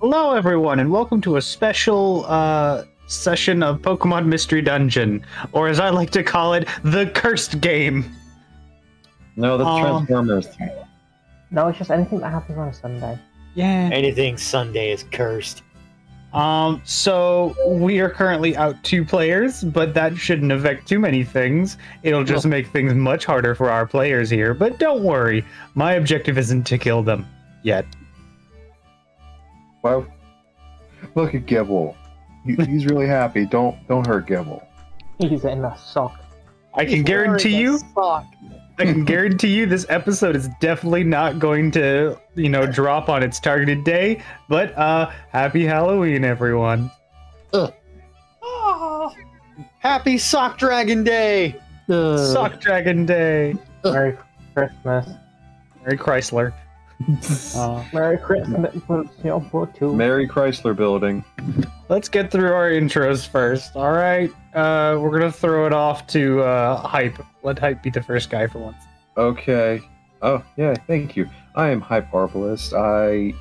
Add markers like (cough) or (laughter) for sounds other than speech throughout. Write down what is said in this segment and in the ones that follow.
Hello, everyone, and welcome to a special uh, session of Pokemon Mystery Dungeon, or as I like to call it, the Cursed Game. No, that's Um, Transformers. No, it's just anything that happens on a Sunday. Yeah. Anything Sunday is cursed. Um. So we are currently out two players, but that shouldn't affect too many things. It'll just make things much harder for our players here. But don't worry, my objective isn't to kill them yet. Well, look at Gible. He, (laughs) he's really happy. Don't don't hurt Gible. He's in a sock. I can guarantee you. I can guarantee you this episode is definitely not going to, you know, drop on its targeted day. But uh happy Halloween, everyone. Oh, happy Sock Dragon Day! Sock Dragon Day. Merry Christmas. Merry Chrysler. Uh, Merry Christmas. your bottle. Mary Chrysler Building. let's get through our intros first. All right. Uh we're gonna throw it off to uh hype. Let hype be the first guy for once. Okay. Oh yeah, thank you. I am HypeArbalest. I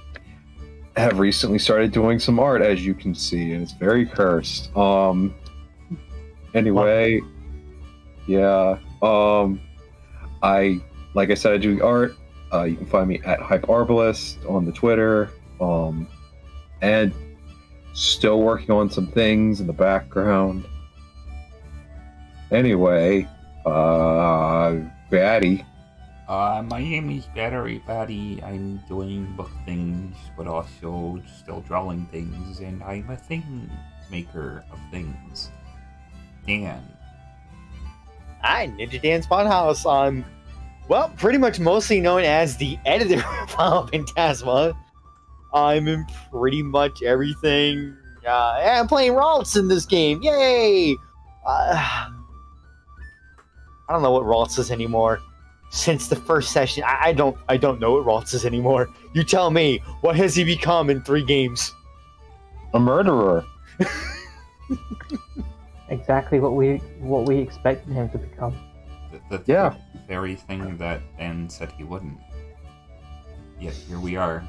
have recently started doing some art, as you can see, and it's very cursed. Um. Anyway, yeah. Um, I like I said, I do art. Uh, you can find me at HypeArbalest on the Twitter. Um, and still working on some things in the background. Anyway, uh, Batty. Uh, my name is Battery Batty. I'm doing book things, but also still drawing things, and I'm a thing maker of things. Dan. Hi, Ninja Dan's Funhouse. I'm, well, pretty much mostly known as the editor (laughs) of File Phantasma. I'm in pretty much everything. Uh, I'm playing Ralts in this game. Yay! Uh, I don't know what Ralts is anymore. Since the first session, I, I don't. I don't know what Ralts is anymore. You tell me. What has he become in three games? A murderer. (laughs) Exactly what we what we expected him to become. The, the Yeah. Very thing that Dan said he wouldn't. Yet here we are.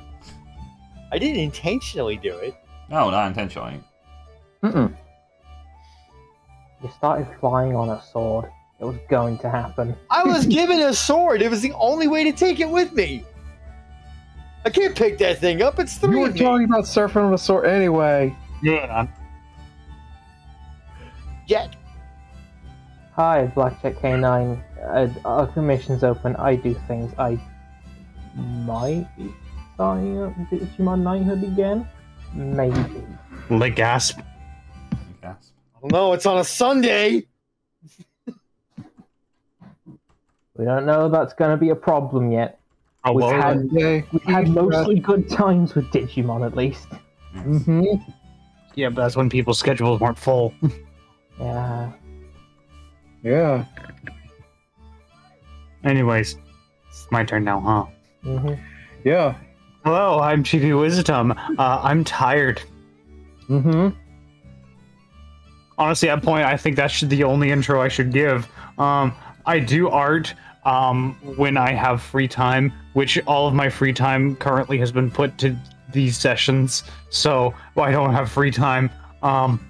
I didn't intentionally do it. No, not intentionally. Mm-mm. You started flying on a sword. It was going to happen. I was (laughs) given a sword. It was the only way to take it with me. I can't pick that thing up. It's We three were of me. talking about surfing on a sword anyway. Yeah. Yet. Hi, Blackjack K9. Uh, our commission's open. I do things. I might be starting up Digimon Knighthood again. Maybe. Legasp. Gasp. I don't. It's on a Sunday. (laughs) We don't know that's going to be a problem yet. Oh, We've well, had- Yay. We've had mostly good times with Digimon, at least. Yes. Mm-hmm. yeah, but that's when people's schedules weren't full. (laughs) Yeah. Yeah. Anyways, it's my turn now, huh? hmm Yeah. Hello, I'm Chibi Wisdom. Uh, I'm tired. Mm-hmm. Honestly, at point, I think that's the only intro I should give. Um, I do art um, when I have free time, which all of my free time currently has been put to these sessions. So well, I don't have free time. Um,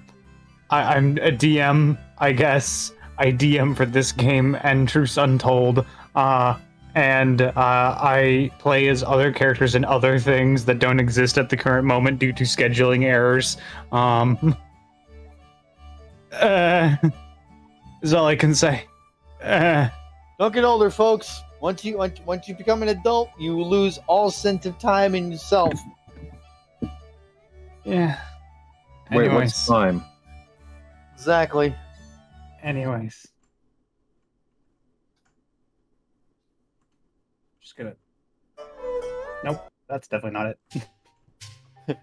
I, I'm a DM, I guess. I DM for this game and Truce Untold. Uh, and uh, I play as other characters in other things that don't exist at the current moment due to scheduling errors. Um, (laughs) uh, is all I can say. Uh, Don't get older, folks. Once you once, once you become an adult, you lose all sense of time in yourself. yeah. Wait, what's time? Exactly. Anyways. Just gonna. Nope, that's definitely not it.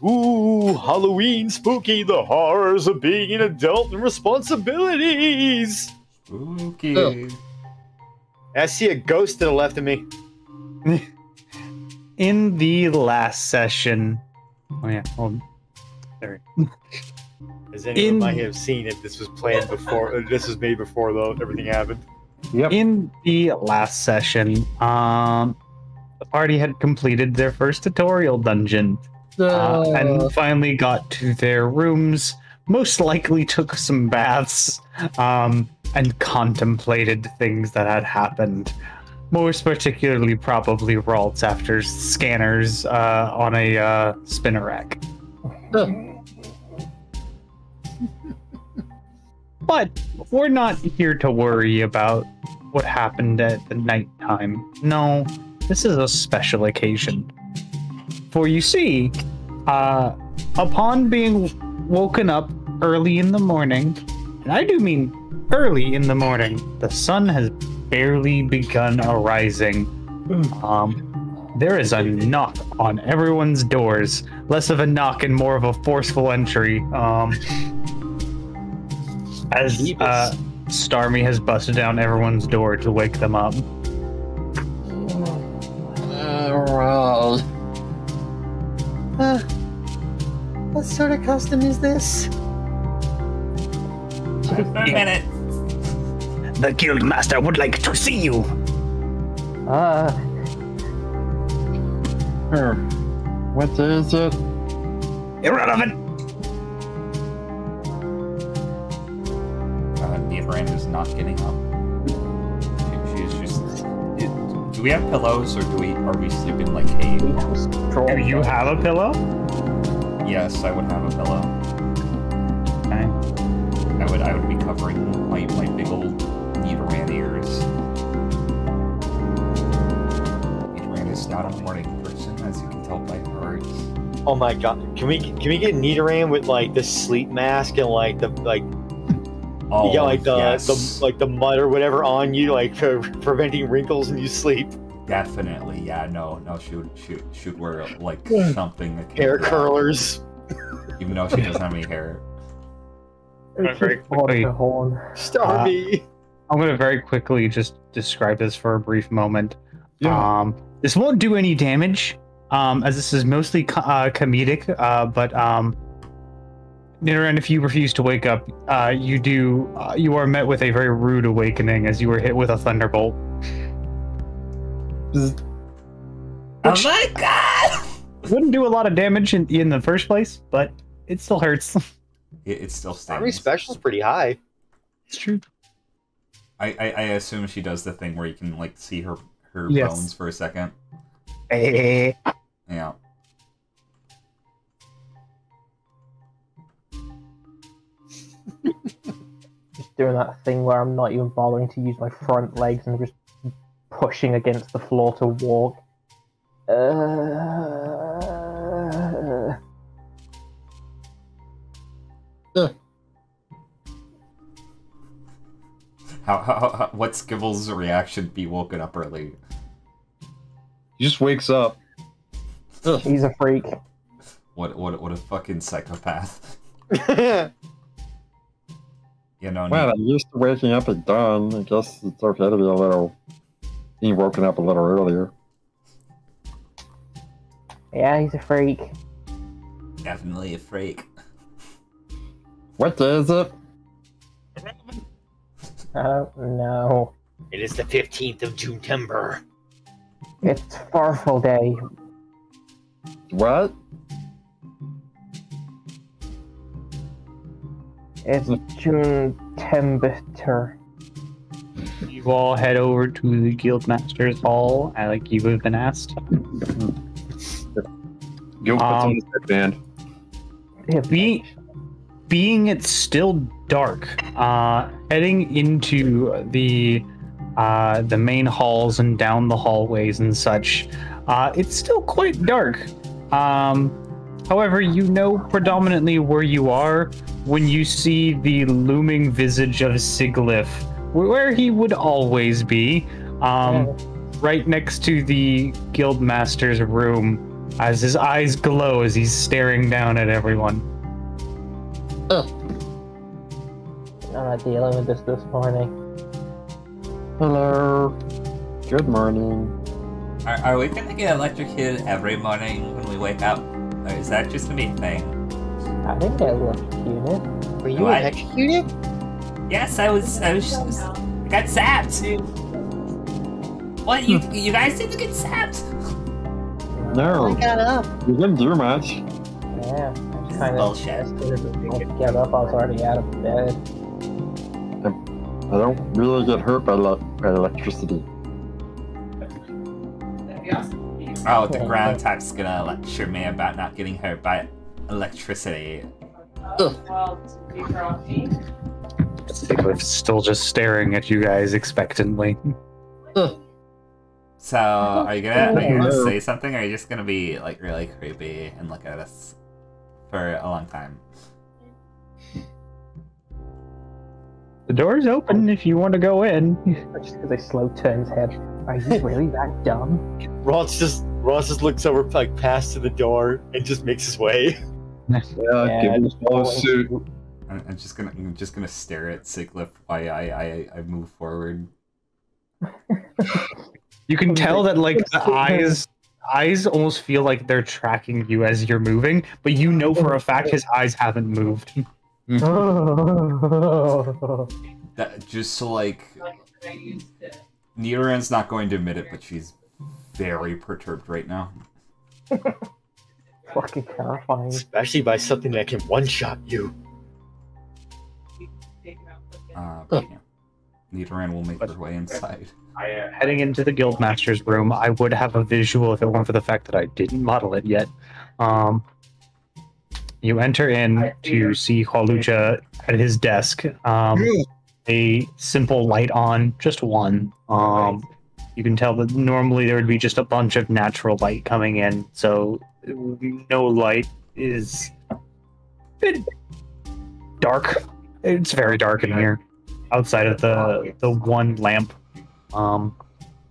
(laughs) Ooh, Halloween spooky, the horrors of being an adult and responsibilities. Spooky. Oh. I see a ghost to the left of me. (laughs) In the last session. Oh yeah, hold. There. (laughs) As anyone In- might have seen it, this was planned before. uh, This was made before though everything happened. Yep. In the last session, um, the party had completed their first tutorial dungeon. uh, and finally got to their rooms. Most likely took some baths um, and contemplated things that had happened. Most particularly, probably Ralt's after scanners uh, on a uh, spinner rack. (laughs) But we're not here to worry about what happened at the nighttime. No, this is a special occasion. For you see, uh, upon being woken up early in the morning, and I do mean early in the morning, the sun has barely begun arising. Um, there is a knock on everyone's doors. Less of a knock and more of a forceful entry. Um, as uh, Starmie has busted down everyone's door to wake them up. Alright. Uh, what sort of custom is this? For a minute. The guild master would like to see you. Uh, Here. What is it? Irrelevant. Not getting up. She, she's just. it- do we have pillows or do we are we sleeping like he cave? Do you have a pillow? Yes, I would have a pillow. Okay. I would I would be covering my, my big old Nidoran ears. Nidoran is not a morning person, as you can tell by her words. Oh my god! Can we can we get Nidoran with like the sleep mask and like the like Oh, you got like the, yes. the like the mud or whatever on you like (laughs) for preventing wrinkles when you sleep, Definitely, yeah, no, no, she would, she, would- she would wear like something that hair do that, curlers. even though she doesn't have any hair. It's Very just water quickly. the horn. Starmie. I'm going to very quickly just describe this for a brief moment. Yeah. Um, this won't do any damage, um, as this is mostly co- uh, comedic. Uh, but um, Nidoran, if you refuse to wake up, uh, you do. Uh, you are met with a very rude awakening as you were hit with a thunderbolt. Bzz. Oh my god! (laughs) Wouldn't do a lot of damage in, in the first place, but it still hurts. (laughs) It, it still Starmie stings. special's pretty high. it's true. I, I, I assume she does the thing where you can like see her her Yes. bones for a second. Eh. Yeah. Just doing that thing where I'm not even bothering to use my front legs and just pushing against the floor to walk. Uh, How, how, how what's Gible's reaction to be woken up early? He just wakes up. Ugh. he's a freak. What what what a fucking psychopath. (laughs) You know, Well, I'm used to waking up at dawn. I guess it's okay to be a little. Being woken up a little earlier. Yeah, he's a freak. definitely a freak. What day is it? Uh, I don't know. it is the fifteenth of June-tember. It's Farfel Day. What? It's June Temperature. You all head over to the Guildmaster's Hall, uh, like you have been asked. Gil puts Um, on his headband. Be- being it's still dark, uh, heading into the uh, the main halls and down the hallways and such, uh, it's still quite dark. Um, however, you know predominantly where you are when you see the looming visage of Sigilyph, where he would always be, um, right next to the guildmaster's room, as his eyes glow as he's staring down at everyone. I'm not dealing with this this morning. Hello. Good morning. Are, are we gonna get electrocuted every morning when we wake up? Or is that just gonna be a thing? I think I get electrocuted. Were you What? electrocuted? Yes, I was. I was. I got zapped. What you hmm. you guys didn't get zapped? No, I got up. you didn't do much. Yeah, I just kind of Bullshit. as soon I get up, I was already out of bed. I don't really get hurt by, by electricity. Oh, the ground type's gonna lecture me about not getting hurt by electricity. Sigilyph's still just staring at you guys expectantly. So, are you gonna, are you gonna say something, or are you just gonna be like really creepy and look at us for a long time? The door's open oh. if you want to go in. Just because I slow turns head. Are you really that dumb? Ross just Ross just looks over like past to the door and just makes his way. (laughs) Yeah, give me a small suit. I'm, I'm just gonna, I'm just gonna stare at Sigilyph while I, I, I move forward. You can tell that like the (laughs) eyes eyes almost feel like they're tracking you as you're moving, but you know for a fact his eyes haven't moved. (laughs) That just so like, Nidoran's not going to admit it, but she's very perturbed right now. (laughs) Fucking terrifying. Especially by something that can one shot you. Uh, but yeah. Nidoran will make her way inside. Heading into the guildmaster's room, I would have a visual if it weren't for the fact that I didn't model it yet. Um, you enter in to see Hawlucha at his desk. Um, a simple light on, just one. Um, you can tell that normally there would be just a bunch of natural light coming in, so no light is a bit dark. It's very dark in here, outside of the the one lamp. Um,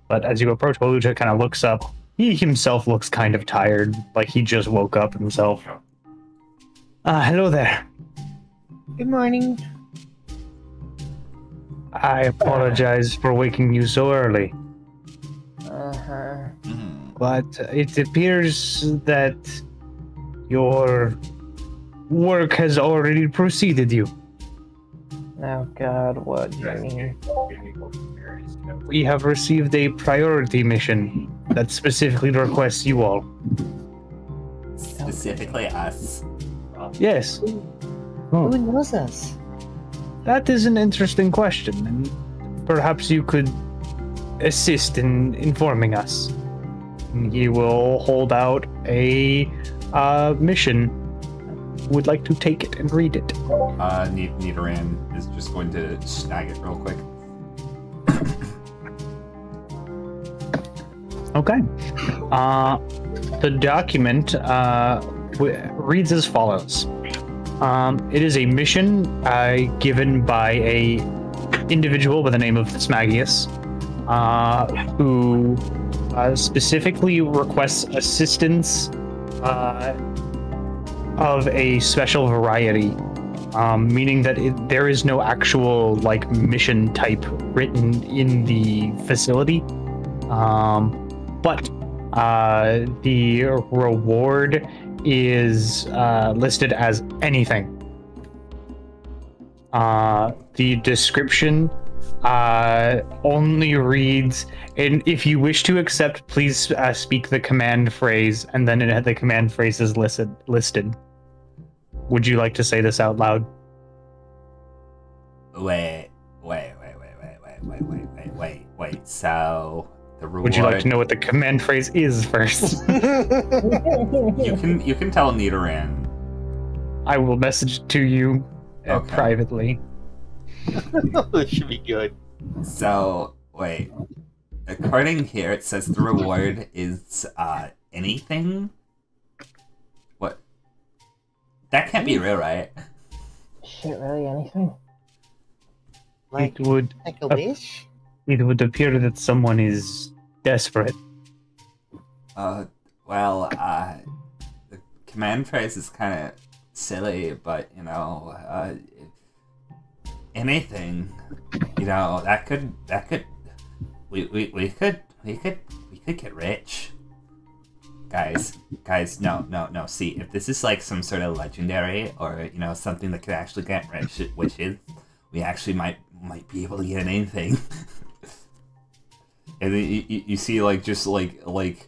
but as you approach, Hawlucha kind of looks up. He himself looks kind of tired, like he just woke up himself. Uh, hello there. Good morning. I apologize for waking you so early, Uh-huh. Mhm. But it appears that your work has already preceded you. Oh god, what do you mean? We have received a priority mission that specifically requests you all. Specifically us. Yes, Who knows us? that is an interesting question, and perhaps you could assist in informing us. He will hold out a uh, mission. Would like to take it and read it. Uh, Ni- Nidoran is just going to snag it real quick. (coughs) Okay. Uh, the document uh, w- reads as follows. Um, it is a mission uh, given by a individual by the name of Mismagius, uh, who uh, specifically requests assistance uh, of a special variety, um, meaning that it, there is no actual like mission type written in the facility. Um, but uh, the reward is uh, listed as anything. Uh, the description uh, only reads, and if you wish to accept, please uh, speak the command phrase, and then it, the command phrase is listed. Listed. Would you like to say this out loud? Wait, wait, wait, wait, wait, wait, wait, wait, wait, wait, wait. So the reward. Would you like to know what the command phrase is first? You can you can tell Nidoran. I will message to you uh, Okay. privately. (laughs) this should be good. So wait. According here, it says the reward is uh anything. What? That can't be real, right? Shit, really? Anything? Like, it would like a wish? it would appear that someone is desperate. Uh, well, uh, the command phrase is kind of silly, but you know, uh, anything, you know, that could that could we, we, we could we could we could get rich. Guys, guys, no, no, no. See, if this is like some sort of legendary or you know something that could actually get rich, which is, we actually might might be able to get anything. (laughs) and then you, you, you see like just like like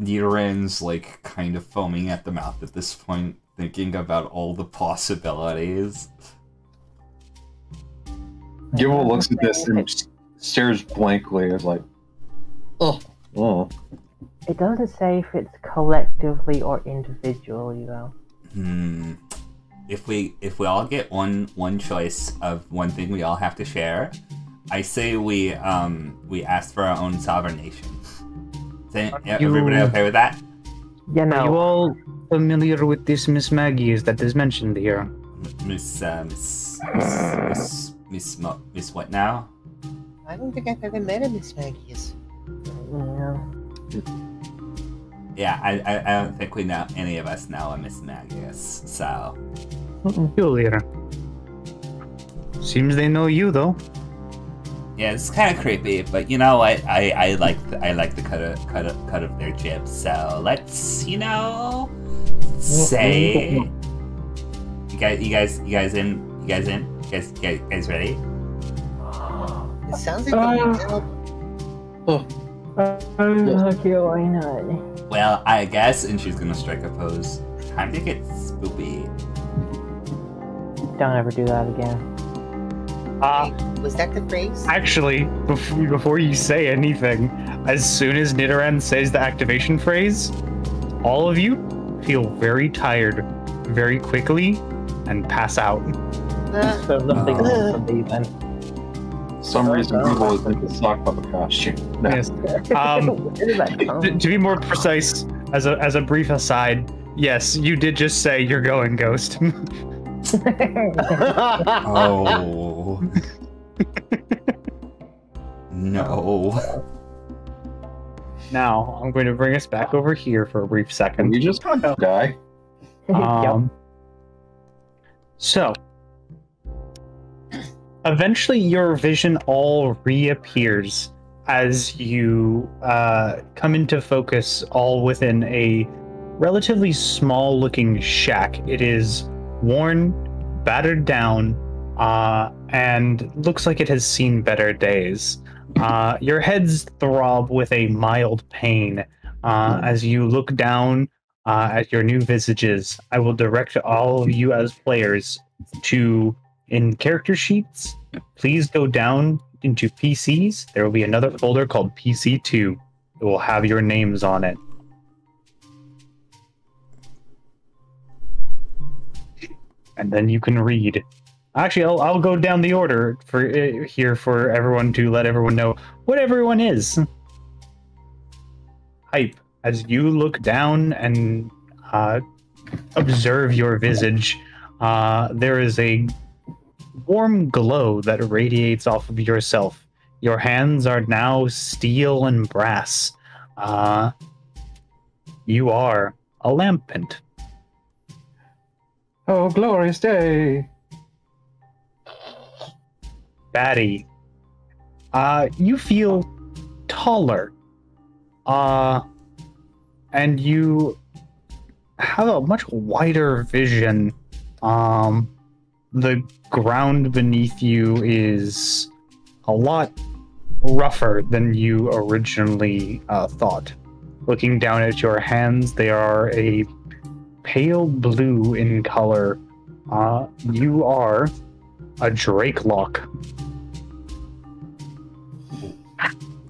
Nidoran's like kind of foaming at the mouth at this point, thinking about all the possibilities. Gible looks at this and s- stares blankly. It's like, oh, oh. It doesn't say if it's collectively or individually, though. Hmm. If we if we all get one one choice of one thing we all have to share, I say we um we ask for our own sovereign nation. Is any- You- everybody okay with that? Yeah, Are you no. all familiar with this Miss Maggie is that is mentioned here? Miss uh, Miss Miss Miss Miss, Mo- Miss what now? I don't think I've ever met a Mismagius. Yeah. Yeah, I, I I don't think we know any of us know a Mismagius. So Peculiar. Seems they know you though. yeah, it's kind of creepy, but you know what? I I like the, I like the cut of cut of, cut of their jib. So let's you know say you guys you guys you guys in you guys in you guys guys, guys ready? It sounds like Uh, a okay, why not? Well, I guess, and she's gonna strike a pose. Time to get spoopy. Don't ever do that again. Uh, Was that the phrase? actually, before, before you say anything, as soon as Nidoran says the activation phrase, all of you feel very tired very quickly and pass out. So nothing Uh. for me then. some reason Gible is in the sock puppet costume. No. Yes. (laughs) Um, Where did that come to, to be more precise, as a as a brief aside, yes, you did just say you're going ghost. (laughs) Oh. (laughs) no. now I'm going to bring us back over here for a brief second. you just die? Um, so, eventually, your vision all reappears as you uh, come into focus, all within a relatively small looking shack. It is worn, battered down, uh, and looks like it has seen better days. Uh, your heads throb with a mild pain uh, as you look down uh, at your new visages. I will direct all of you as players to, in character sheets, please go down into PCs. There will be another folder called PC2. It will have your names on it. And then you can read. Actually, I'll, I'll go down the order for uh, here for everyone to let everyone know what everyone is. Hype as you look down and uh, observe your visage, uh, there is a warm glow that radiates off of yourself. Your hands are now steel and brass. Uh, you are a Lampent. Oh, glorious day! Batty. Uh, you feel taller. Uh, and you have a much wider vision. Um, the ground beneath you is a lot rougher than you originally uh, thought. Looking down at your hands, they are a pale blue in color. Uh, you are a Drakloak.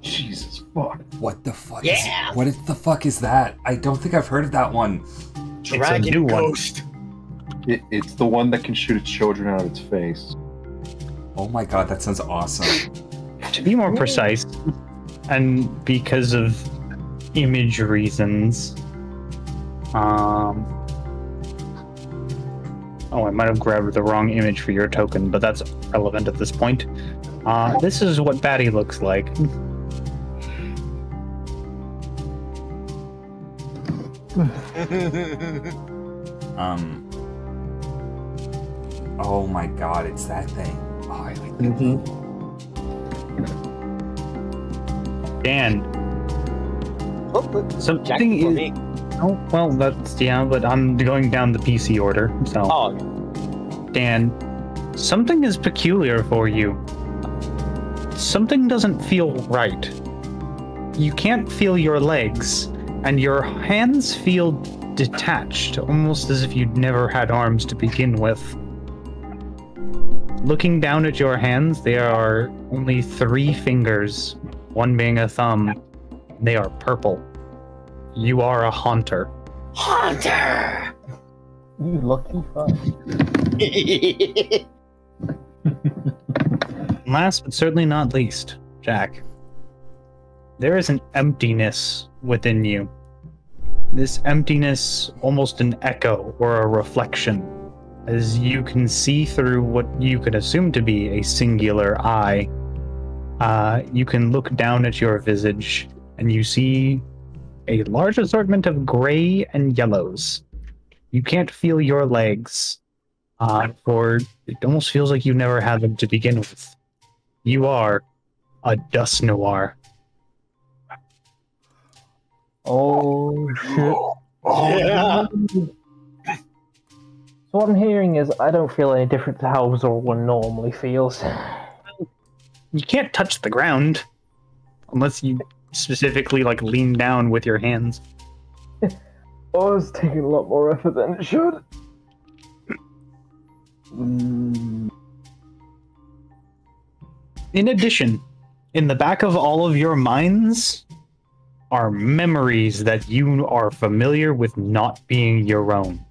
Jesus fuck. What the fuck Yeah. is What is the fuck is that? I don't think I've heard of that one. It's a new one. Ghost. It, it's the one that can shoot its children out of its face. Oh my god, that sounds awesome. To be more precise, and because of image reasons, um, oh, I might have grabbed the wrong image for your token, but that's relevant at this point. Uh, this is what Batty looks like. (laughs) Um. Oh my god, it's that thing. Oh, I like that. Mm-hmm. Dan, oh, something is. me. Oh, well, that's yeah, but I'm going down the PC order, so. Oh, okay. Dan, something is peculiar for you. Something doesn't feel right. You can't feel your legs, and your hands feel detached, almost as if you'd never had arms to begin with. Looking down at your hands, there are only three fingers, one being a thumb. They are purple. You are a haunter. Hunter! You lucky fuck. (laughs) Last but certainly not least, Jack. There is an emptiness within you. This emptiness, almost an echo or a reflection, as you can see through what you could assume to be a singular eye. Uh, you can look down at your visage and you see a large assortment of gray and yellows. You can't feel your legs, uh, for it almost feels like you never had them to begin with. You are a Dusknoir. Oh shit. yeah. So what I'm hearing is I don't feel any different to how Zorua normally feels. You can't touch the ground unless you specifically like lean down with your hands. (laughs) Oh, it's taking a lot more effort than it should. Mm, In addition, in the back of all of your minds are memories that you are familiar with not being your own.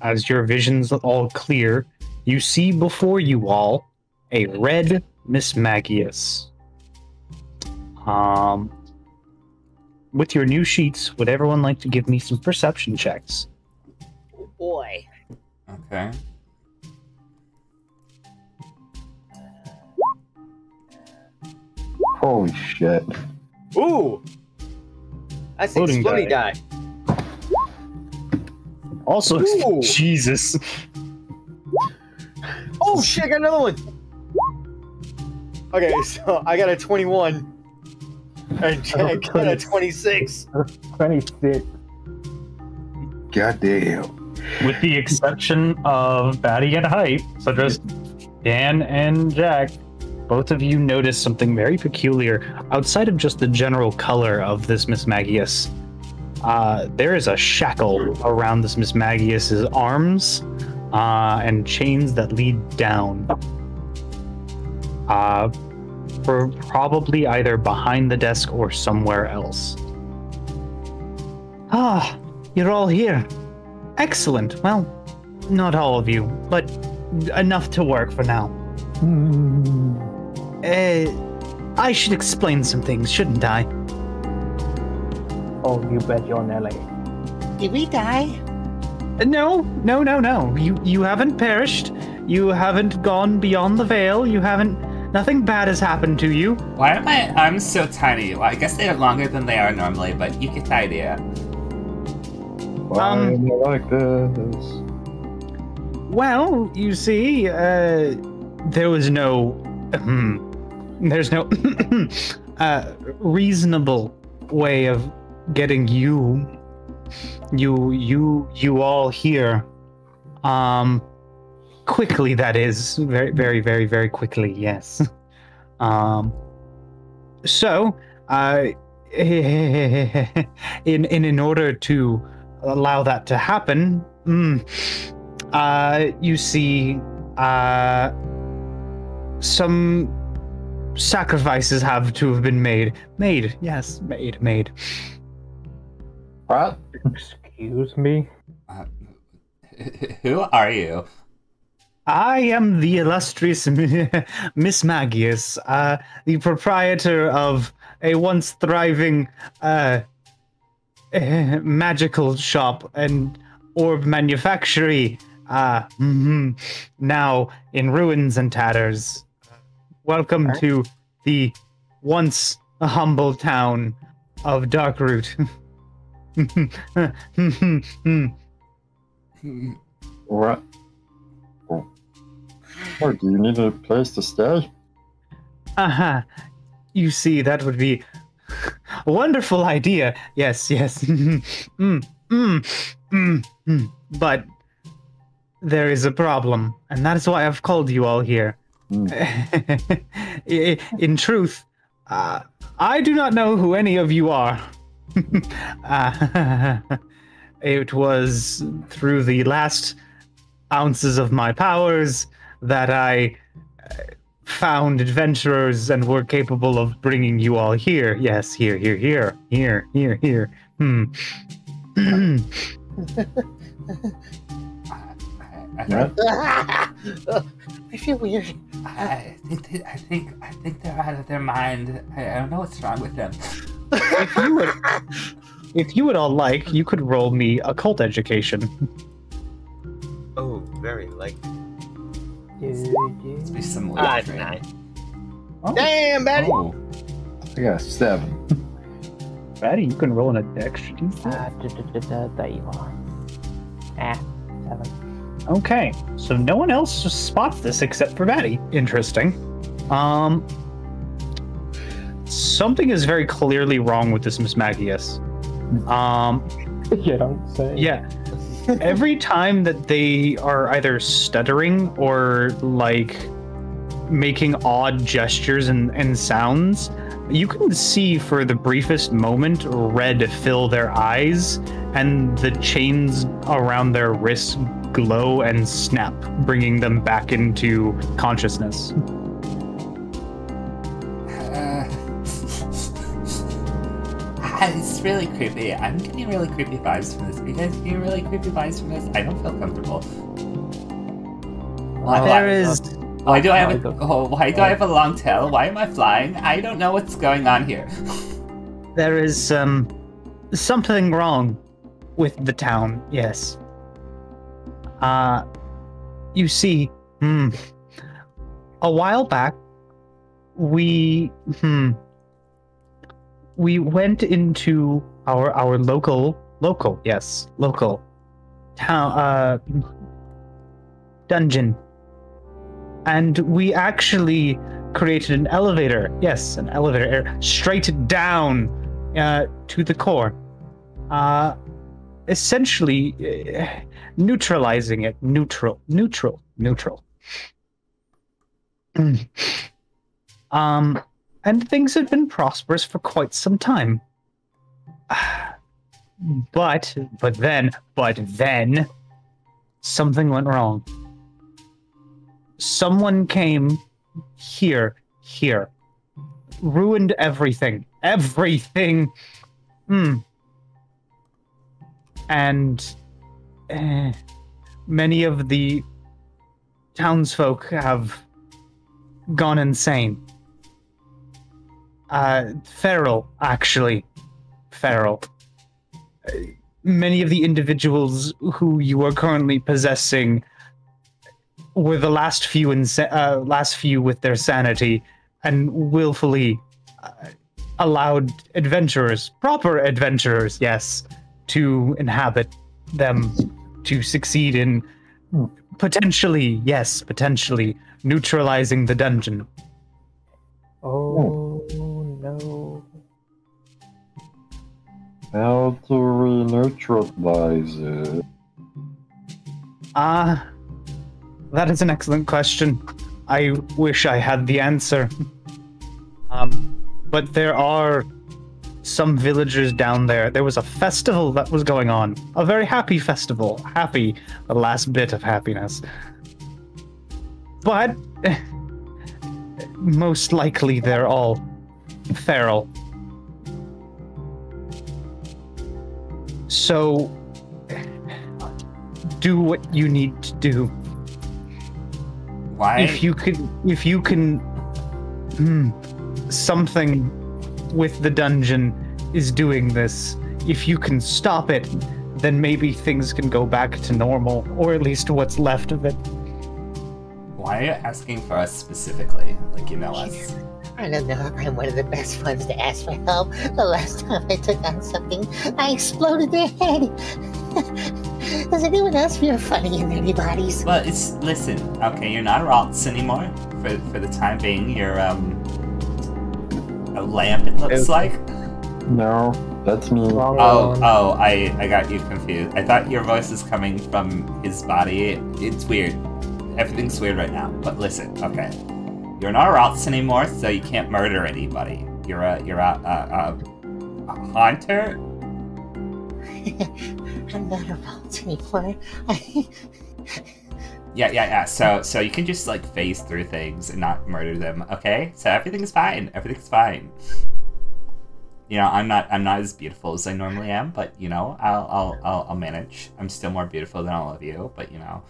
As your visions all clear, you see before you all a red Mismagius. Um, with your new sheets, would everyone like to give me some perception checks? Oh boy. Okay. holy shit. Ooh! That's an Floating exploding die. die. Also, (laughs) Ooh. Jesus. Oh shit, I got another one! Okay, so I got a 21. And Jack got a 26. 26. God damn. with the exception of Batty and Hype, so just Dan and Jack, both of you notice something very peculiar outside of just the general color of this Mismagius. Uh, there is a shackle around this Mismagius's arms uh, and chains that lead down. Uh, for probably either behind the desk or somewhere else. Ah, you're all here. Excellent. Well, not all of you, but enough to work for now. Uh, I should explain some things, shouldn't I? Oh, you bet your Nelly. Did we die? Uh, No, no, no, no. You you haven't perished. You haven't gone beyond the veil. You haven't. Nothing bad has happened to you. Why are my arms so tiny? Well, I guess they're longer than they are normally, but you get the idea. Why Um, am I like this? Well, you see, uh, there was no, (clears throat) there's no (clears throat) uh, reasonable way of getting you, you, you, you all here, um, quickly. That is very, very, very, very quickly. Yes. (laughs) Um. So, uh, (laughs) in in in order to allow that to happen, mm, uh, you see, uh, some sacrifices have to have been made. Made, yes, made, made. What? Excuse me? Uh, (laughs) who are you? I am the illustrious (laughs) Mismagius, uh, the proprietor of a once thriving uh, eh, magical shop and orb manufactory. Uh, mhm, now in ruins and tatters. Welcome Alright. to the once humble town of Darkroot. (laughs) (laughs) What? Oh. oh, do you need a place to stay? Aha. You see, that would be a wonderful idea. Yes, yes. (laughs) mm, mm, mm, mm. But there is a problem, and that is why I've called you all here. Hmm. (laughs) In truth, Uh, I do not know who any of you are. (laughs) uh, (laughs) it was through the last ounces of my powers that I uh, found adventurers and were capable of bringing you all here. Yes, here, here, here, here, here, here. Hmm. I, (laughs) I, What? I feel weird. I, think they, I think I think they're out of their mind. I, I don't know what's wrong with them. if you would, if you would all like, you could roll me occult education. Oh, very like. Must be some Ah, weird training. Oh, Damn, Betty. Oh, I got a seven. Fatty, you can roll an dex. Ah, da, da, da, da, there you are. Ah, seven. Okay, so no one else spots this except for Batty. Interesting. Um, something is very clearly wrong with this Mismagius. Um, (laughs) You don't say. yeah. Every time that they are either stuttering or like making odd gestures and, and sounds, you can see for the briefest moment red fill their eyes and the chains around their wrists glow and snap, bringing them back into consciousness. uh, (laughs) it's really creepy. I'm getting really creepy vibes from this. Are you guys getting really creepy vibes from this? I don't feel comfortable. Why, there why, is why do I have I a, don't- oh, why do I have a long tail? Why am I flying? I don't know what's going on here. there is um something wrong with the town. Yes. Uh you see, hmm, a while back we hmm we went into our our local local yes local town uh dungeon. And we actually created an elevator yes an elevator straight down uh, to the core. Uh essentially uh, neutralizing it. Neutral neutral neutral. Um and things had been prosperous for quite some time. (sighs) But but then but then something went wrong. Someone came here here ruined everything everything. Hmm. and eh, many of the townsfolk have gone insane uh, feral, actually. Feral. Uh, Many of the individuals who you are currently possessing were the last few uh, last few with their sanity and willfully uh, allowed adventurers, proper adventurers, yes, to inhabit them, to succeed in potentially, yes, potentially neutralizing the dungeon. Oh no. How to re-neutralize it? Ah, that is an excellent question. I wish I had the answer. Um, but there are some villagers down there. There was a festival that was going on. A very happy festival. Happy, the last bit of happiness. But (laughs) most likely they're all feral. So do what you need to do. Why? If you can, if you can, hmm, something with the dungeon is doing this. If you can stop it, then maybe things can go back to normal, or at least what's left of it. Why are you asking for us specifically? Like you know us. I don't know if I'm one of the best ones to ask for help. The last time I took on something, I exploded their head. (laughs) Does anyone else feel funny in their bodies? Well, it's listen. Okay, you're not a Ralts anymore. For for the time being, you're um a lamp. It looks Okay. like. No, that's me. Wrong Oh, one. oh, I I got you confused. I thought your voice is coming from his body. it's weird. Everything's weird right now. But listen, okay. You're not a Ralts anymore, so you can't murder anybody. you're a you're a, a, a hunter. (laughs) I'm not a vault anymore. I, Yeah, yeah, yeah. So so you can just like phase through things and not murder them. Okay, so everything's fine. Everything's fine. You know, I'm not I'm not as beautiful as I normally am, but you know, I'll I'll I'll, I'll manage. I'm still more beautiful than all of you, but you know.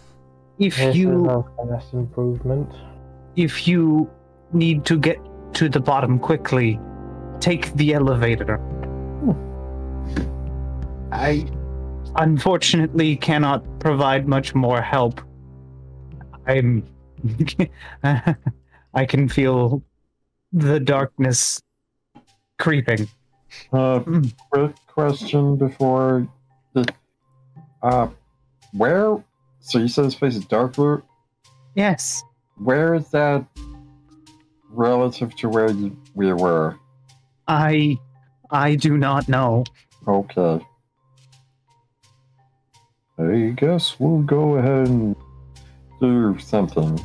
If This you is a finesse improvement. if you need to get to the bottom quickly, take the elevator. I unfortunately cannot provide much more help. I'm. (laughs) I can feel the darkness creeping. Uh, quick question before the. Uh, where? So you said this place is dark blue. Yes, Where is that relative to where you, we were? I. I do not know. Okay. I guess we'll go ahead and do something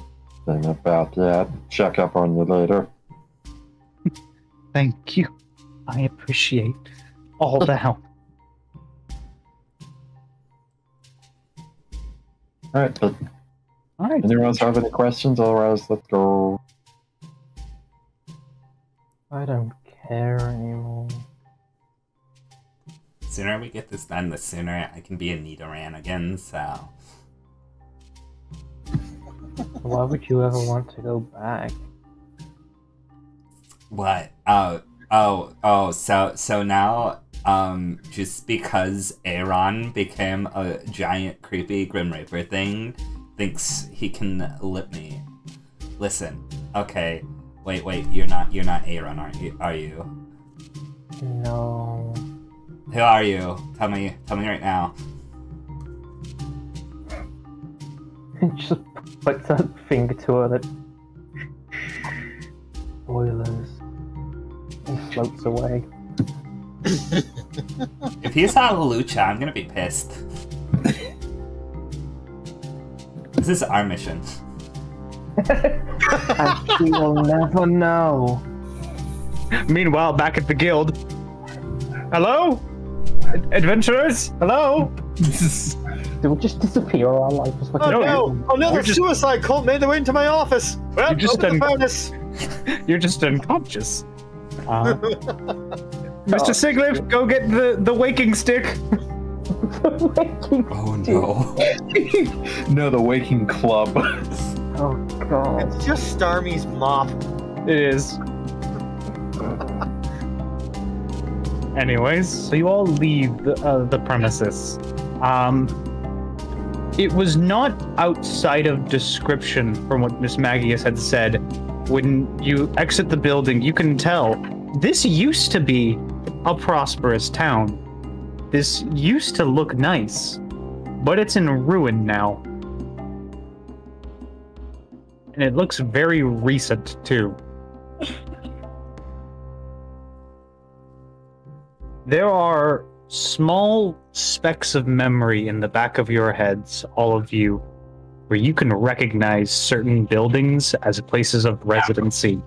thing about that. Check up on you later. (laughs) Thank you. I appreciate all the help. (laughs) All right, but All right. anyone else have any questions? Otherwise, let's go. I don't care anymore. The sooner we get this done, the sooner I can be a Nidoran again. So (laughs) Why would you ever want to go back? what? Oh, oh, oh. So so now, um, just because Aaron became a giant creepy Grim Reaper thing, thinks he can lip me. Listen, okay. Wait, wait. You're not. You're not Aaron, aren't you? Are you? No. Who are you? Tell me. Tell me right now. (laughs) Just puts a finger to her that. Spoilers. And floats away. If he's not Lucha, I'm gonna be pissed. this is our mission. (laughs) and she will never know. Meanwhile, back at the guild. Hello? Ad- Adventurers? Hello? (laughs) They will just disappear or our life is like Oh No, no! Another we're just- suicide cult made their way into my office. Well, You just open the. (laughs) You're just unconscious. Uh, Mr. Sigilyph, go get the, the waking stick. (laughs) Oh no. (laughs) no, the Waking Club. oh god. It's just Starmie's mop. It is. Anyways, so you all leave the, uh, the premises. Um, it was not outside of description from what Mismagius had said. When you exit the building, you can tell this used to be a prosperous town. This used to look nice, but it's in ruin now. And it looks very recent, too. There are small specks of memory in the back of your heads, all of you, where you can recognize certain buildings as places of residency.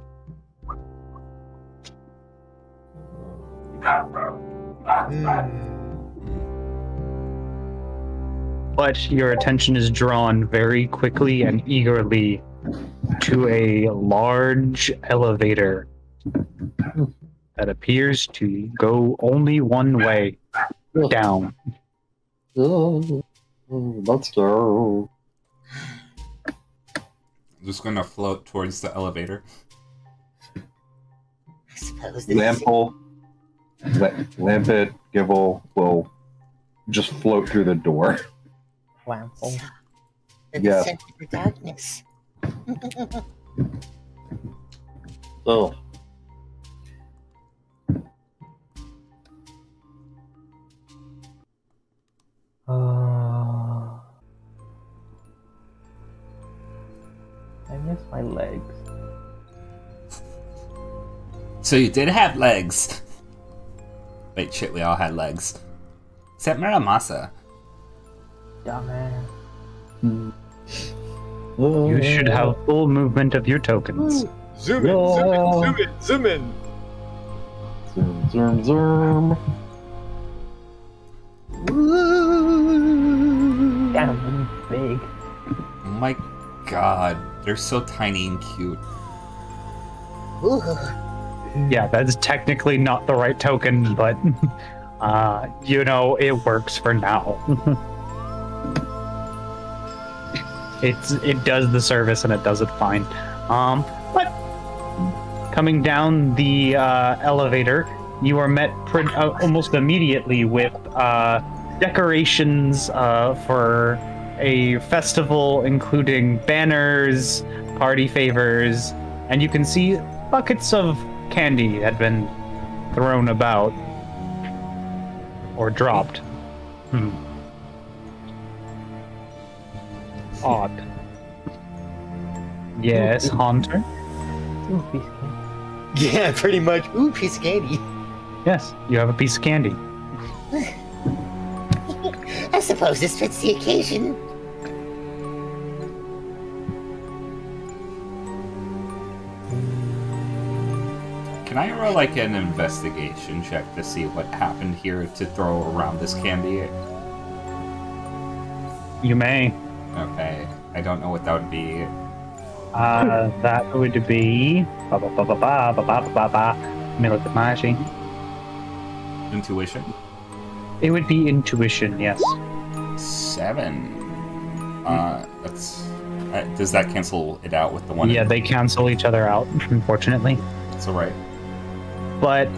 But your attention is drawn very quickly and eagerly to a large elevator that appears to go only one way down. Oh, Let's go. just gonna float towards the elevator. I suppose this Lample, La- Lampent, Gible will just float through the door. Lample. is the Yeah. descent of the darkness. Oh. Uh, I miss my legs. So you did have legs. Wait, shit, we all had legs. Except Muramasa. Dumbass. You should have full movement of your tokens. Zoom in, zoom in, zoom in, zoom in. Zoom, zoom, zoom. Damn, My god, they're so tiny and cute. Ooh, Yeah, that's technically not the right token, but (laughs) uh, you know, it works for now. (laughs) it's it does the service and it does it fine. Um, but coming down the uh, elevator, you are met pre- uh, almost immediately with uh, decorations uh, for a festival, including banners, party favors, and you can see buckets of candy had been thrown about or dropped. Hmm. Odd. Yes, Haunter. Ooh, piece of cake. Yeah, (laughs) pretty much. Ooh, piece of candy. Yes, you have a piece of candy. (laughs) I suppose this fits the occasion. Can I roll like an investigation check to see what happened here to throw around this candy? You may. Okay, I don't know what that would be. Uh, that would be. Ba ba ba ba ba ba ba ba ba. Let me look at my sheet. Intuition? It would be intuition, yes. Seven. Uh, that's. Uh, does that cancel it out with the one? Yeah, they cancel each other out, (laughs) unfortunately. It's alright. But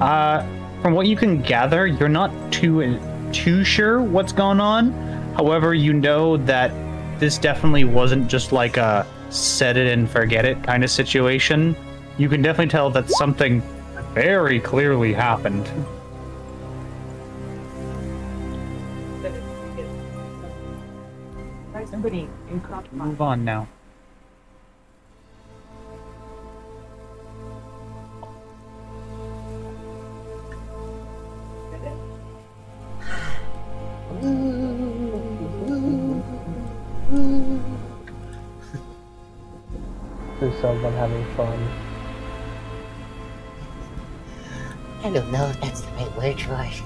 uh, from what you can gather, you're not too too sure what's going on. However, you know that this definitely wasn't just like a set it and forget it kind of situation. You can definitely tell that something very clearly happened. Move on now. (laughs) To someone having fun. I don't know if that's the right word for it.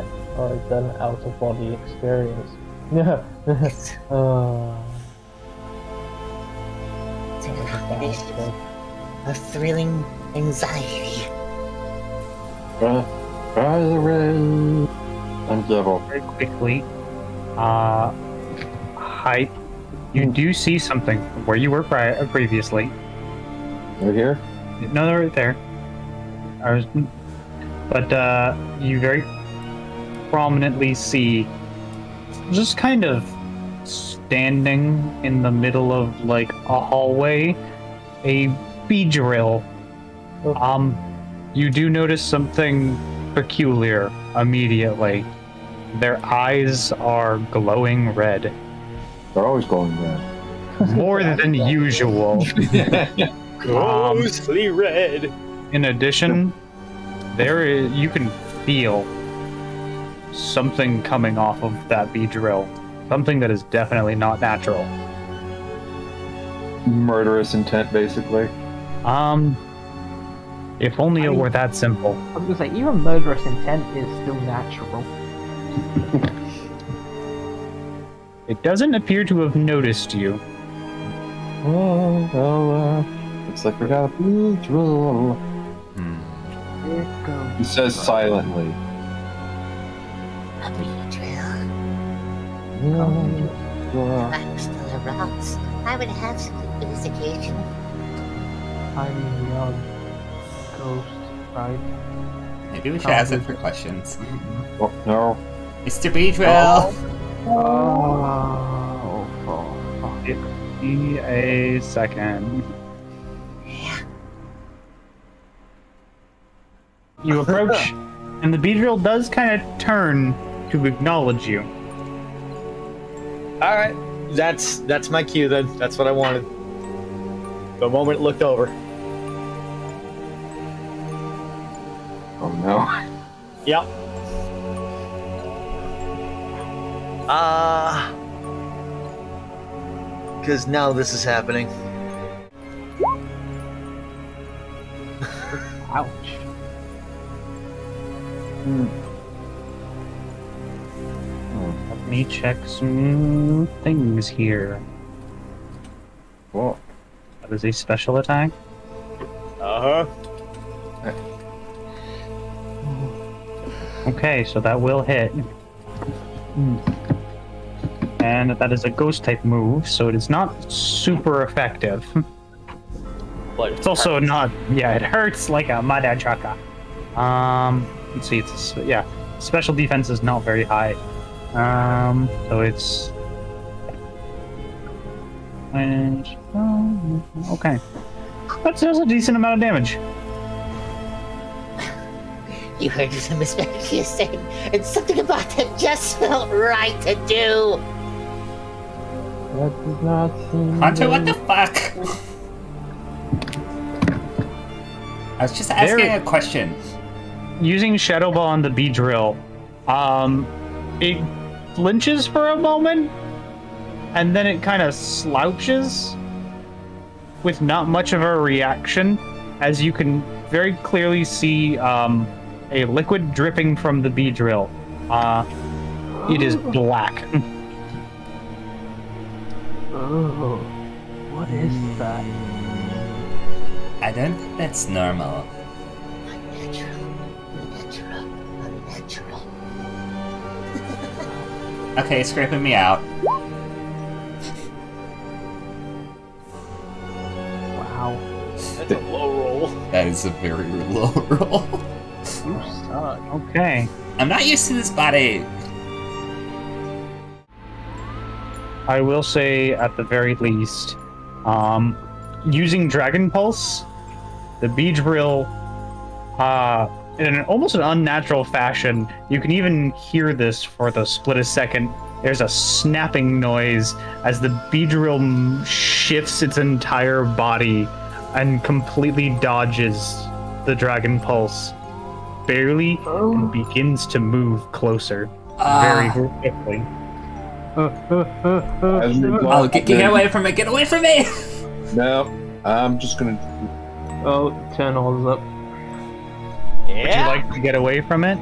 (laughs) Or it's an out of body experience. (laughs) Yeah. It's, uh, it's a combination of, of thrilling anxiety. Brethren, I'm Devil. very quickly. Uh, hype. You do see something from where you were pri- previously. Right here? No, they're right there. I was, but uh, you very prominently see just kind of standing in the middle of like a hallway, a Beedrill. Oh. Um, you do notice something peculiar immediately. Their eyes are glowing red, They're always glowing red. (laughs) more than usual. (laughs) Um, red. In addition, there is you can feel something coming off of that Beedrill. Something that is definitely not natural. Murderous intent, basically. Um if only I it mean- were that simple. I was gonna say, even murderous intent is still natural. (laughs) It doesn't appear to have noticed you. Oh, well, uh, looks like we got a blue drill. Hmm. There goes. He says silently. A Beedrill. Uh, If I was still a rocks, I would have something for this occasion. I'm young. Ghost, right? Maybe we should ask it for questions. oh, no. Mr. Beedrill! Oh, for Give me a second. You approach, (laughs) and the Beedrill does kind of turn to acknowledge you. All right, that's that's my cue then. That's what I wanted. The moment it looked over. No. Yep. Ah. Because now this is happening. (laughs) Ouch. Let me check some things here. Cool. That is a special attack. Uh huh. Okay, so that will hit. And that is a ghost type move, so it is not super effective. But It's also not, yeah, it hurts like a mother trucker. Um, let's see, it's, yeah, special defense is not very high. Um, so it's. And, um, okay. That's, that's a decent amount of damage. You heard what (laughs) Miss Becky said, and something about that just felt right to do. That does not seem. Hunter, what the fuck? I was just asking There- a question. using Shadow Ball on the Beedrill, um, it flinches for a moment, and then it kind of slouches with not much of a reaction, as you can very clearly see um, a liquid dripping from the Beedrill. Uh, it is black. (laughs) Oh, what is that? I don't think that's normal. Unnatural, unnatural, unnatural. (laughs) Okay, scraping me out. Wow. that's a low roll. That is a very (laughs) low roll. You suck. okay. I'm not used to this body. I will say, at the very least, um, using Dragon Pulse, the Beedrill, uh, in an almost an unnatural fashion, you can even hear this for the split a second. There's a snapping noise as the Beedrill shifts its entire body and completely dodges the Dragon Pulse, barely, and begins to move closer very Ah. quickly. As we go Oh, get, get away from me! Get away from me! No, I'm just gonna. oh, turn all up. Would you like to get away from it?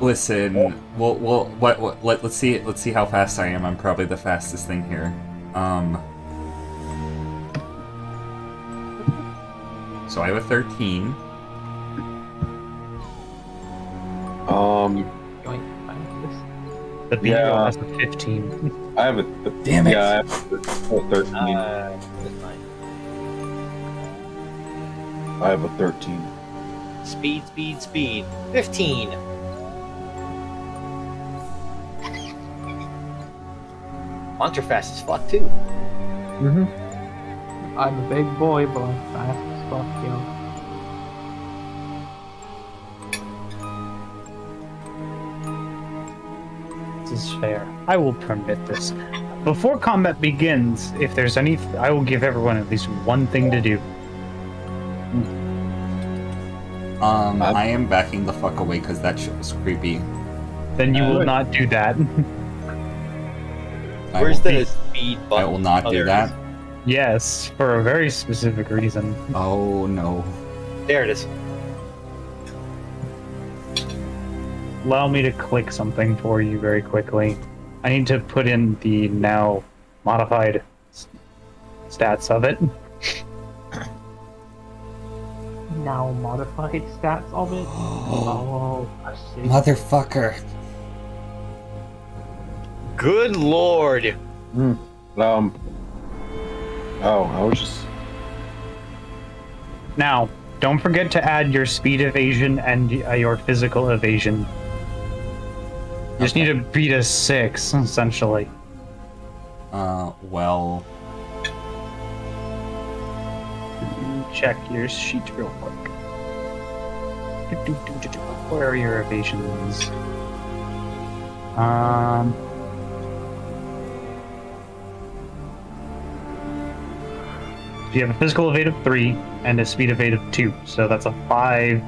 Listen, we'll, we'll, what, what, let, let's see, let's see how fast I am. I'm probably the fastest thing here. Um. So I have a 13. Um, The B Yeah. has a 15. I have a. Damn it. Yeah, I have a, a thirteen. Uh. I have a thirteen. Speed, speed, speed. 15. Monster fast as fuck, too. Mm-hmm. I'm a big boy, but I'm fast as fuck, yo. This is fair. I will permit this. Before combat begins, if there's any, I will give everyone at least one thing to do. Um, Uh, I am backing the fuck away because that shit was creepy. Then you Uh, will Good. not do that. (laughs) I Where's will, the speed I will not Oh, do there it that. Yes, for a very specific reason. Oh no. There it is. Allow me to click something for you very quickly. I need to put in the now modified stats of it. Now modified stats of it. (gasps) Oh, I see. Motherfucker. Good lord. Um. Oh, I was just. Now, don't forget to add your speed evasion and uh, your physical evasion. You just need to beat a six, essentially. Uh, well, Check your sheet real quick. Where are your evasions? Um. You have a physical evade of three and a speed evade of two, so that's a five.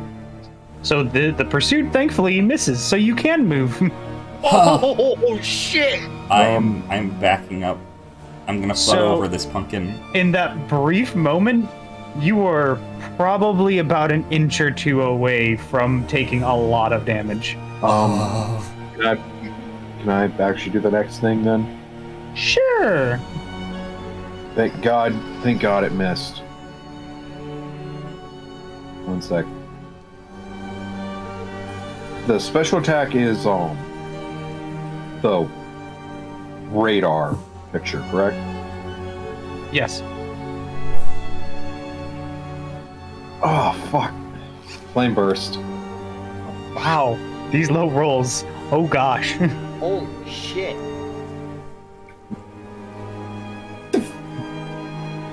So the the pursuit thankfully misses, so you can move. (laughs) Oh, shit. I'm I'm backing up. I'm gonna flutter So- over this pumpkin. in that brief moment, you were probably about an inch or two away from taking a lot of damage. Um, can I can I actually do the next thing then? Sure. Thank God, thank God it missed. One sec. The special attack is um the radar picture, correct? Yes. Oh fuck. Flame burst. Wow. These low rolls. Oh gosh. (laughs) Holy shit.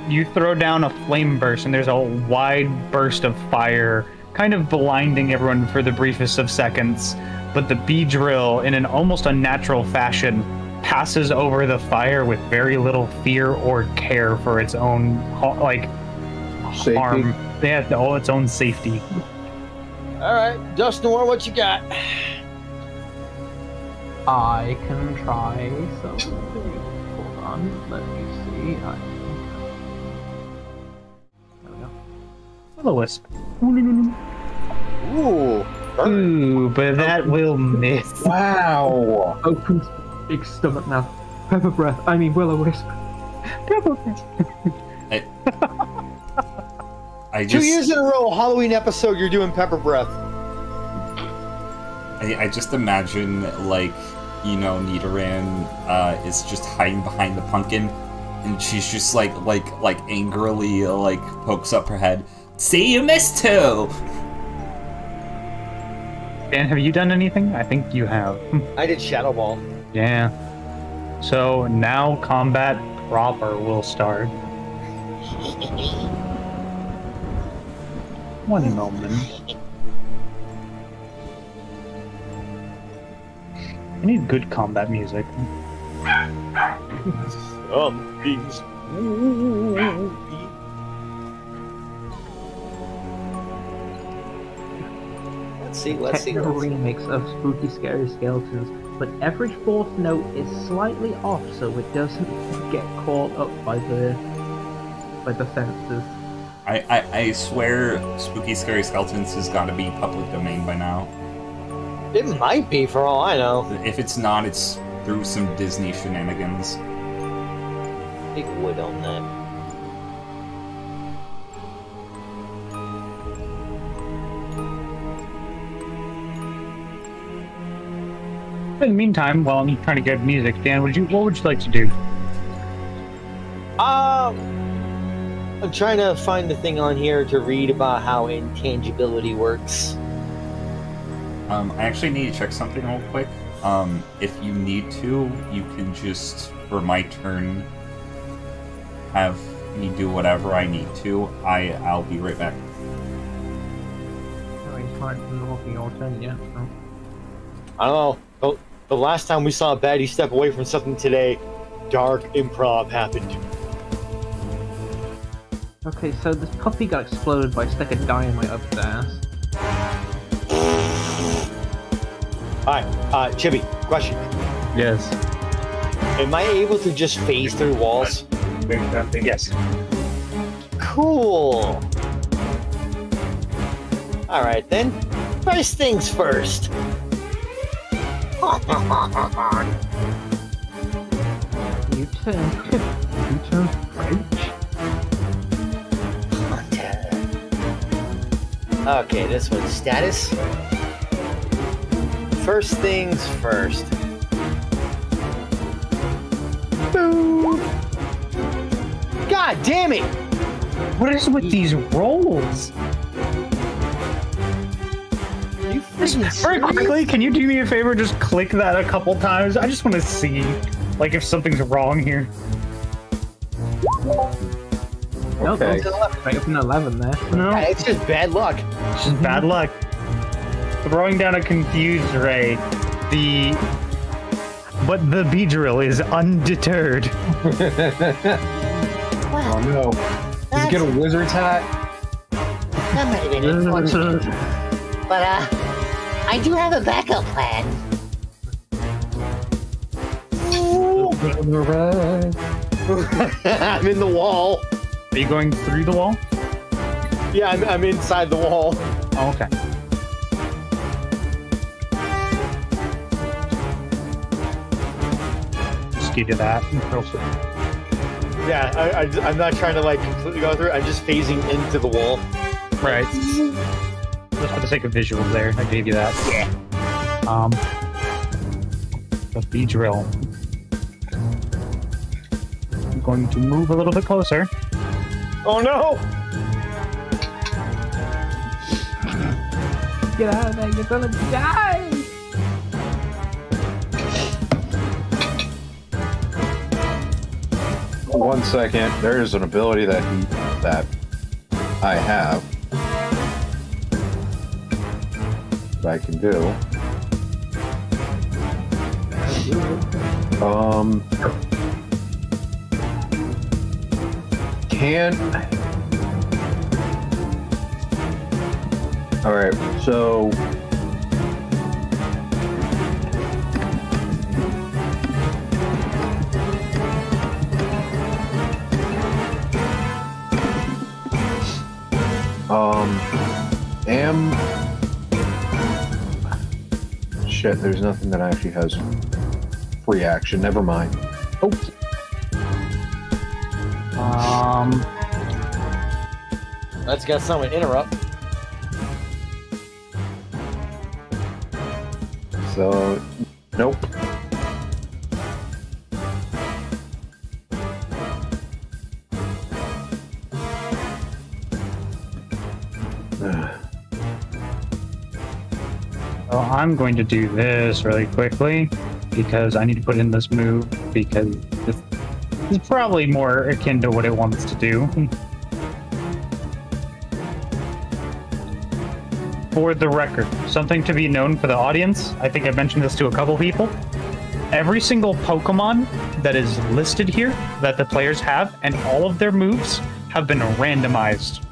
You throw down a flame burst and there's a wide burst of fire, kind of blinding everyone for the briefest of seconds. But the Beedrill, in an almost unnatural fashion, passes over the fire with very little fear or care for its own ha- like Safety. harm. Yeah, all its own safety. All right, Dusknoir, what you got? I can try something. Hold on, let me see. I... Will-o-wisp. Ooh, burn. Ooh, but that will miss. Wow. Open big stomach now. Pepper breath. I mean Will-o-wisp. Pepper breath. (laughs) I Two just, years in a row, Halloween episode, you're doing Pepper Breath. I, I just imagine like, you know, Nidoran uh, is just hiding behind the pumpkin, and she's just like, like, like angrily like pokes up her head. See, you missed too. Dan, have you done anything? I think you have. (laughs) I did Shadow Ball. yeah. So now combat proper will start. (laughs) One moment. I need good combat music. Something's Let's see, let's see. Technical Let's see. remix of Spooky Scary Skeletons, but every fourth note is slightly off so it doesn't get caught up by the by the senses. I, I, I swear, Spooky Scary Skeletons has got to be public domain by now. It might be, for all I know. If it's not, it's through some Disney shenanigans. Big wood on that. In the meantime, while I'm trying to get music, Dan, would you what would you like to do? Um, I'm trying to find the thing on here to read about how intangibility works. Um, I actually need to check something real quick. Um, if you need to, you can just, for my turn, have me do whatever I need to. I I'll be right back. Oh, he's not not your turn yet. So. I don't know. The, the last time we saw a baddie step away from something today, dark improv happened. Okay, so this puppy got exploded by a stick of dynamite up its ass. Alright, uh, Chibi, question. Yes. Am I able to just phase through walls? Yes. Cool. Alright then. First things first. You turn. you turn French. Okay, this one's status. First things first. Boo! God damn it! What is with these rolls? Very quickly, can you do me a favor? Just click that a couple times. I just want to see, like, if something's wrong here. No, Okay. go to the left. Right up in 11 there. No, Yeah, it's just bad luck. it's just bad luck. Throwing down a Confuse Ray. The but the Beedrill is undeterred. (laughs) Oh Well, no. Did you get a wizard's hat? that might have been unfortunate. (laughs) But, uh, I do have a backup plan. (laughs) I'm in the wall. Are you going through the wall? Yeah, I'm, I'm inside the wall. Oh, okay. Just give you that. Yeah, I, I, I'm not trying to like completely go through. I'm just phasing into the wall. Right. Just for the sake of visuals there, I gave you that. Yeah. Um, the Beedrill. I'm going to move a little bit closer. Oh no! Get out of there, you're gonna die! One second. There is an ability that he that I have I can do. Um. Can. All right. So. Um, am shit. There's nothing that actually has free action. Never mind. Oh. Um, Let's get someone interrupt. So, nope. I'm going to do this really quickly because I need to put in this move because it's, probably more akin to what it wants to do. (laughs) For the record, something to be known for the audience, I think I've mentioned this to a couple people. Every single Pokemon that is listed here that the players have, and all of their moves have been randomized.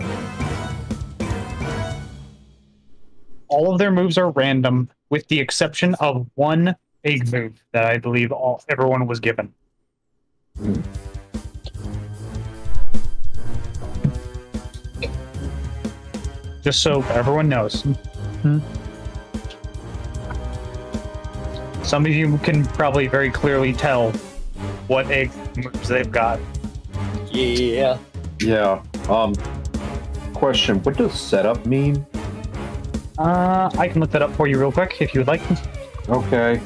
all of their moves are random, with the exception of one big move that I believe all everyone was given. Just so everyone knows. Some of you can probably very clearly tell what egg moves they've got. Yeah. Yeah. Um. Question: What does setup mean? Uh, I can look that up for you real quick if you would like. Okay.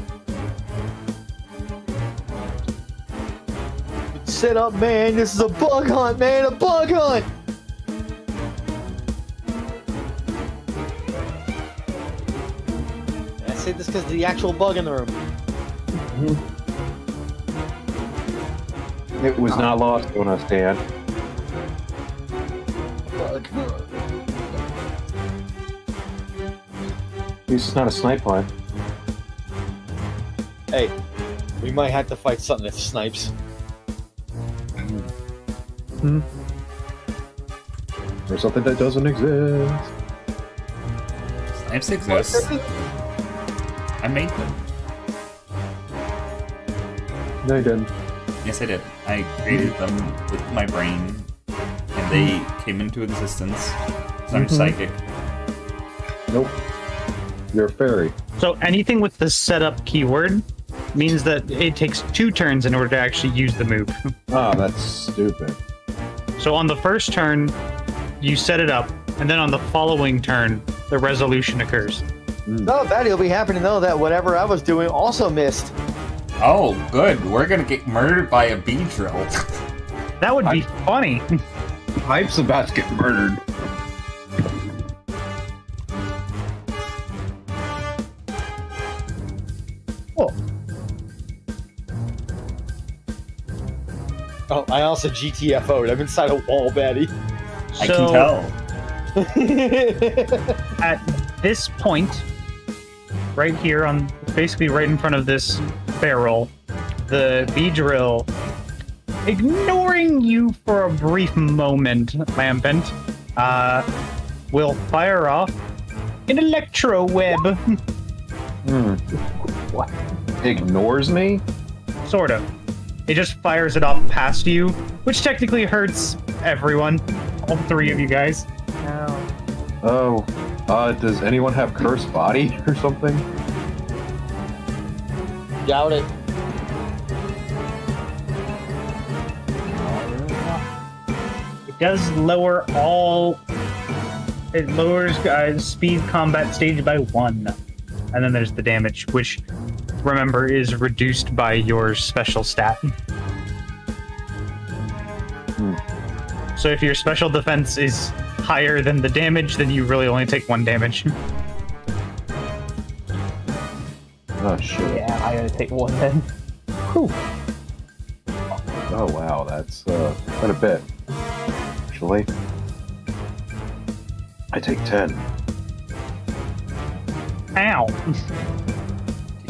Sit up, man. This is a bug hunt, man. A bug hunt. I say this because the actual bug in the room. It was not lost on us, Dan. Bug. Least it's not a snipe hunt. Hey, we might have to fight something that snipes. Hmm. Or something that doesn't exist. Snipes exist. I made them. No, you didn't. Yes, I did. I created them with my brain, and they came into existence. 'cause I'm Mhm. psychic. Nope. You're a fairy. So anything with the setup keyword means that it takes two turns in order to actually use the move. (laughs) Ah, that's stupid. So on the first turn, you set it up, and then on the following turn, the resolution occurs. No, that will be happy to know That whatever I was doing also missed. Oh, good. We're gonna get murdered by a bee drill. (laughs) That would be funny. (laughs) Hype's about to get murdered. Oh, I also GTFO'd. I'm inside a wall, Betty. I can tell. (laughs) at this point, right here on basically right in front of this barrel, the Beedrill, ignoring you for a brief moment, Lampent, uh, will fire off an electro web. Hmm. (laughs) What? Ignores me? sort of. It just fires it off past you, which technically hurts everyone, all three of you guys. Ow. Oh, uh, does anyone have cursed body (laughs) or something? Doubt it. It does lower all. It lowers uh, speed combat stage by one, and then there's the damage, which remember is reduced by your special stat. So if your special defense is higher than the damage, then you really only take one damage. (laughs) Oh shit. Yeah, I only take one then. Whew. Oh wow, that's uh, quite a bit. Actually, I take ten. Ow! (laughs)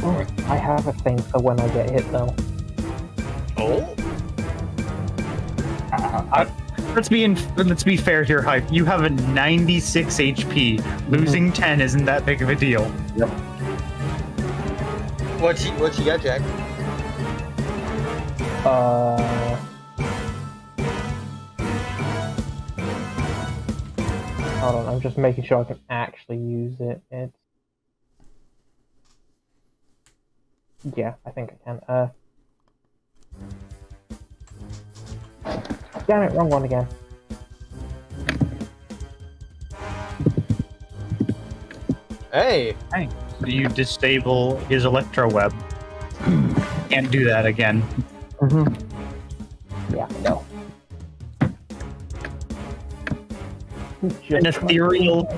Oh, I have a thing for when I get hit though. Oh? Uh, Let's be in, let's be fair here, hype. You have a 96 HP. Losing 10 isn't that big of a deal. What you, what you got, Jack? Uh. Hold on, I'm just making sure I can actually use it. It's. Yeah, I think I can. Uh. Damn it, wrong one again. Hey! So you disable his electro web. Can't do that again. Mm-hmm. Yeah, no. An ethereal,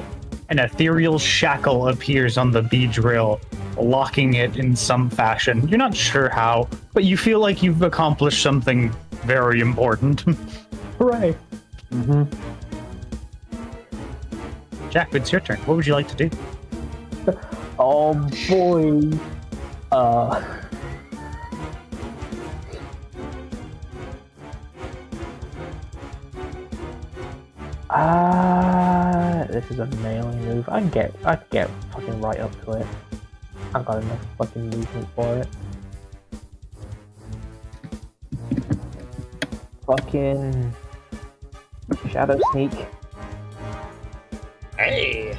an ethereal shackle appears on the Beedrill, locking it in some fashion. You're not sure how, but you feel like you've accomplished something very important. (laughs) Hooray! hmm Jack, it's your turn. What would you like to do? Oh boy. Uh. Ah, this is a melee move. I can get, I can get fucking right up to it. I've got enough fucking reason for it. Fucking shadow sneak. Hey!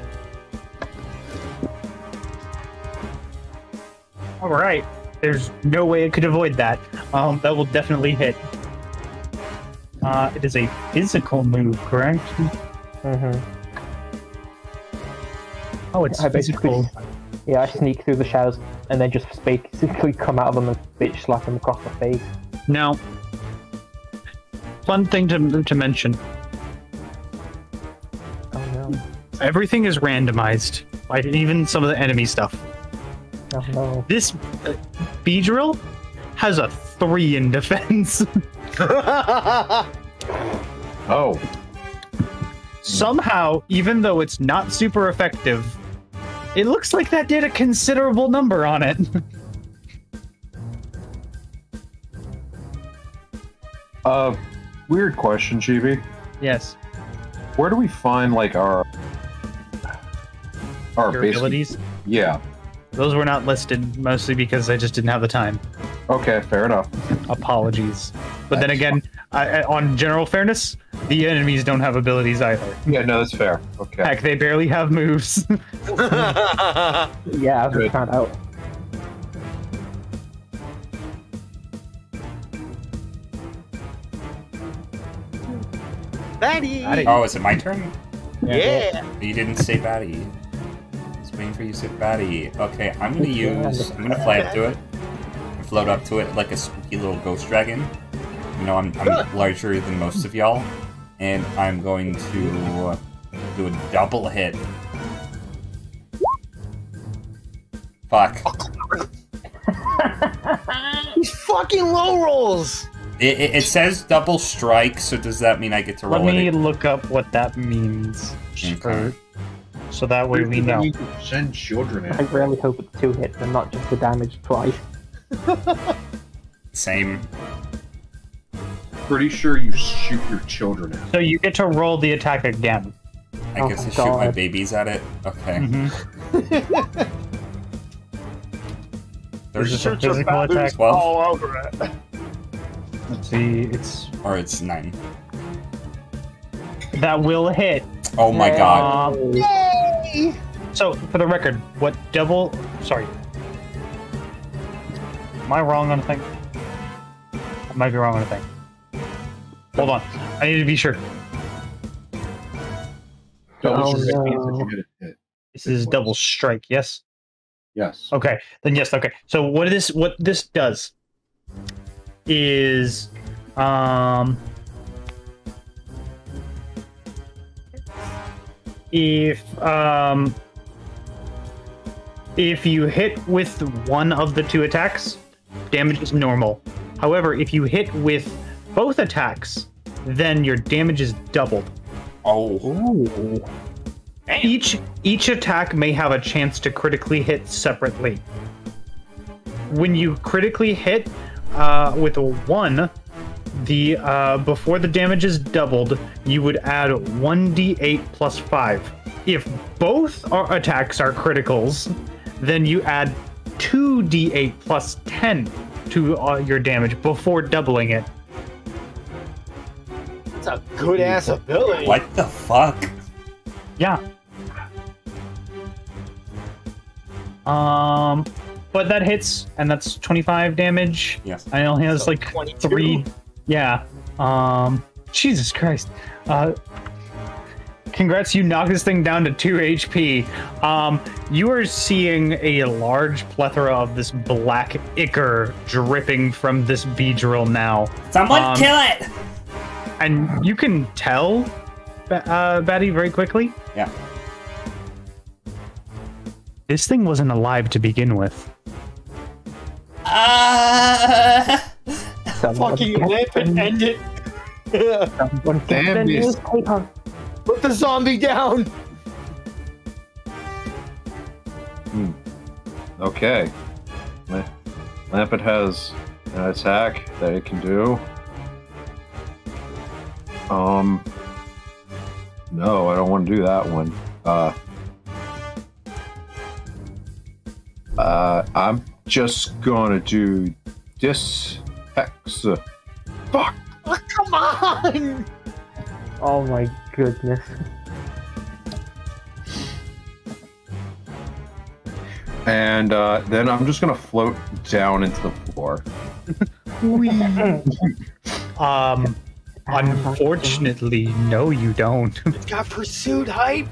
All right. There's no way it could avoid that. Um, that will definitely hit. Uh, it is a physical move, correct? Mm-hmm. Oh, it's I basically- physical. Yeah, I sneak through the shadows and then just basically come out of them and bitch slap them across the face. Now, fun thing to to mention: Oh no. everything is randomized, like even some of the enemy stuff. Oh no. This uh, Beedrill has a three in defense. (laughs) Oh, Somehow, even though it's not super effective, it looks like that did a considerable number on it. (laughs) uh, weird question, Chibi. yes, Where do we find like our our your basic- abilities. Yeah. Those were not listed mostly because I just didn't have the time. Okay, fair enough. Apologies. But then again, I, I, on general fairness, the enemies don't have abilities either. Yeah, no, that's fair. Okay. Heck, they barely have moves. (laughs) Yeah, I just found out. Batty! Batty. oh, is it my turn? Yeah! You didn't say Batty. I was waiting for you to say Batty. Okay, I'm gonna use. I'm gonna fly up to it. and Float up to it like a spooky little ghost dragon. You know, I'm, I'm larger than most of y'all. And I'm going to do a double hit. Fuck. (laughs) These fucking low rolls! It, it, it says double strike, so does that mean I get to roll Let me it? look up what that means. Okay. so that way we know. Can send children in. I really hope it's two hits and not just the damage twice. Same. Pretty sure you shoot your children in. So you get to roll the attack again. I Oh, guess I shoot my babies at it. Okay. (laughs) Mhm. There's just a physical attack? Twelve, over it. Let's see. It's or it's nine. that will hit. Oh my god. Um, Yay! so, for the record, what devil. Sorry. Am I wrong on a thing? I might be wrong on a thing. Hold on. I need to be sure. Double Oh, strike means no. you hit a hit. This is double strike, yes? Yes. Okay, then yes. Okay, so what this what this does is, um, if um, if you hit with one of the two attacks, damage is normal. However, if you hit with both attacks, then your damage is doubled. Oh. Ooh. Each each attack may have a chance to critically hit separately. When you critically hit uh, with a one, the uh, before the damage is doubled, you would add one d8 plus five. If both are, attacks are criticals, then you add two d8 plus ten to uh, your damage before doubling it. It's a good ass ability. What the fuck? Yeah. Um, but that hits, and that's 25 damage. Yes. I only has So like 22. three. Yeah. Um, Jesus Christ. Uh, congrats, you knocked this thing down to two HP. Um, you are seeing a large plethora of this black ichor dripping from this Beedrill now, Someone Um, kill it! And you can tell, uh, Batty, very quickly. Yeah. This thing wasn't alive to begin with. Uh, (laughs) Fucking get and end it. Damn this. Put the zombie down. Okay. La- Lampent has an attack that it can do. Um. No, I don't want to do that one. Uh. Uh, I'm just gonna do this hex. Fuck. Oh, come on. Oh my goodness. And uh, then I'm just gonna float down into the floor. (laughs) (laughs) Um, unfortunately, no, you don't. (laughs) It's got pursuit hype.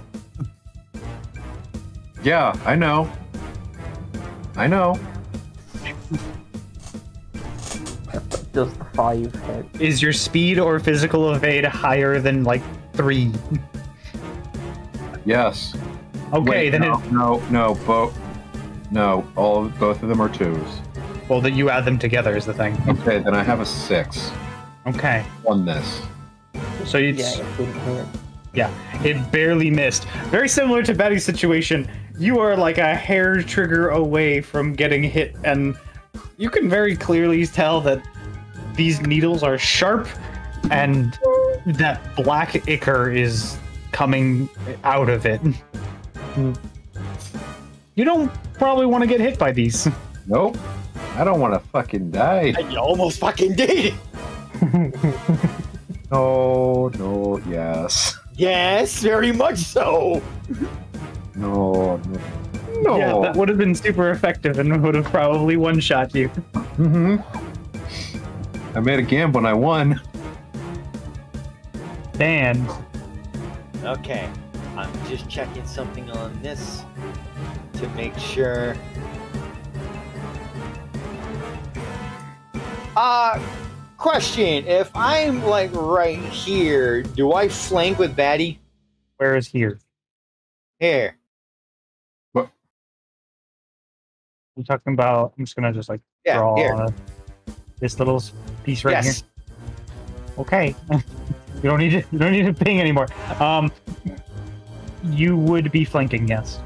Yeah, I know. I know. Does the five hit? Is your speed or physical evade higher than like three? Yes. Okay, Wait, then no, it, no, no, both. No, all both of them are twos. well, that you add them together is the thing. Okay, then I have a six Okay, on this. so it's Yeah, it didn't hit. Yeah, it barely missed. Very similar to Batty's situation. You are like a hair trigger away from getting hit, and you can very clearly tell that these needles are sharp and that black ichor is coming out of it. You don't probably want to get hit by these. Nope. I don't want to fucking die. And you almost fucking did. (laughs) No, no, yes. Yes, very much so. No, no. No. Yeah, that would have been super effective and would have probably one shot you. hmm I made a gamble and I won. Dan, Okay, I'm just checking something on this to make sure. Uh, question: If I'm like right here, do I flank with Batty? where is here? Here. What? I'm talking about. I'm just gonna just like Yeah, draw here. uh, this little piece right yes. here. Okay. (laughs) you don't need to. You don't need to ping anymore. Um, you would be flanking, yes,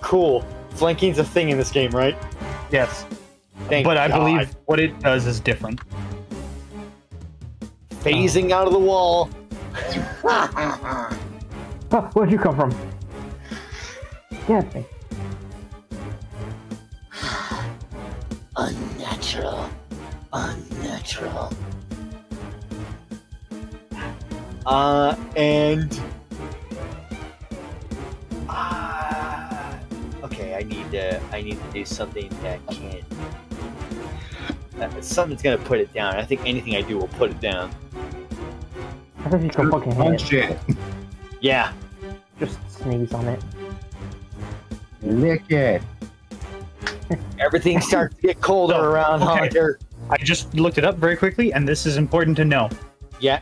Cool. Flanking's a thing in this game, right? yes. Thank you but I believe what it does is different phasing out of the wall. (laughs) where'd you come from? Get me. Unnatural. Unnatural. Uh, and. Uh, okay, I need to. I need to do something that can. Uh, something's gonna put it down. I think anything I do will put it down. I think you can fucking hit Punch it. it. Yeah. Just sneeze on it. Lick it. (laughs) Everything starts to get colder Oh, around okay. Haunter. I just looked it up very quickly, and this is important to know. Yeah.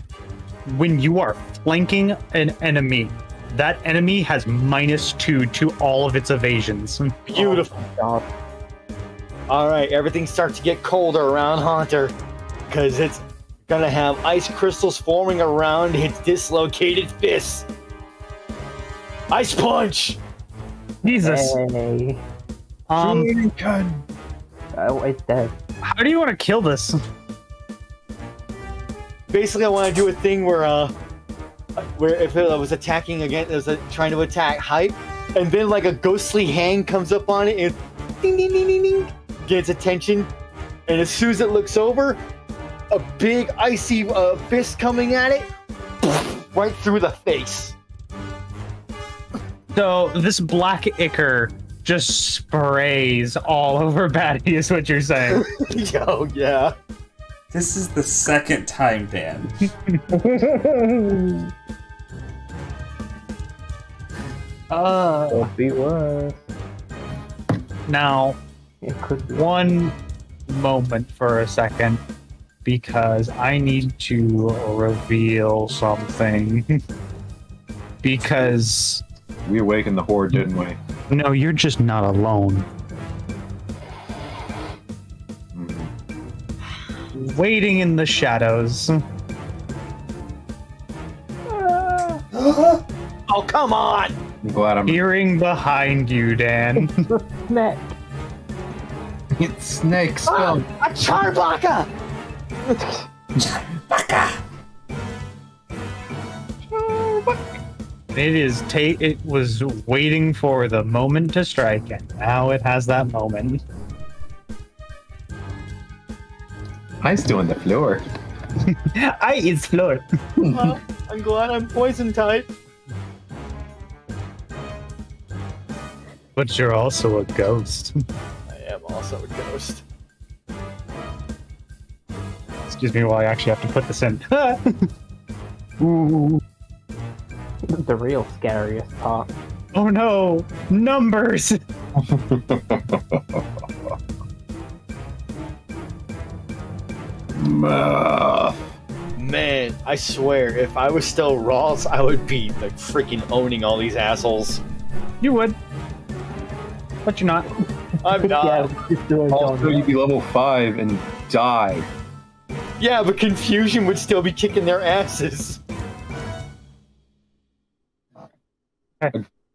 When you are flanking an enemy, that enemy has minus two to all of its evasions. (laughs) Beautiful. Oh God. All right, everything starts to get colder around Haunter because it's gonna have ice crystals forming around its dislocated fists. Ice punch! Jesus. Hey. Um, Oh, it's dead. how do you want to kill this? Basically, I want to do a thing where, uh, where if it was attacking again, it was uh, trying to attack hype, and then like a ghostly hand comes up on it and ding ding ding ding ding gets attention, and as soon as it looks over, a big icy uh, fist coming at it, right through the face. So this black ichor just sprays all (laughs) over Batty, is what you're saying. (laughs) Yo, yeah. This is the second time, Dan. (laughs) Uh, could be worse. now, It could be. one moment for a second, because I need to reveal something. (laughs) because, We awakened the horde, didn't we? no, you're just not alone. Mhm. Waiting in the shadows. (gasps) Oh, come on! I'm glad I'm. Peering behind you, Dan. (laughs) Neck. It's snake Ah, spell. a char blocker! It is ta- it was waiting for the moment to strike, and now it has that moment. I'm still on the floor. (laughs) I is floor. Well, I'm glad I'm poison type. But you're also a ghost. I am also a ghost. Excuse me while I actually have to put this in. (laughs) Ooh. The real scariest part. Oh no! Numbers! (laughs) Man, I swear, if I was still Ralts, I would be like freaking owning all these assholes. You would. But you're not. I'm (laughs) yeah, not. just doing Also, you'd be level 5 and die. Yeah, but confusion would still be kicking their asses.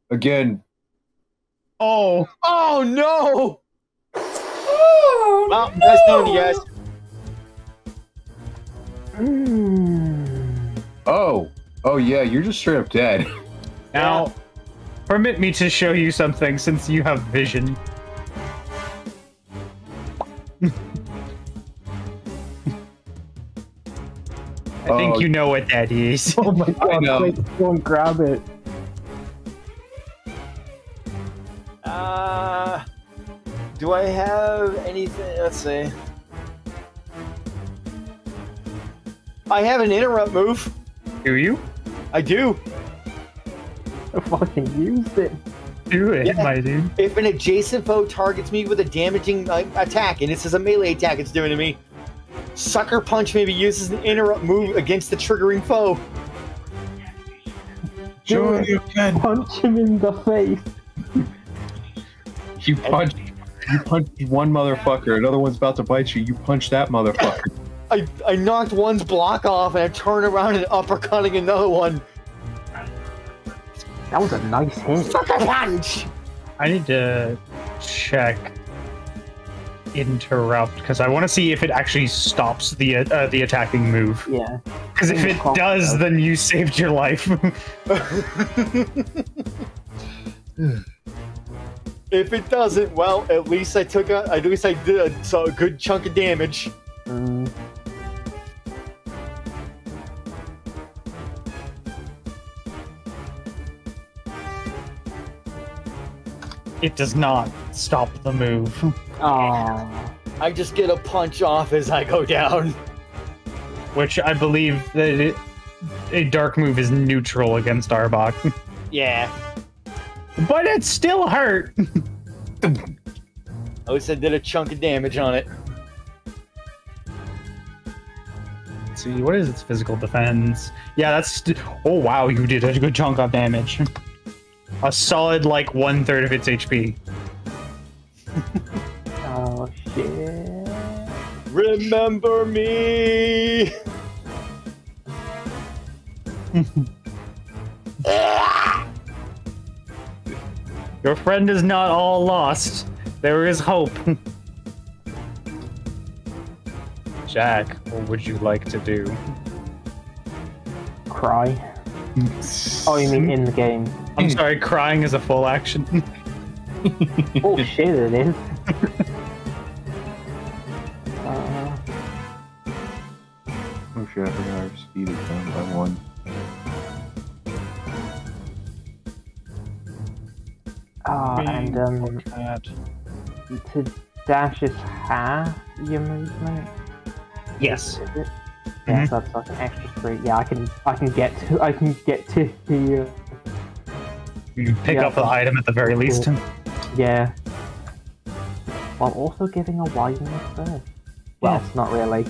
Again, Oh! Oh no! Well, that's known, guys. Mm. oh. Oh, yeah, you're just straight up dead. (laughs) Now, permit me to show you something since you have vision. I think Oh. you know what that is. (laughs) Oh my god, know. quick, go and grab it. Uh, do I have anything? Let's see. I have an interrupt move. Do you? I do. I fucking used it. Do it, Yeah. my dude. If an adjacent foe targets me with a damaging uh, attack, and this is a melee attack it's doing to me, Sucker Punch maybe uses an interrupt move against the triggering foe. Show it. you can. Punch him in the face. You punch. You punch one motherfucker. Another one's about to bite you. You punch that motherfucker. I, I knocked one's block off and I turned around and uppercutting another one. That was a nice hit. Sucker Punch! I need to check interrupt because I want to see if it actually stops the uh, the attacking move. Yeah. Because if it does, then you saved your life. (laughs) if it doesn't, well, at least I took a, at least I did a, so a good chunk of damage. It does not. stop the move. (laughs) Oh, I just get a punch off as I go down. Which I believe that it, a dark move is neutral against Arbok. (laughs) Yeah. But it still hurt. At least I did a chunk of damage on it. Let's see, what is its physical defense? Yeah, that's. St- oh wow, you did a good chunk of damage. A solid like one third of its HP. (laughs) shit. Remember me. (laughs) Your friend is not all lost. There is hope. (laughs) Jack, what would you like to do? Cry. Oh, you mean in the game? I'm sorry, crying is a full action. (laughs) Oh shit, it is. Oh shit, I forgot speed is down by one. ah, and um, to dash is half your movement. Yes. Is it? Yeah, so that's like an extra three. Yeah, I can, I can get to, I can get to here. You pick Yeah. up the item at the very least. Yeah. While also giving a widening first. Well, Yeah. not really.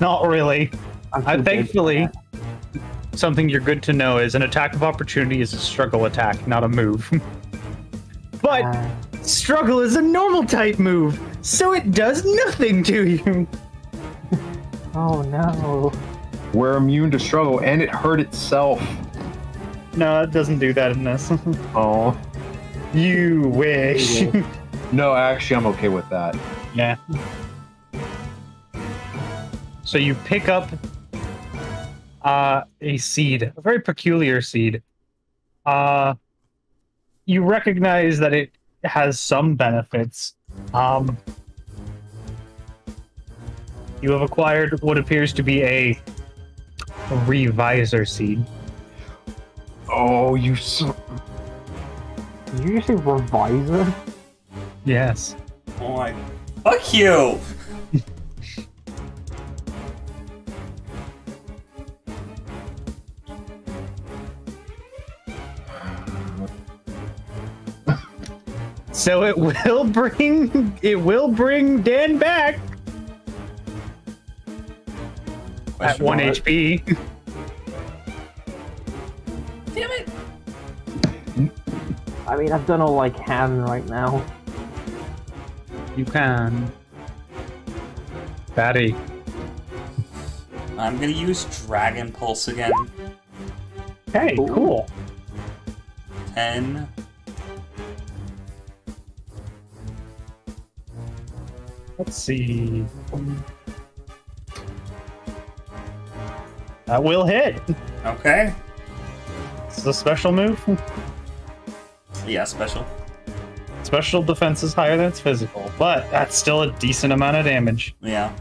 Not really. I'm too big for thankfully, something you're good to know is an attack of opportunity is a struggle attack, not a move. (laughs) but Uh, struggle is a normal type move, so it does nothing to you. (laughs) oh no. We're immune to struggle, and it hurt itself. No, it doesn't do that in this. (laughs) Oh. you wish. No, actually, I'm okay with that. yeah. So you pick up uh, a seed, a very peculiar seed. Uh, you recognize that it has some benefits. Um, you have acquired what appears to be a, a reviver seed. Oh, you so. Did you just say reviver? Yes. Oh my. Fuck you! So it will bring it will bring Dan back at one mark. HP. (laughs) Damn it! I mean, I've done all I can right now. You can. Batty. I'm gonna use Dragon Pulse again. Hey, Ooh. cool. 10. Let's see. That will hit. Okay. This is a special move. Yeah, special. Special defense is higher than its physical, but that's still a decent amount of damage. Yeah.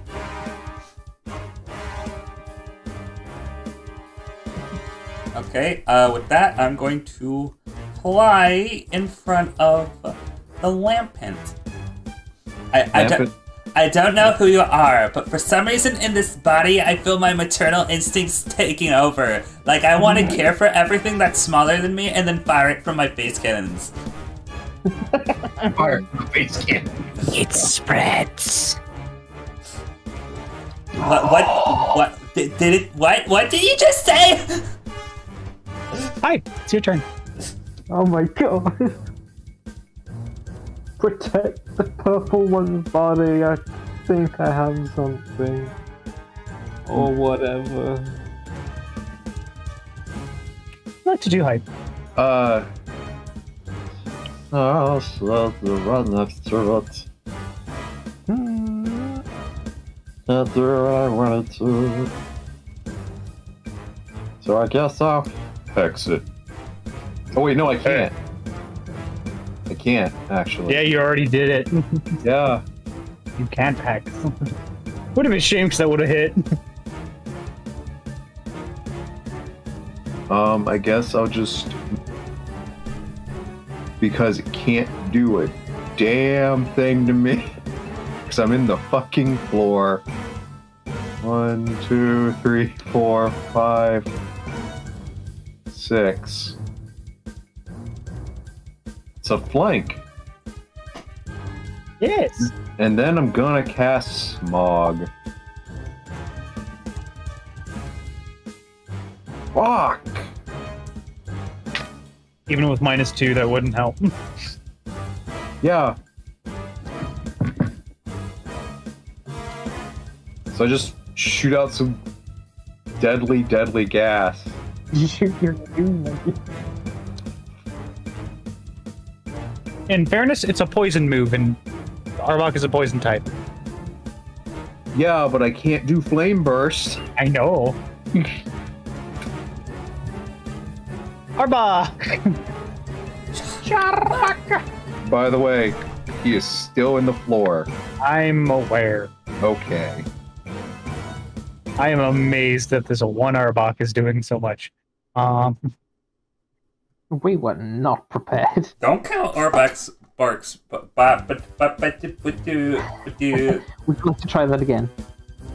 Okay, uh, with that, I'm going to fly in front of the Lampent. I, I, Lampent? I don't know who you are, but for some reason in this body, I feel my maternal instincts taking over. Like, I want to mm. care for everything that's smaller than me and then fire it from my face cannons. (laughs) Fire from face cannon. It spreads. What? What? What? Did, did it? What? What did you just say? Hi, it's your turn. Oh my god. (laughs) Protect the purple one's body. I think I have something. Or whatever. What like to do hype? Uh. I'll slow the run after it. Hmm. After I wanted to. So I guess I'll hex it. Oh wait, no, I can't. I can't actually. Yeah, you already did it. Yeah. you can't hack. (laughs) would have been shame because that would have hit. Um, I guess I'll just. because it can't do a damn thing to me. (laughs) Because I'm in the fucking floor. One, two, three, four, five, six. It's a flank. Yes. And then I'm gonna cast Smog. Fuck! Even with minus two, that wouldn't help. (laughs) Yeah. So I just shoot out some deadly, deadly gas. You shoot your goon In fairness, it's a poison move, and Arbok is a poison type. Yeah, but I can't do flame burst. I know. Arbok! By the way, he is still in the floor. I'm aware. Okay. I am amazed that this one Arbok is doing so much. Um, We were not prepared. Don't count Arbok's barks, but but but but but but but do but do. We'd like to try that again.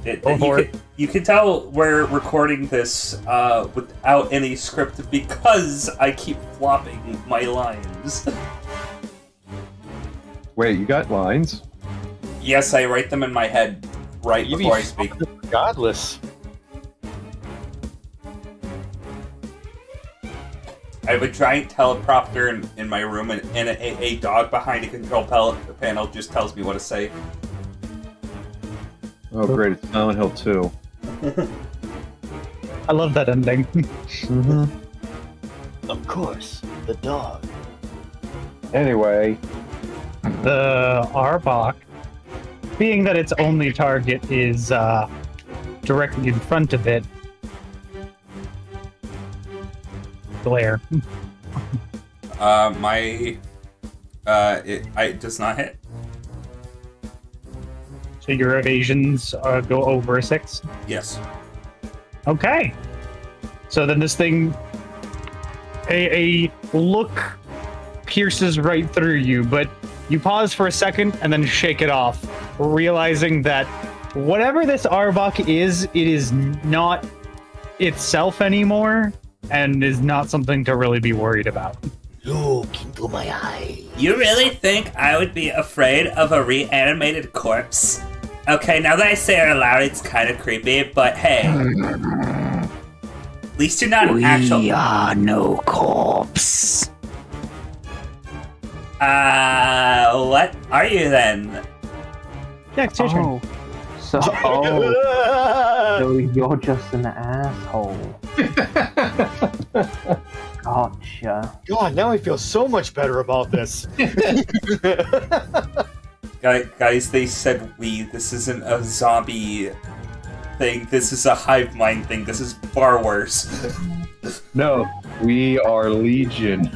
It, Go you, can, you can tell we're recording this uh, without any script because I keep flopping my lines. Wait, you got lines? yes, I write them in my head right You before be I speak. Regardless. I have a giant teleprompter in, in my room, and, and a, a dog behind a control pel- panel just tells me what to say. Oh, great. It's Silent Hill 2. (laughs) I love that ending. Mm-hmm. (laughs) Of course, the dog. Anyway, the Arbok, being that its only target is uh, directly in front of it, glare. Uh, my uh, it, I, it does not hit. So your evasions uh, go over a six. Yes. Okay. So then this thing, a, a look pierces right through you, but you pause for a second and then shake it off, realizing that whatever this Arbok is, it is not itself anymore and is not something to really be worried about. Look into my eye. You really think I would be afraid of a reanimated corpse? Okay, now that I say it aloud, it's kind of creepy, but hey. At least you're not an actual. We are no corpse. Uh, what are you then? Yeah, it's your turn. Oh. So, oh, (laughs) so you're just an asshole. Gotcha. God, now I feel so much better about this. (laughs) Guys, they said we. This isn't a zombie thing. This is a hive mind thing. This is far worse. (laughs) no, we are Legion.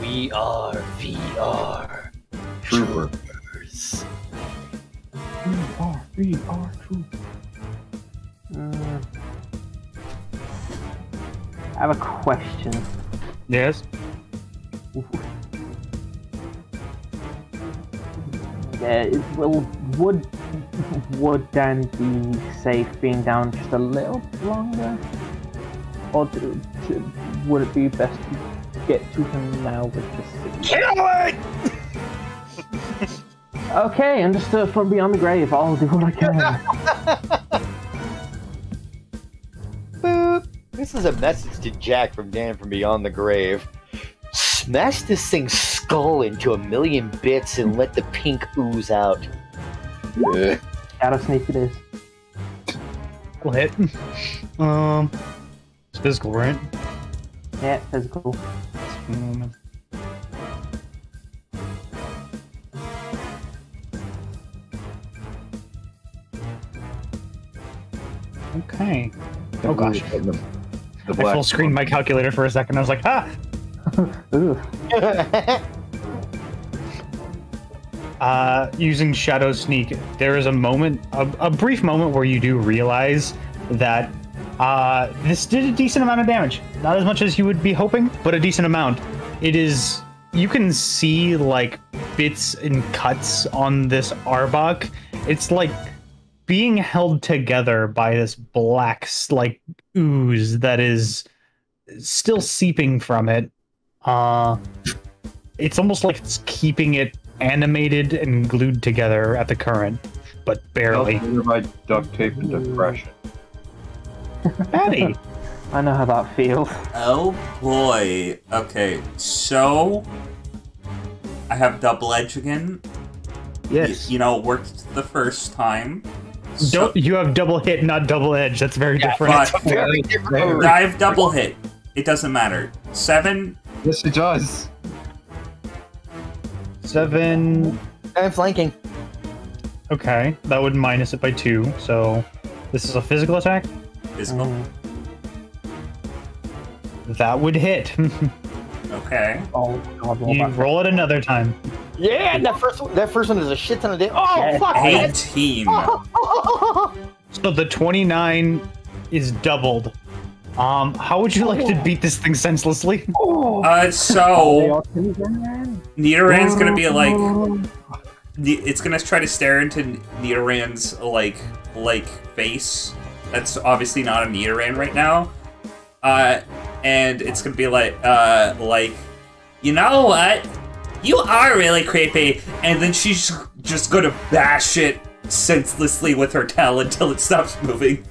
we are VR. troopers. We are Trooper. troopers. Mm. I have a question. Yes. (laughs) Yeah, well, would would Dan be safe being down just a little longer, or do, to, would it be best to get to him now with the city? Kill it! (laughs) Okay, understood. From beyond the grave, I'll do what I can. (laughs) Boop. This is a message to Jack from Dan from Beyond the Grave. Smash this thing's skull into a million bits and let the pink ooze out. (laughs) Eh, Shadow sneak it is. Will hit. Um, it's physical, right? Yeah, physical. Um, Okay. Oh gosh. The, the I full screened my calculator for a second. I was like, ah. (laughs) Uh, using Shadow Sneak, there is a moment, a, a brief moment where you do realize that Uh, this did a decent amount of damage. Not as much as you would be hoping, but a decent amount. It is. You can see like bits and cuts on this Arbok. It's like being held together by this black like ooze that is still seeping from it. Uh, it's almost like it's keeping it animated and glued together at the current, but barely. Help by duct tape and depression. (laughs) Patty. I know how that feels. Oh boy. Okay, so I have double edge again. Yes. Y- You know, it worked the first time. So- Don't you have double hit, not double edge? That's very different. but Very different. I have double hit. It doesn't matter. Seven. Yes, it does. Seven. I'm flanking. Okay, that would minus it by two. So this is a physical attack. Physical. Mm. That would hit. (laughs) Okay. Oh god, roll you roll it another time. Yeah, that first one, that first one is a shit ton of damage. Oh fuck! man. Eighteen. (laughs) So the twenty-nine is doubled. Um, how would you like to beat this thing senselessly? (laughs) Uh, so Nidoran's gonna be like, (laughs) it's gonna try to stare into Nidoran's like like face. That's obviously not a Nidoran right now. Uh, and it's gonna be like uh like, you know what? You are really creepy. And then she's just gonna bash it senselessly with her tail until it stops moving.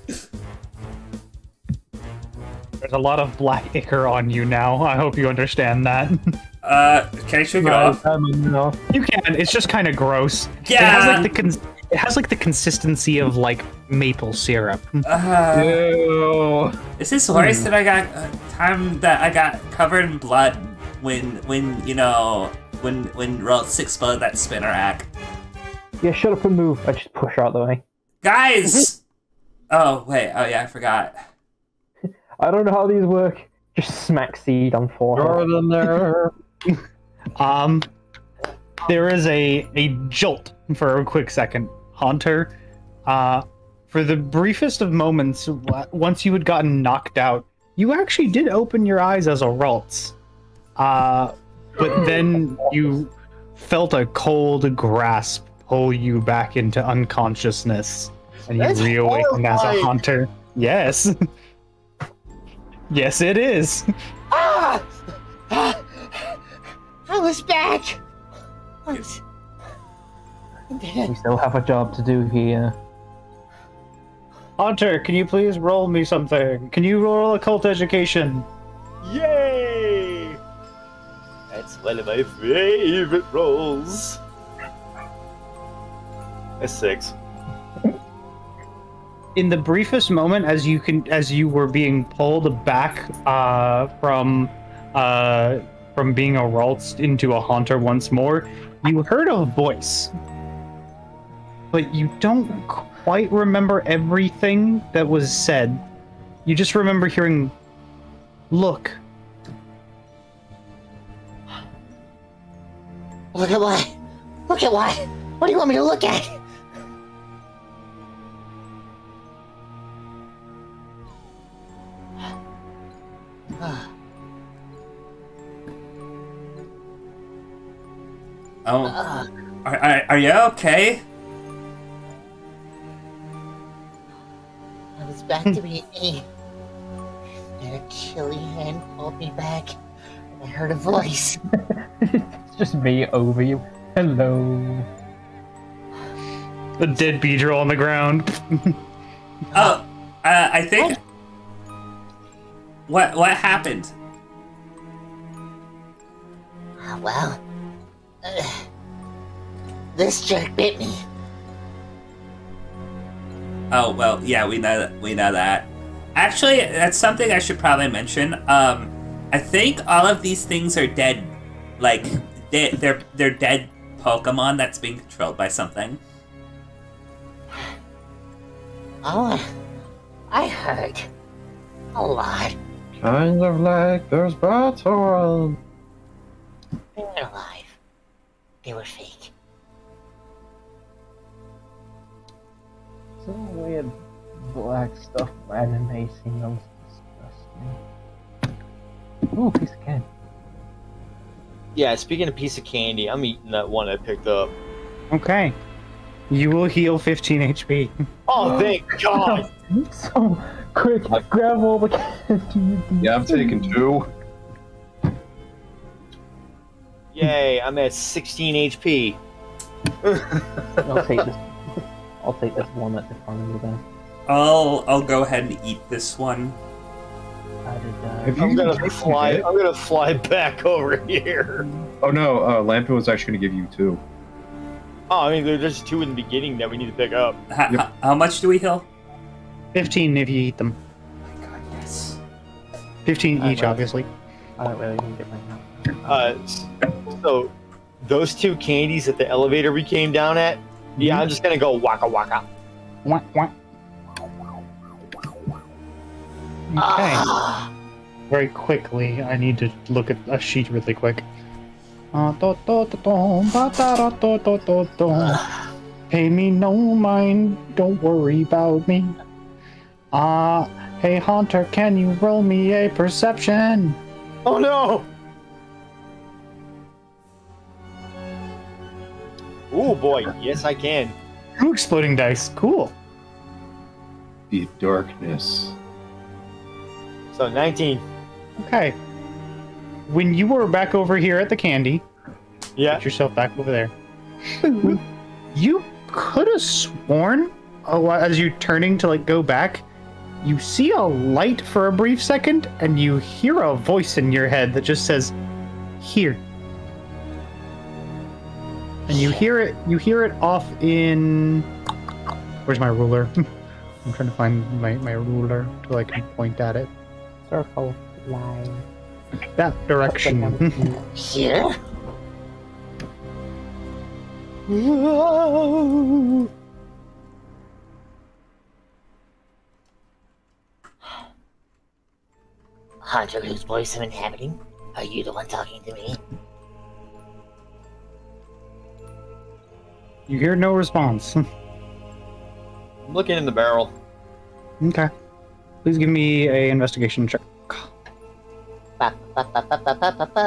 There's a lot of black ichor on you now. I hope you understand that. (laughs) Uh, can I shake it Right, off? um, no. you can. It's just kind of gross. It has Yeah. like the cons- it has like the consistency of like maple syrup. Uh, Ew. Is this worse that I got uh, time that I got covered in blood when when you know when when Ralts exploded that spinner rack? Yeah, shut up and move. I just push her out the way. Guys! oh wait, oh yeah, I forgot. I don't know how these work. Just smack seed on forehead. Jordan there. (laughs) Um, there is a a jolt for a quick second, Haunter. Uh, for the briefest of moments, once you had gotten knocked out, you actually did open your eyes as a Ralts. Uh, but then you felt a cold grasp pull you back into unconsciousness, and you That's reawakened as a Haunter. Yes. yes, it is. Ah! Ah! I was back. I was. I'm dead. We still have a job to do here. Haunter, can you please roll me something? Can you roll occult education? Yay! That's one of my favorite rolls. A six. In the briefest moment, as you can, as you were being pulled back uh, from uh, from being a Ralts into a Haunter once more, you heard a voice, but you don't quite remember everything that was said. You just remember hearing, "Look." Look at what? Look at what? What do you want me to look at? (sighs) Oh, ah. are, are, are you okay? I was back to being me. And a chilly hand pulled me back, and I heard a voice. (laughs) it's just me over you. Hello. The dead Beedrill on the ground. (laughs) Oh, uh, I think. What what happened? Ah, well, uh, this jerk bit me. Oh well, yeah, we know that. We know that. Actually, that's something I should probably mention. Um, I think all of these things are dead. Like they, they're they're dead Pokemon that's being controlled by something. Oh, I heard a lot. kind of like there's battle. They weren't alive. They were fake. Some weird. black stuff anime seems disgusting. Ooh, piece of candy. Yeah, speaking of piece of candy, I'm eating that one I picked up. Okay. You will heal 15 HP. Oh, (laughs) thank God! So quick, I... grab all the candy. Yeah, I'm taking two. Yay, I'm at 16 HP. I'll take (laughs) this. I'll take this one at the front of you then. I'll I'll go ahead and eat this one. I did that. Have you I'm gonna fly. it? I'm gonna fly (laughs) back over here. Oh no, uh, Lampent was actually going to give you two. Oh, I mean, there's just two in the beginning that we need to pick up. H- Yep. h- how much do we heal? 15 if you eat them. Oh my god, yes. 15 I each, will. obviously. I don't really need it right now. Uh, so those two candies at the elevator we came down at. Yeah, I'm just gonna go waka waka. Wah, wah. Okay. (sighs) Very quickly, I need to look at a sheet really quick. Uh. Pay me no mind, don't worry about me. Ah, hey Haunter, can you roll me a perception? Oh no! Oh boy, yes I can. Two exploding dice, cool. The darkness. So 19. Okay. When you were back over here at the candy, Yeah. Put yourself back over there. you could have sworn, oh, as you turning to like go back, you see a light for a brief second, and you hear a voice in your head that just says, "Here." And you hear it. You hear it off in. Where's my ruler? (laughs) I'm trying to find my, my ruler I can point at it. Circle line. That direction. (laughs) Here? Whoa. Haunter, whose voice I'm inhabiting? Are you the one talking to me? you hear no response. (laughs) I'm looking in the barrel. okay. Please give me a investigation check. Ba, ba, ba, ba, ba, ba, ba, ba.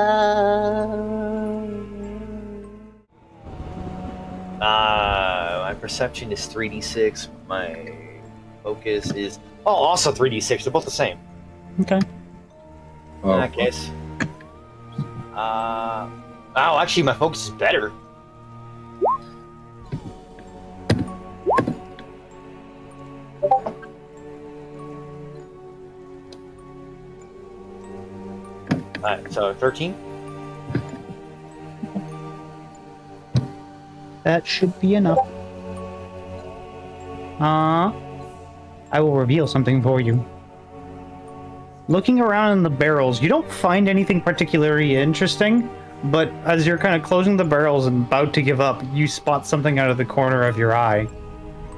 Uh, my perception is 3d6. My focus is. Oh, also 3d6. They're both the same. Okay. In Oh, that case. Uh. Oh, actually, my focus is better. So 13? That should be enough. Uh, I will reveal something for you. Looking around in the barrels, you don't find anything particularly interesting, but as you're kind of closing the barrels and about to give up, you spot something out of the corner of your eye.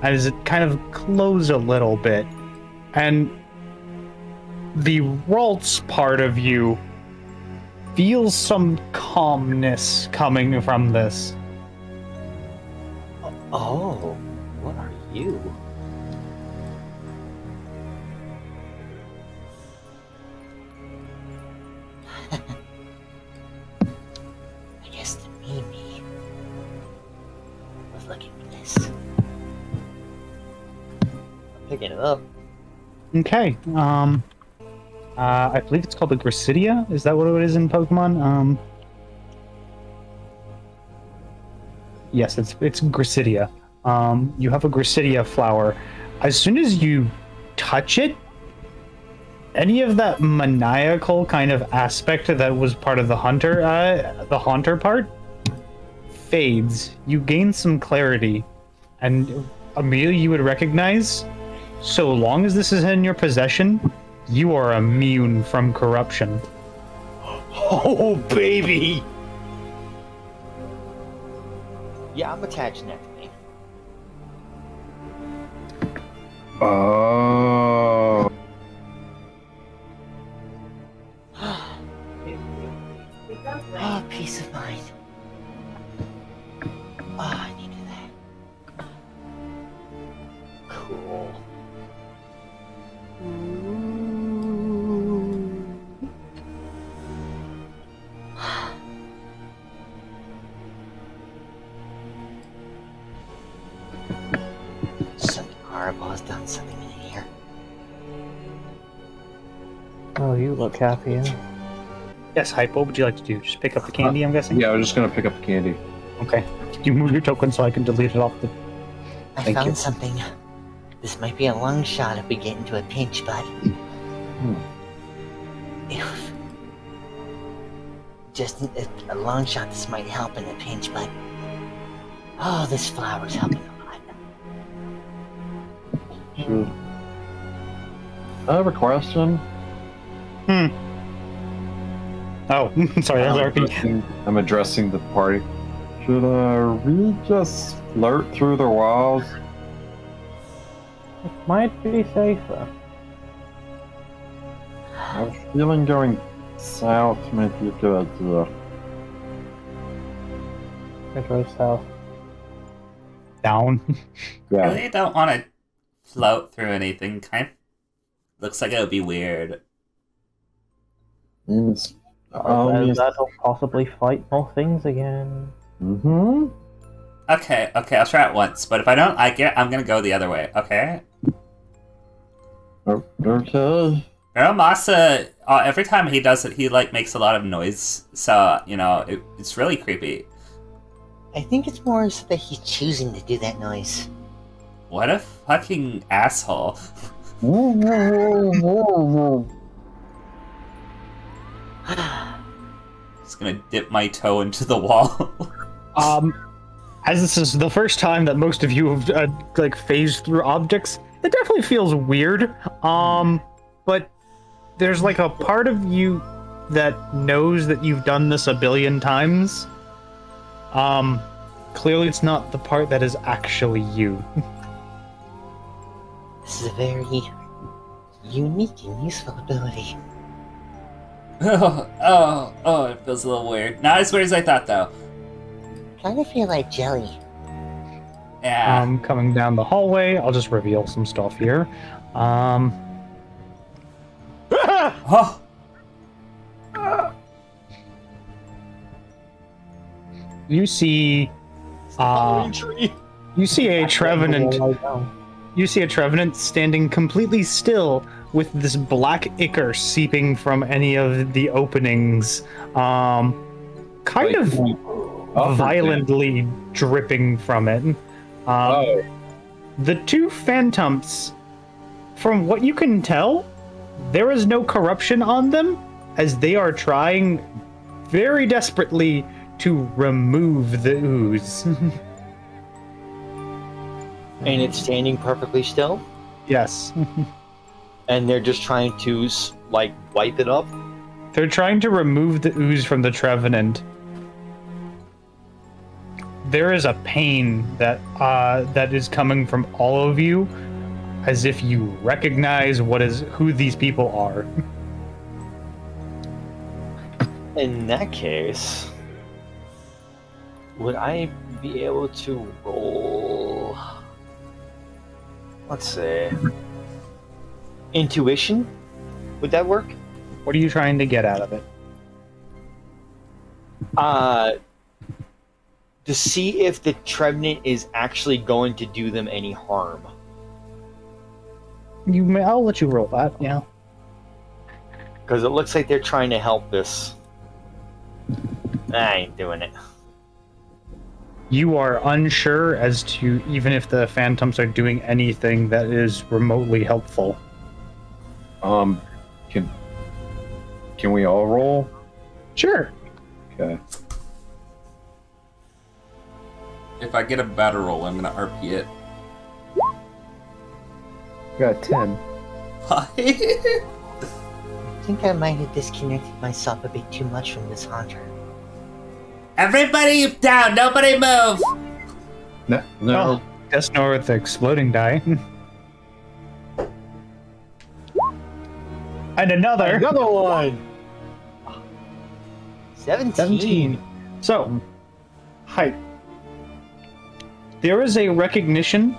As it kind of close a little bit. And the Ralts part of you feels some calmness coming from this. Oh, what are you? (laughs) I guess the Mimi was looking for this. I'm picking it up. Okay. Um, uh, I believe it's called the Gracidea. Is that what it is in Pokemon? Um, yes, it's it's Gracidea. Um, you have a Gracidea flower. As soon as you touch it, any of that maniacal kind of aspect that was part of the hunter, uh, the haunter part, fades. You gain some clarity, and immediately you would recognize so long as this is in your possession, you are immune from corruption. Oh, baby! Yeah, I'm attaching that to me. oh. Oh, peace of mind. Oh, I needed that. Cool. Fireball has something in here. Oh, you look happy. Huh? Yes, Hype, what would you like to do? Just pick up the candy, I'm guessing? Yeah, I was just gonna pick up the candy. Okay. Can you move your token so I can delete it off the. I Thank found you. something. This might be a long shot if we get into a pinch, bud. Hmm. If just a, a long shot, this might help in a pinch, but oh, this flower's helping a lot. Should... I have a question. Oh, (laughs) sorry, that was I'm RP. addressing, I'm addressing the party. Should uh, we just flirt through the walls? It might be safer. I was feeling going south might be a good idea. It goes south. Down. I Yeah. really don't want to float through anything. Kind of looks like it would be weird. Means, Oh, that'll possibly fight more things again. mm-hmm. Okay, okay, I'll try it once, but if I don't like it, I'm gonna go the other way. Okay. Okay. Earl Masa, uh, every time he does it, he like makes a lot of noise. So you know, it, it's really creepy. I think it's more so that he's choosing to do that noise. What a fucking asshole! (laughs) Just gonna dip my toe into the wall. (laughs) Um, as this is the first time that most of you have uh, like phased through objects, it definitely feels weird. Um, but there's like a part of you that knows that you've done this a billion times. Um, clearly it's not the part that is actually you. (laughs) This is a very unique and useful ability. (laughs) oh, oh, oh, it feels a little weird. Not as weird as I thought, though. Kind of feel like jelly. Yeah. Um, coming down the hallway, I'll just reveal some stuff here. Um, (laughs) oh, you see, uh, you see a Trevenant Lie down. You see a Trevenant standing completely still with this black ichor seeping from any of the openings, um, kind Like, of up or violently dripping from it. Um, Oh, The two phantoms, from what you can tell, there is no corruption on them, as they are trying very desperately to remove the ooze. (laughs) And it's standing perfectly still, yes. (laughs) and they're just trying to like wipe it up. They're trying to remove the ooze from the Trevenant. There is a pain that uh, that is coming from all of you, as if you recognize what is who these people are. (laughs) In that case, would I be able to roll? Let's see. Intuition? Would that work? What are you trying to get out of it? Uh, to see if the Trevenant is actually going to do them any harm. You may. I'll let you roll that. Yeah. Because it looks like they're trying to help this. I ain't doing it. You are unsure as to even if the phantoms are doing anything that is remotely helpful. um, can can we all roll? Sure. Okay. if I get a better roll, I'm gonna RP it. Got ten. (laughs) I think I might have disconnected myself a bit too much from this hunter. Everybody down! Nobody move! No, no. Oh, Death Snow with the exploding die. (laughs) and another. Another one! 17. 17. So, height. There is a recognition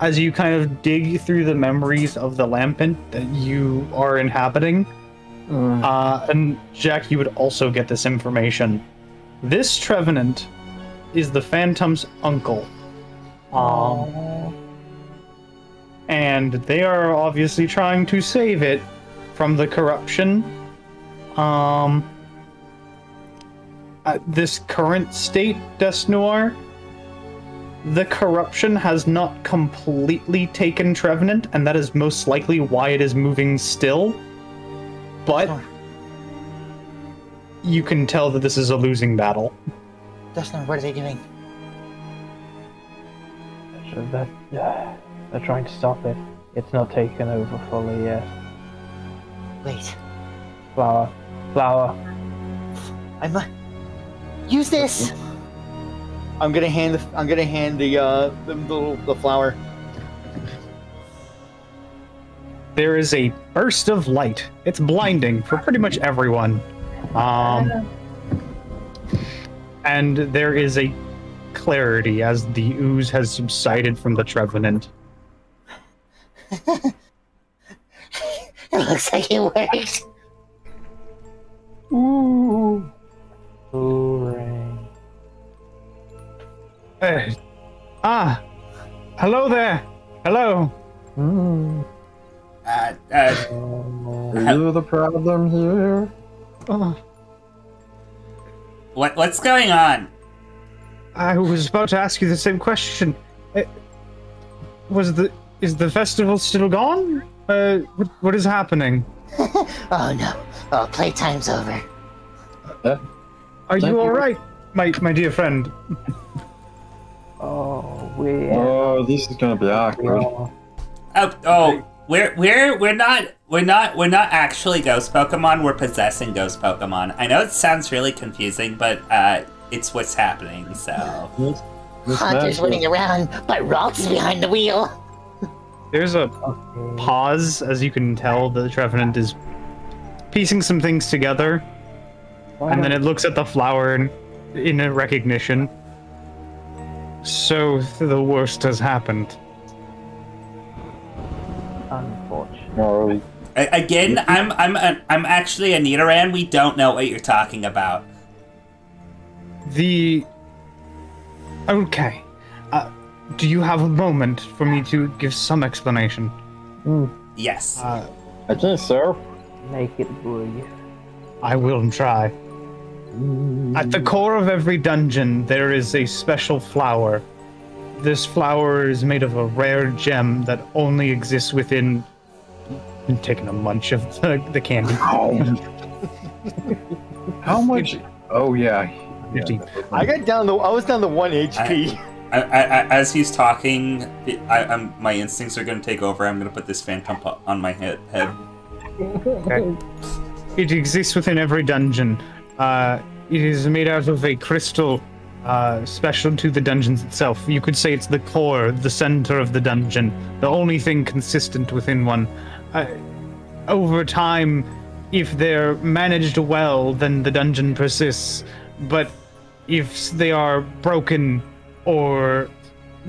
as you kind of dig through the memories of the lampent that you are inhabiting. Uh, Uh, and Jack, you would also get this information. This Trevenant is the Phantom's uncle. Um, and they are obviously trying to save it from the corruption. Um, at this current state, Dusknoir, the corruption has not completely taken Trevenant, and that is most likely why it is moving still. But. You can tell that this is a losing battle. Dustin, what are they doing? So that uh, they're trying to stop it. It's not taken over fully yet. Wait, Flower, flower. I'm. Uh, use this. I'm gonna hand the I'm gonna hand the uh the little the flower. There is a burst of light. It's blinding for pretty much everyone. Um, and there is a clarity as the ooze has subsided from the Trevenant. (laughs) It looks like it worked. Ooh. Hooray. Uh, ah, hello there. Hello. Mm. Uh, uh, Are you the problem here? Oh, what what's going on? I was about to ask you the same question. Uh, was the is the festival still gone? Uh, what, what is happening? (laughs) Oh no. Oh, playtime's over. Are you all right, my my dear friend? (laughs) oh, we. Oh, this is gonna be awkward. Oh, oh, we're we're we're not we're not we're not actually ghost Pokemon. We're possessing ghost Pokemon. I know it sounds really confusing, but uh, it's what's happening. So Miss- Miss Hunter's Maxwell. running around, but Ralph's behind the wheel. There's a pause as you can tell the Trevenant is piecing some things together, and then it looks at the flower in, in a recognition. So the worst has happened. Unfortunate. A- again, I'm I'm I'm actually a Nidoran. We don't know what you're talking about. The okay. Uh, do you have a moment for me to give some explanation? Yes. Uh, I think so. Make it brief. I will try. At the core of every dungeon, there is a special flower. This flower is made of a rare gem that only exists within. I'm taking a munch of the, the candy. How much? Oh yeah. yeah. I got down the. I was down to one HP. I, I, I, as he's talking, I, I'm, my instincts are going to take over. I'm going to put this phantom on my head. head. It exists within every dungeon. Uh, it is made out of a crystal uh, special to the dungeons itself. You could say it's the core, the center of the dungeon, the only thing consistent within one. Uh, over time, if they're managed well, then the dungeon persists. But if they are broken or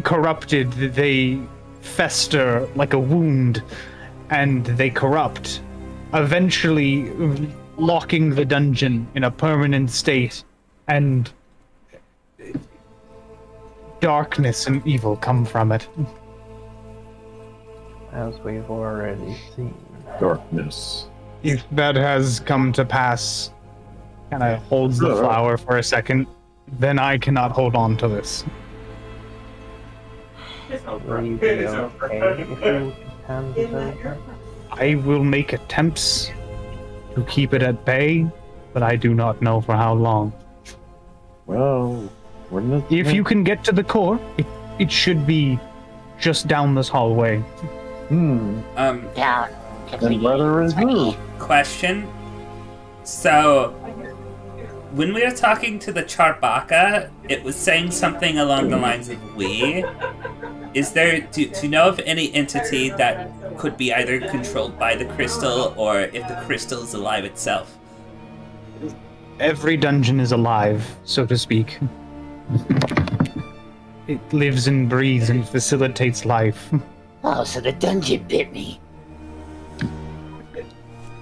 corrupted, they fester like a wound and they corrupt eventually locking the dungeon in a permanent state and darkness and evil come from it As we've already seen. Darkness. if that has come to pass kind of holds the flower for a second? Then i cannot hold on to this. Will you be okay. If you hand it over? i will make attempts to keep it at bay but i do not know for how long. Well, wouldn't if you can get to the core it, it should be just down this hallway Hmm. Um, Down. And whether is who? question. So, when we were talking to the Charbaka, it was saying something along the lines of "we." Is there do, do you know of any entity that could be either controlled by the crystal or if the crystal is alive itself? every dungeon is alive, so to speak. (laughs) It lives and breathes and facilitates life (laughs) Oh, so the dungeon bit me.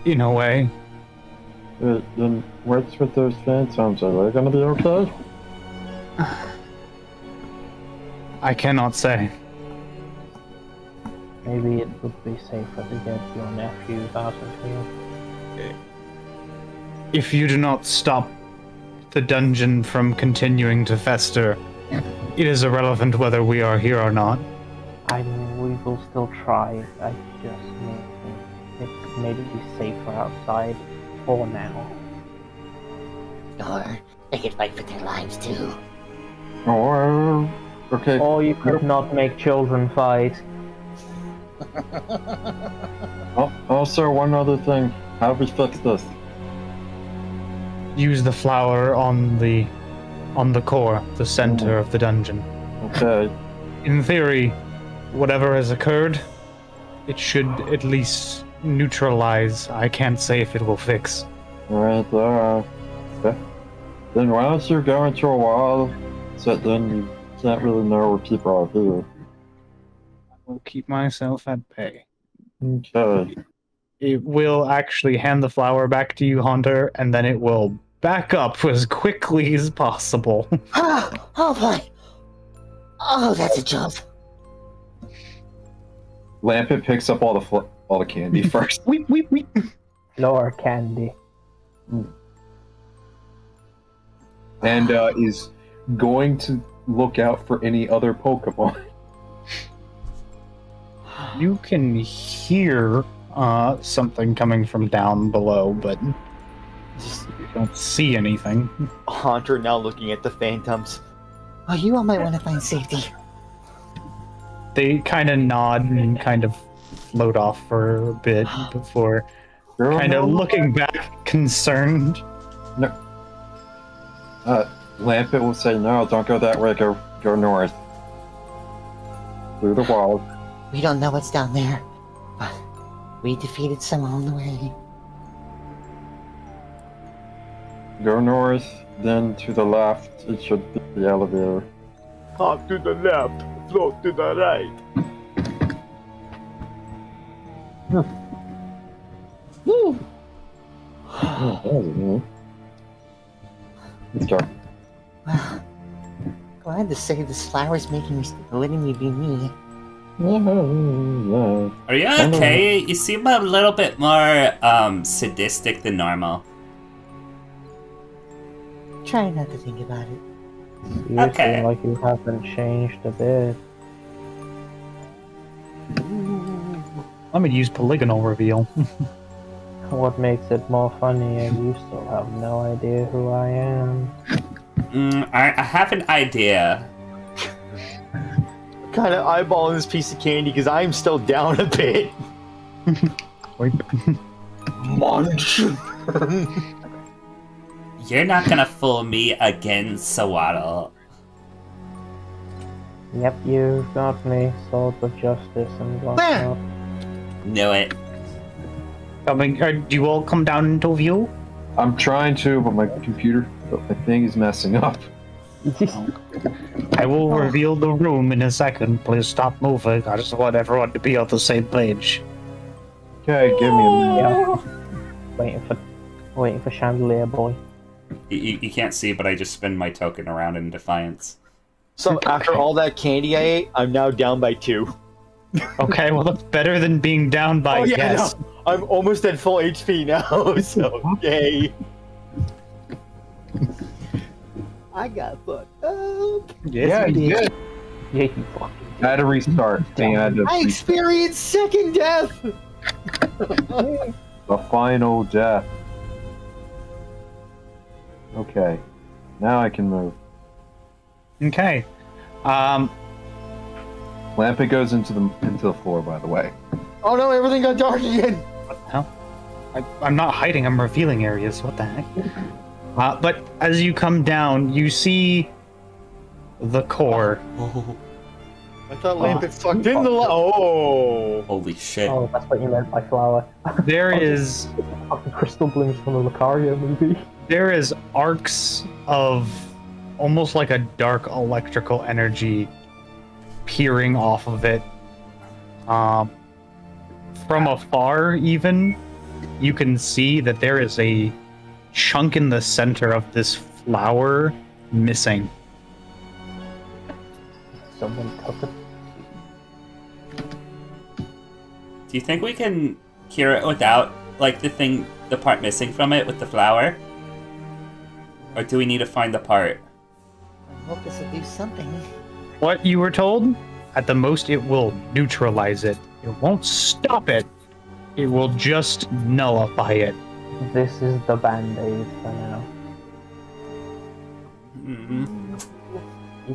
in a way. Uh, then what's with those phantoms? Are they gonna be okay? (sighs) I cannot say. Maybe it would be safer to get your nephews out of here. If you do not stop the dungeon from continuing to fester, it is irrelevant whether we are here or not. I mean, we will still try. I just may think it's maybe be safer outside for now. Or they could fight for their lives too. Or okay. Or you could not make children fight. Oh, also, one other thing. How do we fix this? Use the flower on the on the core, the center of the dungeon. Okay. In theory, whatever has occurred, it should at least neutralize. I can't say if it will fix. Alright, uh, okay. Then once you're going to a wall, so then you can't really know where people are here. I'll keep myself at bay. Okay. It will actually hand the flower back to you, Hunter, and then it will back up (laughs) as quickly as possible. Oh, oh boy. Oh, that's a jump. Lampent picks up all the fl- all the candy (laughs) first. weep, weep, weep. Lower candy. and uh, is going to look out for any other Pokemon. (laughs) You can hear uh, something coming from down below, but you don't see anything. Haunter now looking at the phantoms. Oh, you all might want to find safety. They kind of nod and kind of float off for a bit (gasps) before kind of looking back, concerned. Uh, Lampent will say, "No, don't go that way. Go go north through the wall." We don't know what's down there, but we defeated some on the way. Go north, then to the left. It should be the elevator. Hop to the left, float to the right. Let's go. Well, glad to say this flower's making me, letting me be me. Yeah. Are you okay? You seem a little bit more um, sadistic than normal. Try not to think about it. You Okay. seem like you haven't changed a bit. Let me use polygonal reveal. (laughs) What makes it more funny is you still have no idea who I am. Mm, I, I have an idea. (laughs) Kind of eyeballing this piece of candy because I'm still down a bit. (laughs) Munch. You're not gonna fool me again, Sewaddle. Yep, you've got me, swords of justice and whatnot. Knew it. Coming, uh, do you all come down into view? I'm trying to, but my computer, my thing is messing up. I will reveal the room in a second. Please stop moving. I just want everyone to be on the same page. Okay, give me a minute. yeah. Waiting for, waiting for Chandelier Boy. You, you, you can't see, but I just spin my token around in defiance. So after all that candy I ate, I'm now down by two. (laughs) Okay, well that's better than being down by Oh, yeah, I guess. know. I'm almost at full HP now, (laughs) so yay. I got fucked up. Yeah, you did. Yeah, you fucking. I had to restart. (laughs) Thing I had to I re- experienced second death. the final death. Okay, now I can move. Okay. Um, Lampent goes into the into the floor. By the way. Oh no, everything got dark again. what the hell? I, I'm not hiding. I'm revealing areas. What the heck? Uh, but as you come down, you see the core. Oh. (laughs) I thought Lampent sucked in the. Oh. Holy shit. Oh, that's what you meant by flower. There (laughs) is Fucking crystal blooms from the Lucario movie. There is arcs of almost like a dark electrical energy peering off of it. Um, from afar, even you can see that there is a chunk in the center of this flower missing. Someone took it. Do you think we can cure it without, like, the thing, the part missing from it with the flower? Or do we need to find the part? I hope this will do something. What you were told? At the most, it will neutralize it. It won't stop it. It will just nullify it. This is the band-aid for now. Mhm.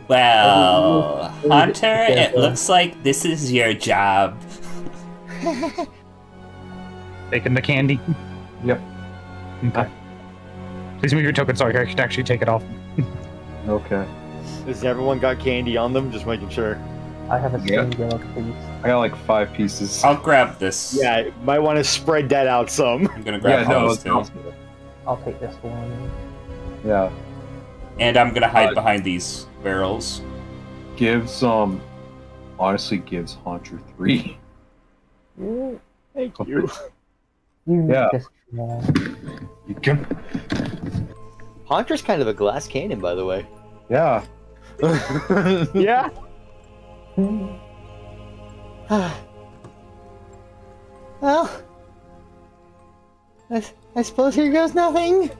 Well, Hunter, it looks like this is your job. Taking the candy. Yep. Okay. Please move your token so I can actually take it off. Okay. Has everyone got candy on them? Just making sure. I have a Yeah. singular piece. I got like five pieces. I'll grab this. Yeah, might want to spread that out some. I'm gonna grab yeah, no, Hollis too. possible. I'll take this one. Yeah. And I'm gonna hide Uh, behind these barrels. Gives um honestly gives Haunter three. Thank you. (laughs) You Yeah. This one. You can Haunter's kind of a glass cannon, by the way. Yeah. (laughs) Yeah. (sighs) well, I, I suppose here goes nothing.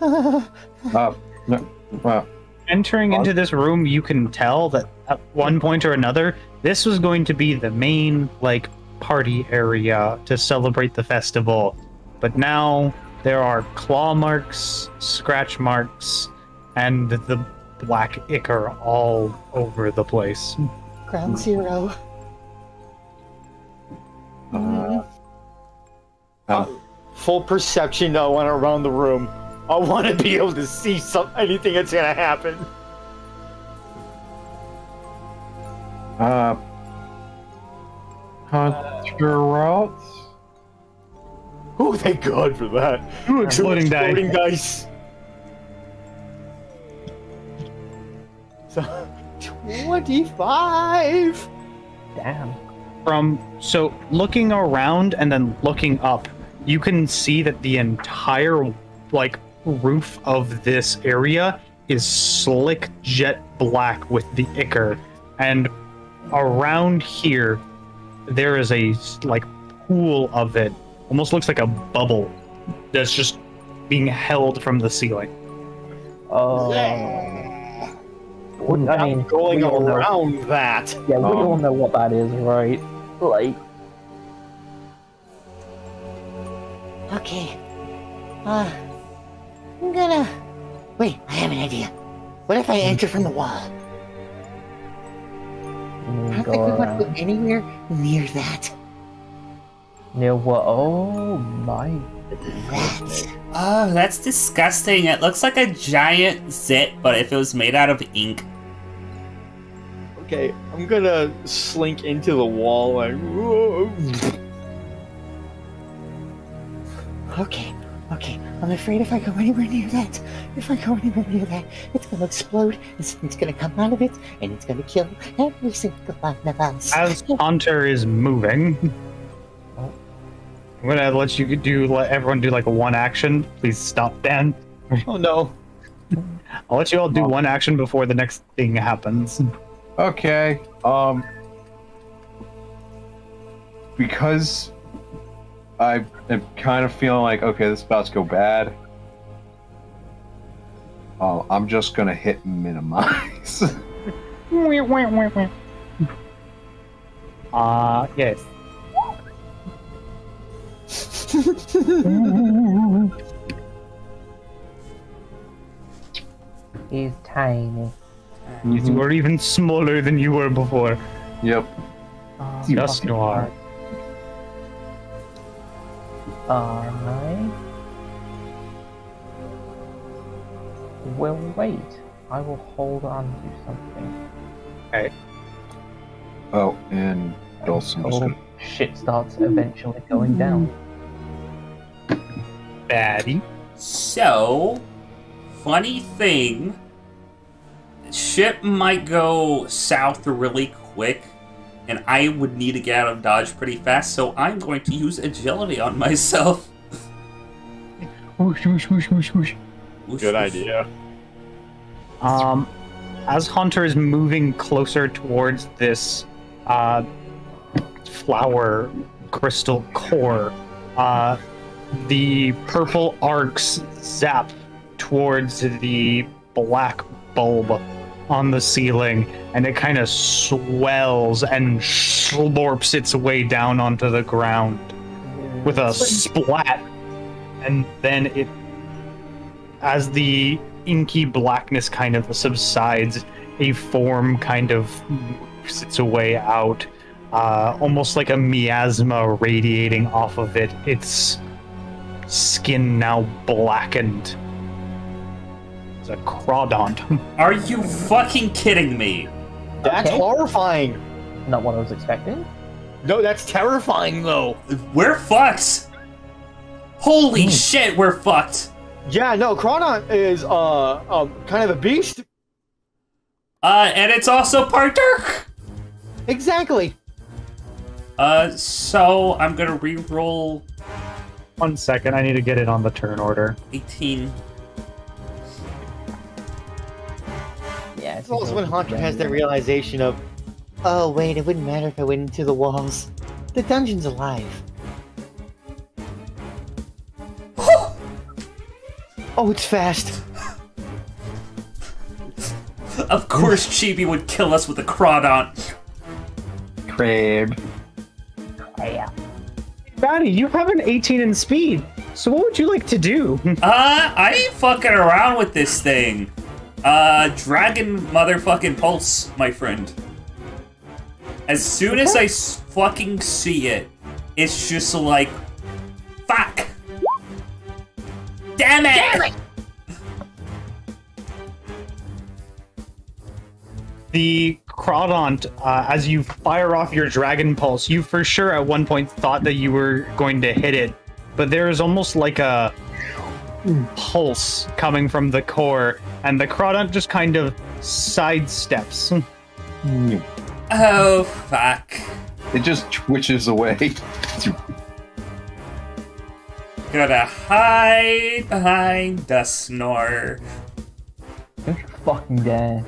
Uh no well Entering into this room, you can tell that at one point or another, this was going to be the main, like, party area to celebrate the festival. But now there are claw marks, scratch marks, and the black ichor all over the place. Ground zero. uh, Uh, full perception though, I want around the room. I want to be able to see some anything that's gonna happen. uh Hunter routes? (laughs) Oh, thank God for that. Two exploding die. Exploding dice. So, (laughs) twenty-five. Damn. From so looking around and then looking up, you can see that the entire like roof of this area is slick jet black with the ichor, and around here there is a like pool of it. Almost looks like a bubble that's just being held from the ceiling. Oh. Well, I mean, going we all know- around that. Yeah, we Um, all know what that is, right? Like, Okay. Uh, I'm gonna. Wait, I have an idea. What if I enter from the wall? I mm, don't think we want to go anywhere near that. Near what? Oh my. That. Oh, that's disgusting. It looks like a giant zit, but if it was made out of ink. Okay, I'm gonna slink into the wall like. whoa. Okay, okay. I'm afraid if I go anywhere near that, if I go anywhere near that, it's gonna explode, and something's gonna come out of it, and it's gonna kill every single one of us. As Hunter is moving, I'm gonna let you do let everyone do like a one action. Please stop, Dan. Oh no. (laughs) I'll let you all do one action before the next thing happens. Okay. Um because I am kind of feeling like okay, this is about to go bad. Oh, I'm just gonna hit minimize. (laughs) Ah, yes. He's tiny. You two are even smaller than you were before. yep. Oh, Yes, you are. Christ. I will wait. I will hold on to something Hey. Oh, and Dulcim oh, just shit starts eventually going down. Baddie. So, funny thing, ship might go south really quick, and I would need to get out of Dodge pretty fast, so I'm going to use agility on myself. Whoosh, whoosh, whoosh, whoosh, whoosh. Whoosh, Good whoosh. idea. Um, as Hunter is moving closer towards this uh, flower crystal core, uh, the purple arcs zap towards the black bulb on the ceiling, and it kind of swells and slurps its way down onto the ground with a splat, and then it, as the inky blackness kind of subsides, a form kind of moves its way out, uh, almost like a miasma radiating off of it. Its skin now blackened. It's a crawdaunt. (laughs) Are you fucking kidding me? That's Okay. horrifying. Not what I was expecting. No, that's terrifying though. We're fucked. Holy shit, we're fucked. Yeah, no, Crawdaunt is uh um kind of a beast. Uh, and it's also part dark. Exactly. Uh, so I'm gonna re-roll One second, I need to get it on the turn order. 18. Yeah. It's also when Haunter has that realization of, oh wait, it wouldn't matter if I went into the walls. The dungeon's alive. (gasps) oh, it's fast. Of course, Chibi would kill us with a crawdaunt. Crab. Yeah. Batty, you have an 18 in speed. So what would you like to do? (laughs) Uh, I ain't fucking around with this thing. Uh, Dragon motherfucking Pulse, my friend. As soon as I fucking see it, it's just like, fuck. Damn it! Damn it! The Crawdaunt, uh, as you fire off your Dragon Pulse, you for sure at one point thought that you were going to hit it, but there is almost like a pulse coming from the core, and the Crawdaunt just kind of sidesteps. (laughs) Oh, fuck. It just twitches away. (laughs) Gonna hide behind the snore. You're Fucking dead.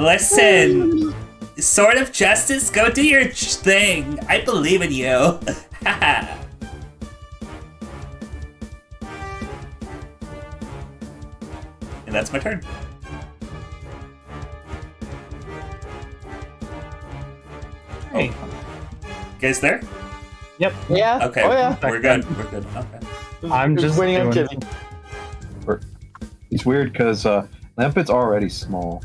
Listen, (laughs) Sword of Justice, go do your thing. I believe in you. (laughs) And that's my turn. Hey. You guys there? Yep. Yeah. Okay, Oh yeah. we're good. We're good. Okay. I'm Just just winning. I'm doing- kidding. It's weird because uh, Lampent's already small.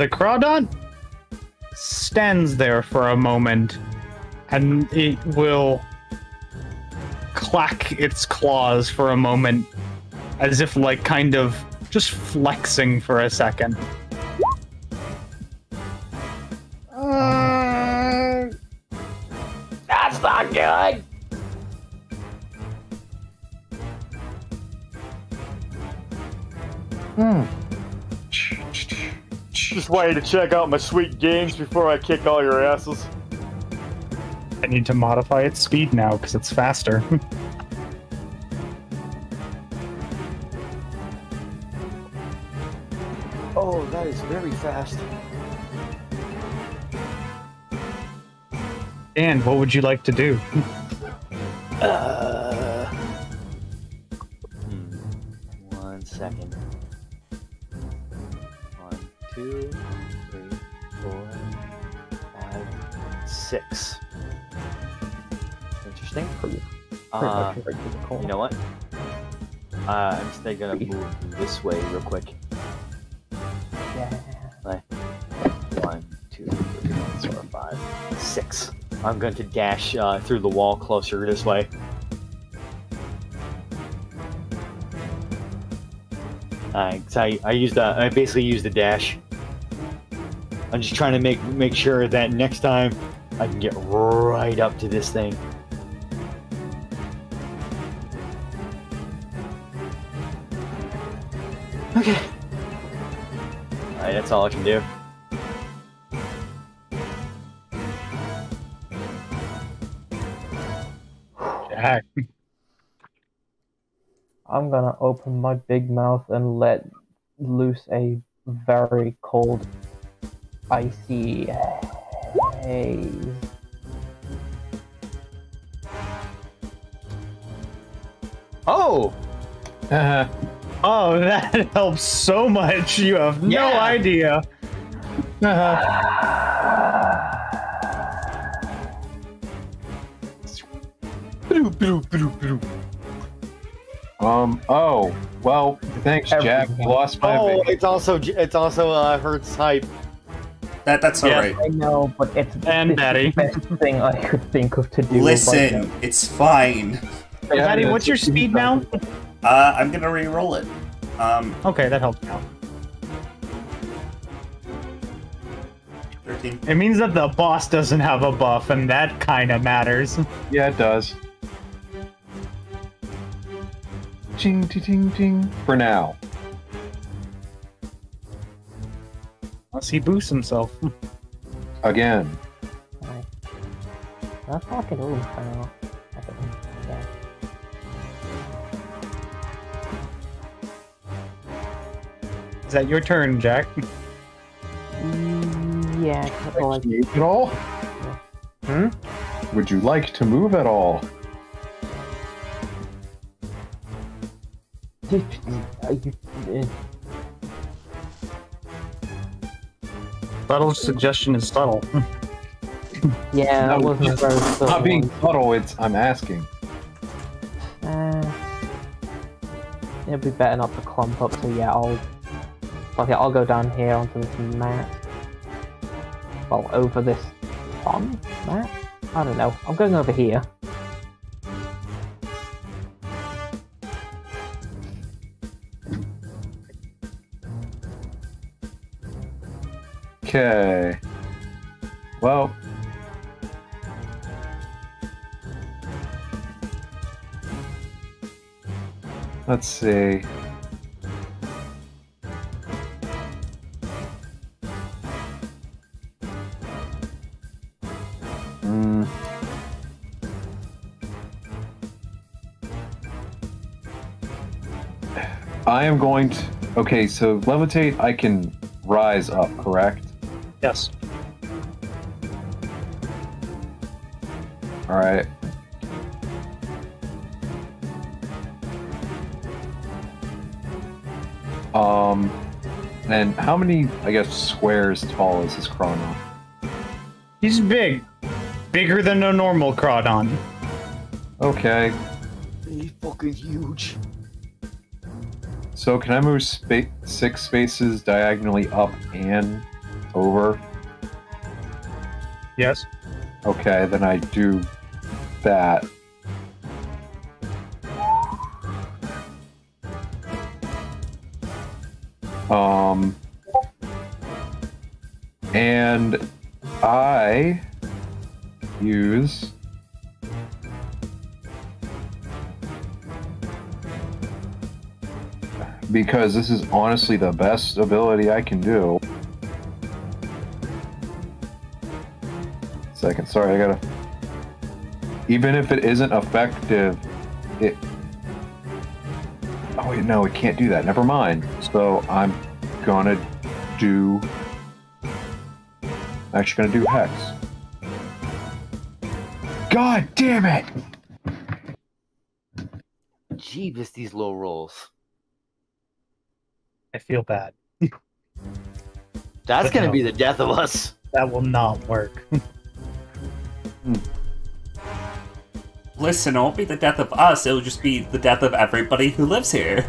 The Crawdaunt stands there for a moment, and it will clack its claws for a moment, as if like kind of just flexing for a second. That's not good. Hmm. Just wanted to check out my sweet games before I kick all your asses. I need to modify its speed now because it's faster. (laughs) Oh, that is very fast. and what would you like to do? Uh. Hmm. One second. Two, three, four, five, six. Interesting. Uh, you know what? Uh, I'm just gonna move this way real quick. Yeah. One, two, three, four, five, six. I'm going to dash uh, through the wall closer this way. 'Cause I, I used the, I basically used the dash. I'm just trying to make make sure that next time I can get right up to this thing. Okay. Alright, that's all I can do. Jack. I'm gonna open my big mouth and let loose a very cold, icy haze. Oh! Uh, oh, (laughs) that helps so much. You have no idea. Uh-huh um. Oh. Well. Thanks, Jack. Everything. Lost my. oh, vac- it's also it's also uh, Hertz type. That that's Yeah. alright. I know, but it's And it's Betty. the best thing I could think of to do. Listen, it's fine. Yeah, Batty, what's your speed now? Uh, I'm gonna re-roll it. Um, Okay, that helps out. 13. It means that the boss doesn't have a buff, and that kind of matters. Yeah, it does. Ching, ting, ting, ting. For now. Unless he boosts himself. Again. Right. That's fucking ooh, I don't know. I don't. Yeah. Is that your turn, Jack? Mm, Yeah, that's all I Move at all? Hmm? Would you like to move at all? (laughs) Subtle suggestion is subtle. yeah, that No, wasn't a very subtle Not being subtle, it's I'm asking. Uh, it'd be better not to clump up, so yeah, I'll. Fuck it, I'll go down here onto this mat. Well, over this pond mat? I don't know. I'm going over here. Okay. Well. Let's see. Hmm. I am going to. Okay, so levitate, I can rise up, correct? Yes. All right. Um, and how many, I guess, squares tall is this chrono? He's big. Bigger than a normal Crawdaunt. Okay, He's fucking huge. so can I move spa- six spaces diagonally up and over? Yes. Okay, then I do that. Um, and I use because this is honestly the best ability I can do. Second, sorry, I gotta. Even if it isn't effective, it. Oh wait, no, it can't do that. Never mind. So I'm gonna do. Actually, gonna do hex. God damn it! Jeebus, these low rolls. I feel bad. That's But gonna no. be the death of us. That will not work. (laughs) Listen, it won't be the death of us, it'll just be the death of everybody who lives here.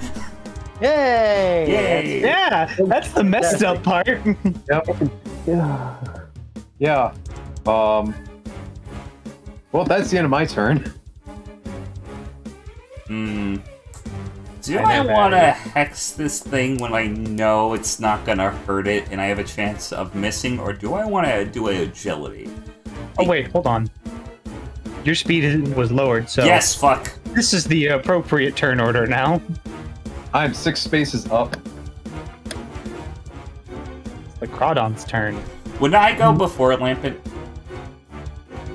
Yay! Yay! yeah, that's the messed up part. yep. (laughs) Yeah. Yeah. Um. Well, that's the end of my turn. Hmm. Do I I, want to hex this thing when I know it's not gonna hurt it and I have a chance of missing, or do I want to do a agility? Oh wait, hold on. Your speed was lowered, so Yes, fuck. this is the appropriate turn order now. I'm six spaces up. It's the Crawdaunt's turn. Would I go before Lampent?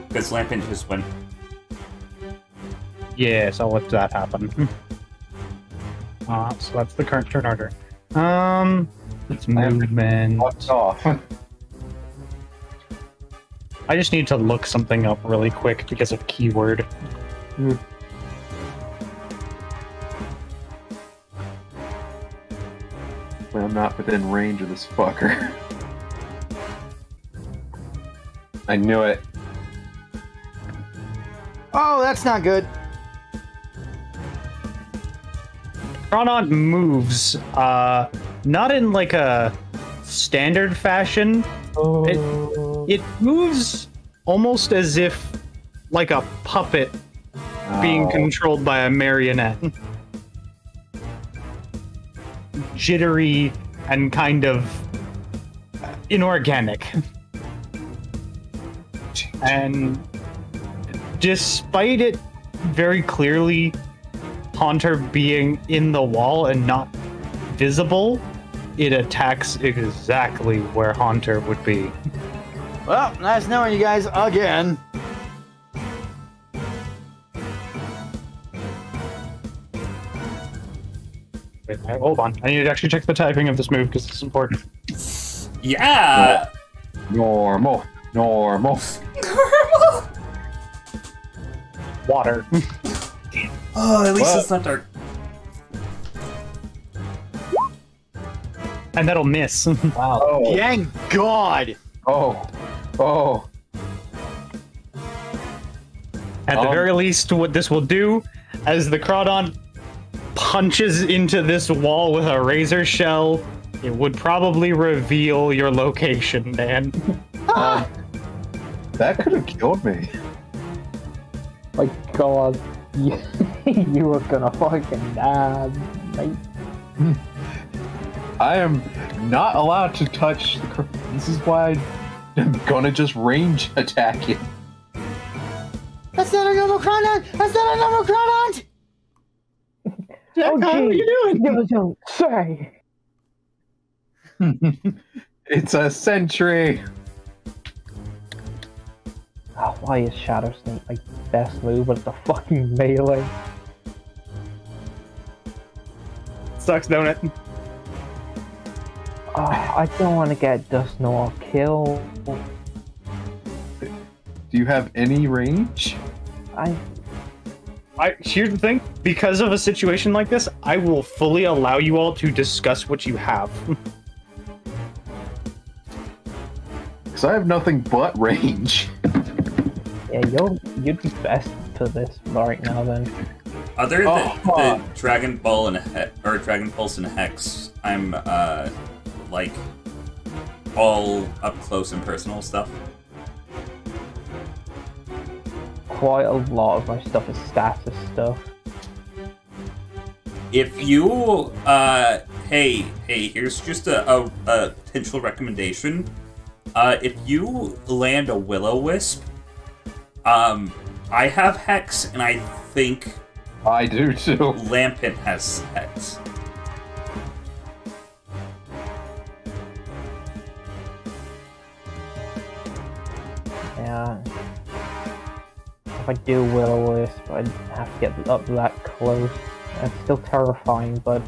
Because Lampent just went. Yes, I'll let that happen. (laughs) Uh, so that's the current turn order. Um, it's movement. Fucked off. (laughs) I just need to look something up really quick because of keyword. Mm. I'm not within range of this fucker. I knew it. Oh, that's not good. Crawdaunt moves, uh, not in like a standard fashion, Oh. It moves almost as if like a puppet being Oh. controlled by a marionette. Jittery and kind of inorganic. And despite it very clearly Haunter being in the wall and not visible, it attacks exactly where Haunter would be. Well, nice knowing you guys again. Wait, hold on. I need to actually check the typing of this move because it's important. Yeah. Normal. Normal. Normal. Water. (laughs) Oh, at least What? it's not dark. And that'll miss. (laughs) Wow. Oh. Thank God. Oh. Oh. At the Um, very least, what this will do, as the Crawdaunt punches into this wall with a razor shell, it would probably reveal your location, Dan. Um, (laughs) that could have killed me. My god. You, (laughs) you were gonna fucking die, mate. I am not allowed to touch the. cr- This is why I'm gonna just range attack it. That's not a normal Crawdaunt. That's not a normal Crawdaunt. Oh, how are you doing? You don't say. (laughs) it's a sentry. Oh, why is Shadow Sneak my best move, but the fucking melee? Sucks, don't it? Oh, I don't want to get Dusknoir kill. Do you have any range? I I, here's the thing. Because of a situation like this, I will fully allow you all to discuss what you have. (laughs) Because I have nothing but range. yeah, you'll you'd be best for this right now then. Other than Oh, the fuck. Dragon Ball and he- or Dragon Pulse and Hex, I'm uh like all up close and personal stuff. Quite a lot of my stuff is status stuff. If you uh hey hey here's just a, a, a potential recommendation. Uh if you land a Will-o-wisp, um I have Hex and I think I do too. Lampent has Hex. Yeah. If I do will wisp, I'd have to get up that close. It's still terrifying, but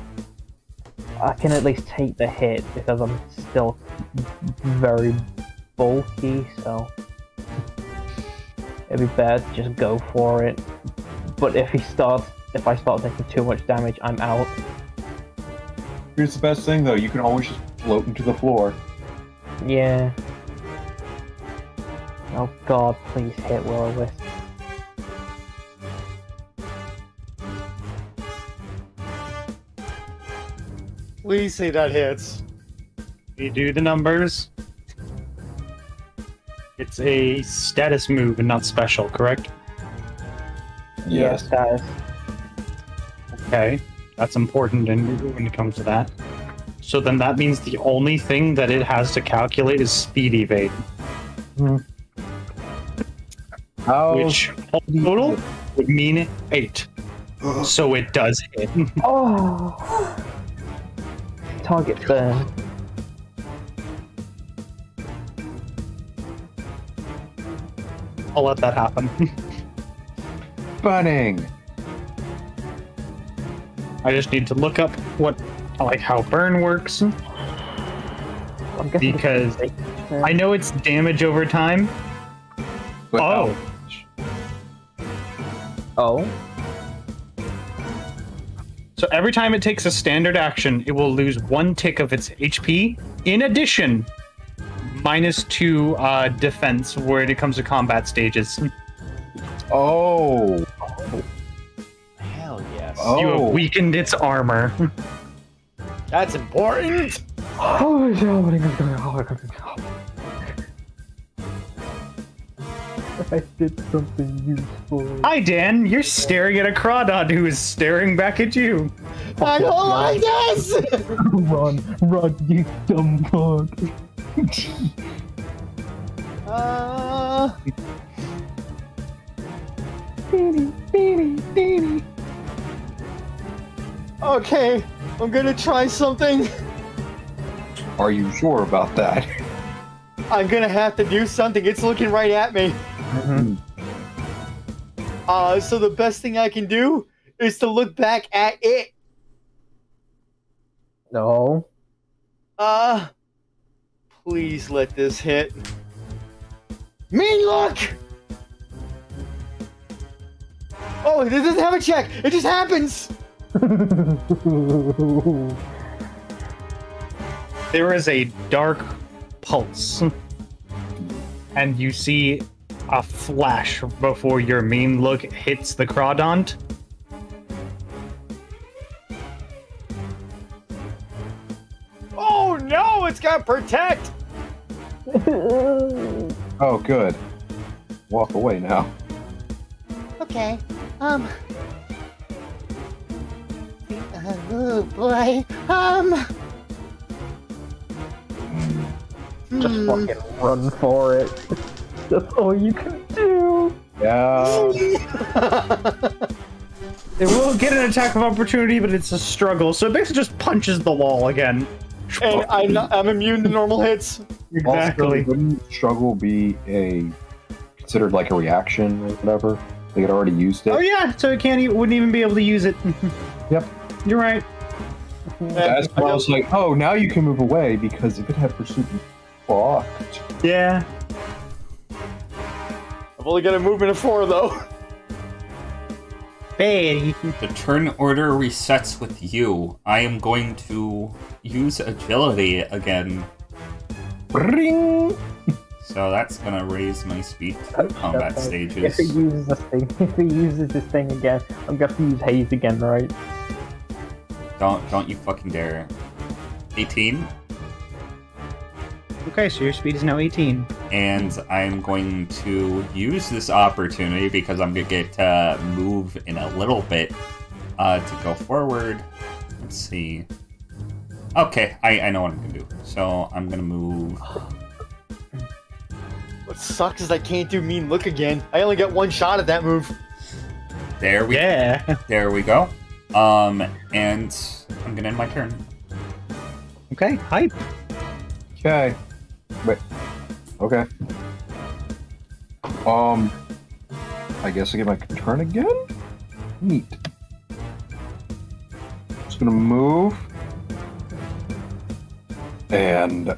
I can at least take the hit because I'm still very bulky, so it'd be better to just go for it. But if he starts, if I start taking too much damage, I'm out. Here's the best thing though, you can always just float into the floor. Yeah. Oh god, please hit will wisp. Please say that hits. You do the numbers. It's a status move and not special, correct? Yes, guys. Okay, that's important in, when it comes to that. So then that means the only thing that it has to calculate is speed evade, mm-hmm. How which total would mean eight. So it does hit. (laughs) Oh! Target burn. I'll let that happen. (laughs) burning? I just need to look up what, like how burn works. I'm Because I know it's damage over time. But Oh. Oh? So every time it takes a standard action, it will lose one tick of its HP. In addition, minus two uh, defense when it comes to combat stages. Oh, Hell yes. Oh. You have weakened its armor. (laughs) That's important. Oh, (laughs) I did something useful. Hi, Dan. You're staring at a Crawdaunt who is staring back at you. I don't like this. run, run, you dumb fuck. Uh, okay, I'm gonna try something. are you sure about that? I'm gonna have to do something. It's looking right at me. Uh, so the best thing I can do is to look back at it. No. Uh, please let this hit. Mean look! Oh, it doesn't have a check. It just happens. There is a dark pulse, and you see a flash before your mean look hits the Crawdaunt. Oh no, it's got protect. (laughs) Oh, good. Walk away now. Okay. Um. Uh, oh boy. Um. Just Hmm. fucking run for it. (laughs) That's all you can do. Yeah. (laughs) It will get an attack of opportunity, but it's a struggle. So it basically just punches the wall again. and I'm not, I'm immune to normal hits. Exactly. Also, wouldn't struggle be a considered like a reaction or whatever? They had already used it. Oh yeah, so it can't. Even, wouldn't even be able to use it. (laughs) Yep. You're right. That's why I was like, oh, now you can move away because if it had pursuit fucked. Yeah. I've only got a movement of four though. Hey. The turn order resets with you. I am going to use agility again. Ring. So that's gonna raise my speed to combat If it stages. uses this thing, (laughs) if it uses this thing again, I'm gonna have to use haze again, right? Don't don't you fucking dare. 18, Okay, so your speed is now 18. and I'm going to use this opportunity because I'm gonna get to move in a little bit uh, to go forward. Let's see. Okay, I, I know what I'm gonna do. So I'm gonna move. What sucks is I can't do mean look again. I only got one shot at that move. There we Yeah. (laughs) there we go. Um, and I'm gonna end my turn. Okay, hype. Okay. Wait. Okay. Um. I guess I get my turn again. Neat. Just gonna move. And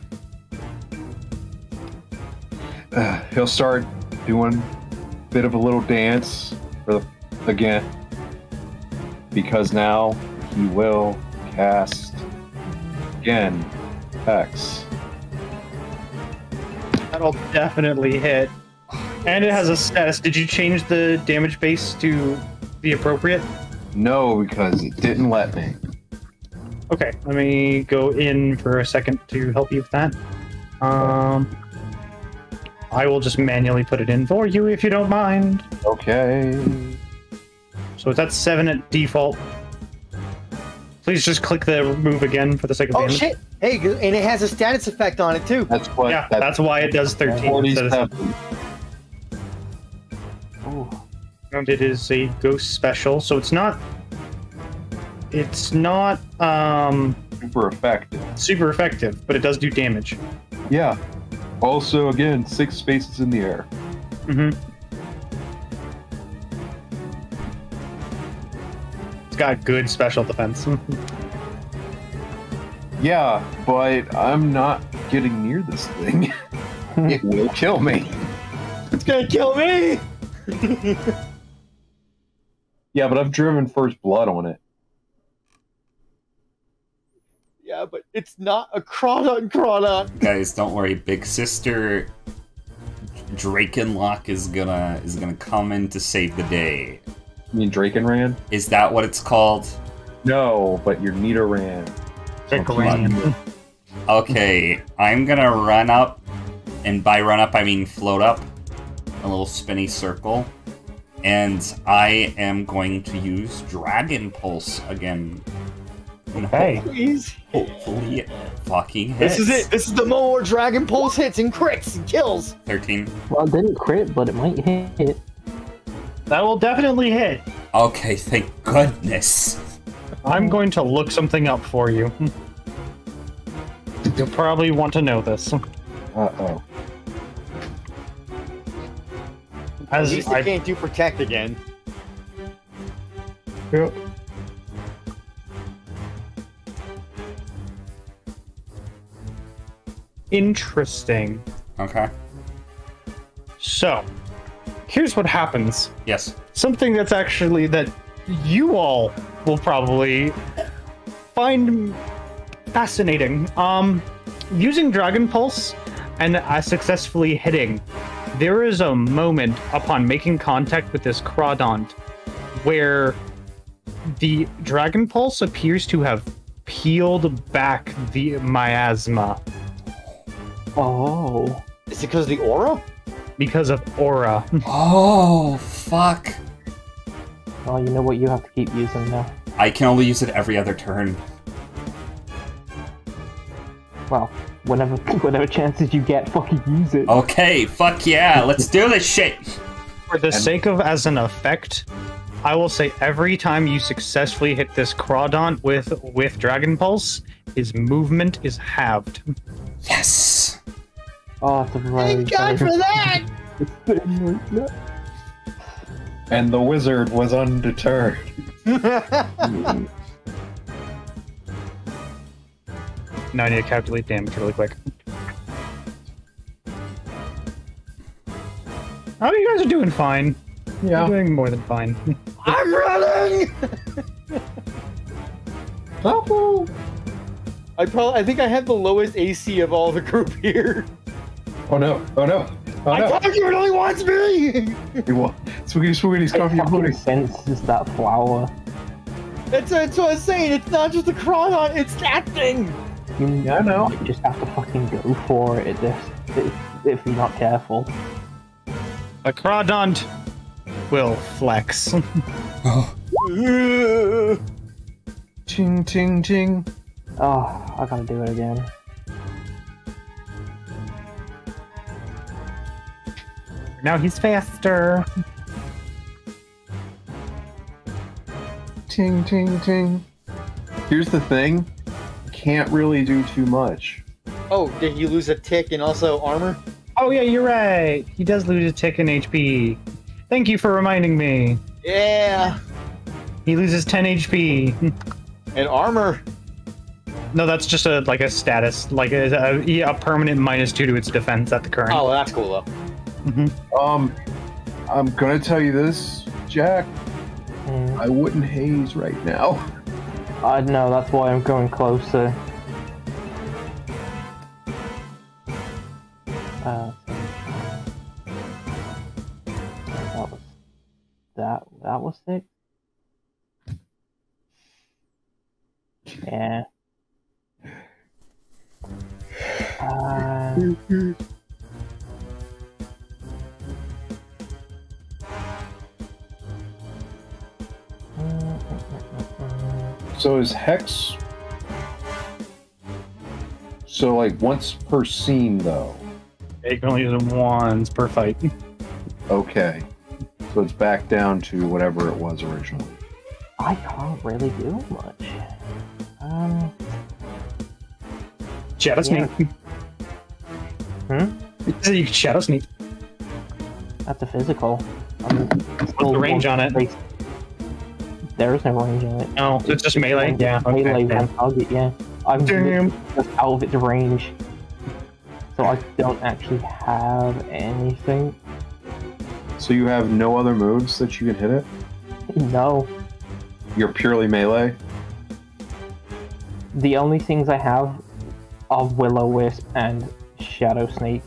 uh, he'll start doing a bit of a little dance for the again because now he will cast again X. That'll definitely hit. And it has a status. Did you change the damage base to be appropriate? No, because it didn't let me. Okay, let me go in for a second to help you with that. Um, I will just manually put it in for you if you don't mind. Okay. So it's at seven at default. Please just click the move again for the sake of Oh damage. shit! Hey, and it has a status effect on it too. That's what. Yeah, that's why it does 13 instead of 47. And it is a ghost special, so it's not. It's not um Super effective. super effective, but it does do damage. Yeah. Also, again, six spaces in the air. Mm-hmm. It's got good special defense. (laughs) Yeah, but I'm not getting near this thing. (laughs) it will kill me. It's gonna kill me. (laughs) Yeah, but I've driven first blood on it. Yeah, but it's not a Crawdaunt Crawdaunt. Guys, don't worry. Big sister Drakloak is gonna is gonna come in to save the day. You mean Drakenran? Is that what it's called? No, but your Nidoran. Drakenran. Okay, I'm gonna run up, and by run up I mean float up, a little spinny circle, and I am going to use Dragon Pulse again. And Hey. Please. hopefully it fucking hits. This is it. This is the more Dragon Pulse hits and crits and kills. 13. Well, it didn't crit, but it might hit. That will definitely hit. Okay, thank goodness. I'm going to look something up for you. (laughs) You'll probably want to know this. Uh oh. At least I I can't do protect again. Yep. Interesting. Okay. So, here's what happens. Yes. Something that's actually that you all will probably find fascinating. Um, using Dragon Pulse and uh, successfully hitting, there is a moment upon making contact with this Crawdaunt where the Dragon Pulse appears to have peeled back the miasma Oh. Is it because of the aura? because of aura. (laughs) Oh, fuck. Oh, you know what you have to keep using now. I can only use it every other turn. Well, whenever (laughs) whenever chances you get, fucking use it. Okay, fuck yeah, let's do this shit. For the And- sake of as an effect, I will say every time you successfully hit this Crawdaunt with with Dragon Pulse, his movement is halved. Yes. Oh, it's a very Thank God for (laughs) that! And the wizard was undeterred. (laughs) Now I need to calculate damage really quick. Oh, you guys are doing fine. You're Yeah. doing more than fine. (laughs) I'm running. I probably I think I have the lowest AC of all the group here. oh no! Oh no! Oh I no! told you it only wants me. (laughs) He wa- Swoogity Swoogity's It coming your fucking booty. senses that flower. That's, that's what I was saying. It's not just the Crawdaunt, it's that thing. You Yeah, I know. might just have to fucking go for it if, if, if you're not careful. A Crawdaunt will flex. (laughs) Ugh. Ting ting ting. Oh, ah, I gotta do it again. Now he's faster. Ting ting ting. Here's the thing. Can't really do too much. Oh, did he lose a tick and also armor? Oh yeah, you're right. He does lose a tick in HP. Thank you for reminding me. Yeah. He loses 10 HP. (laughs) And armor. No, that's just a like a status, like a, a, a permanent minus two to its defense at the current. Oh, well, that's cool though. Mhm. Um, I'm gonna tell you this, Jack. Mm, I wouldn't haze right now. I know, that's why I'm going closer. Uh, that was that. That was six. Yeah. (sighs) Uh, So is Hex. So like once per scene though. You can only use them once per fight. Okay. So it's back down to whatever it was originally. I can't really do much. Um, Shadow Yeah. Sneak. Hmm? It says you can Shadow Sneak. that's a physical. I'm What's the range on it? There is no range on it. Oh, no, it's just melee. One- Yeah. Okay. Melee yeah. one target, yeah. I'm Damn. just out of its range. So I don't actually have anything. So you have no other moves that you can hit it? No. You're purely melee? The only things I have are Will-o-wisp and Shadow Sneak.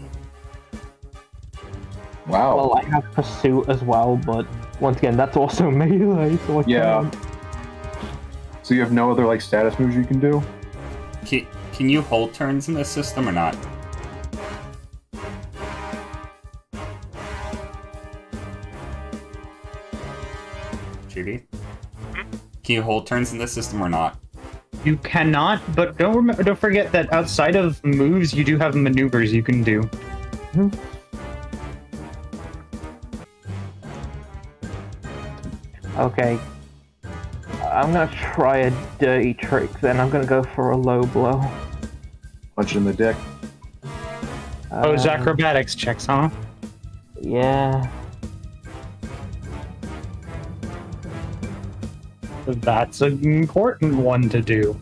Wow. Well, I have Pursuit as well, but once again, that's also (laughs) melee, so I Yeah. can't. so you have no other like status moves you can do? Can, can you hold turns in this system or not? Judy? Can you hold turns in this system or not? You cannot, but don't remember, don't forget that outside of moves, you do have maneuvers you can do. Mm-hmm. Okay. I'm gonna try a dirty trick, then I'm gonna go for a low blow. Punch in the dick. Oh, Um, it's acrobatics checks, huh? Yeah. That's an important one to do.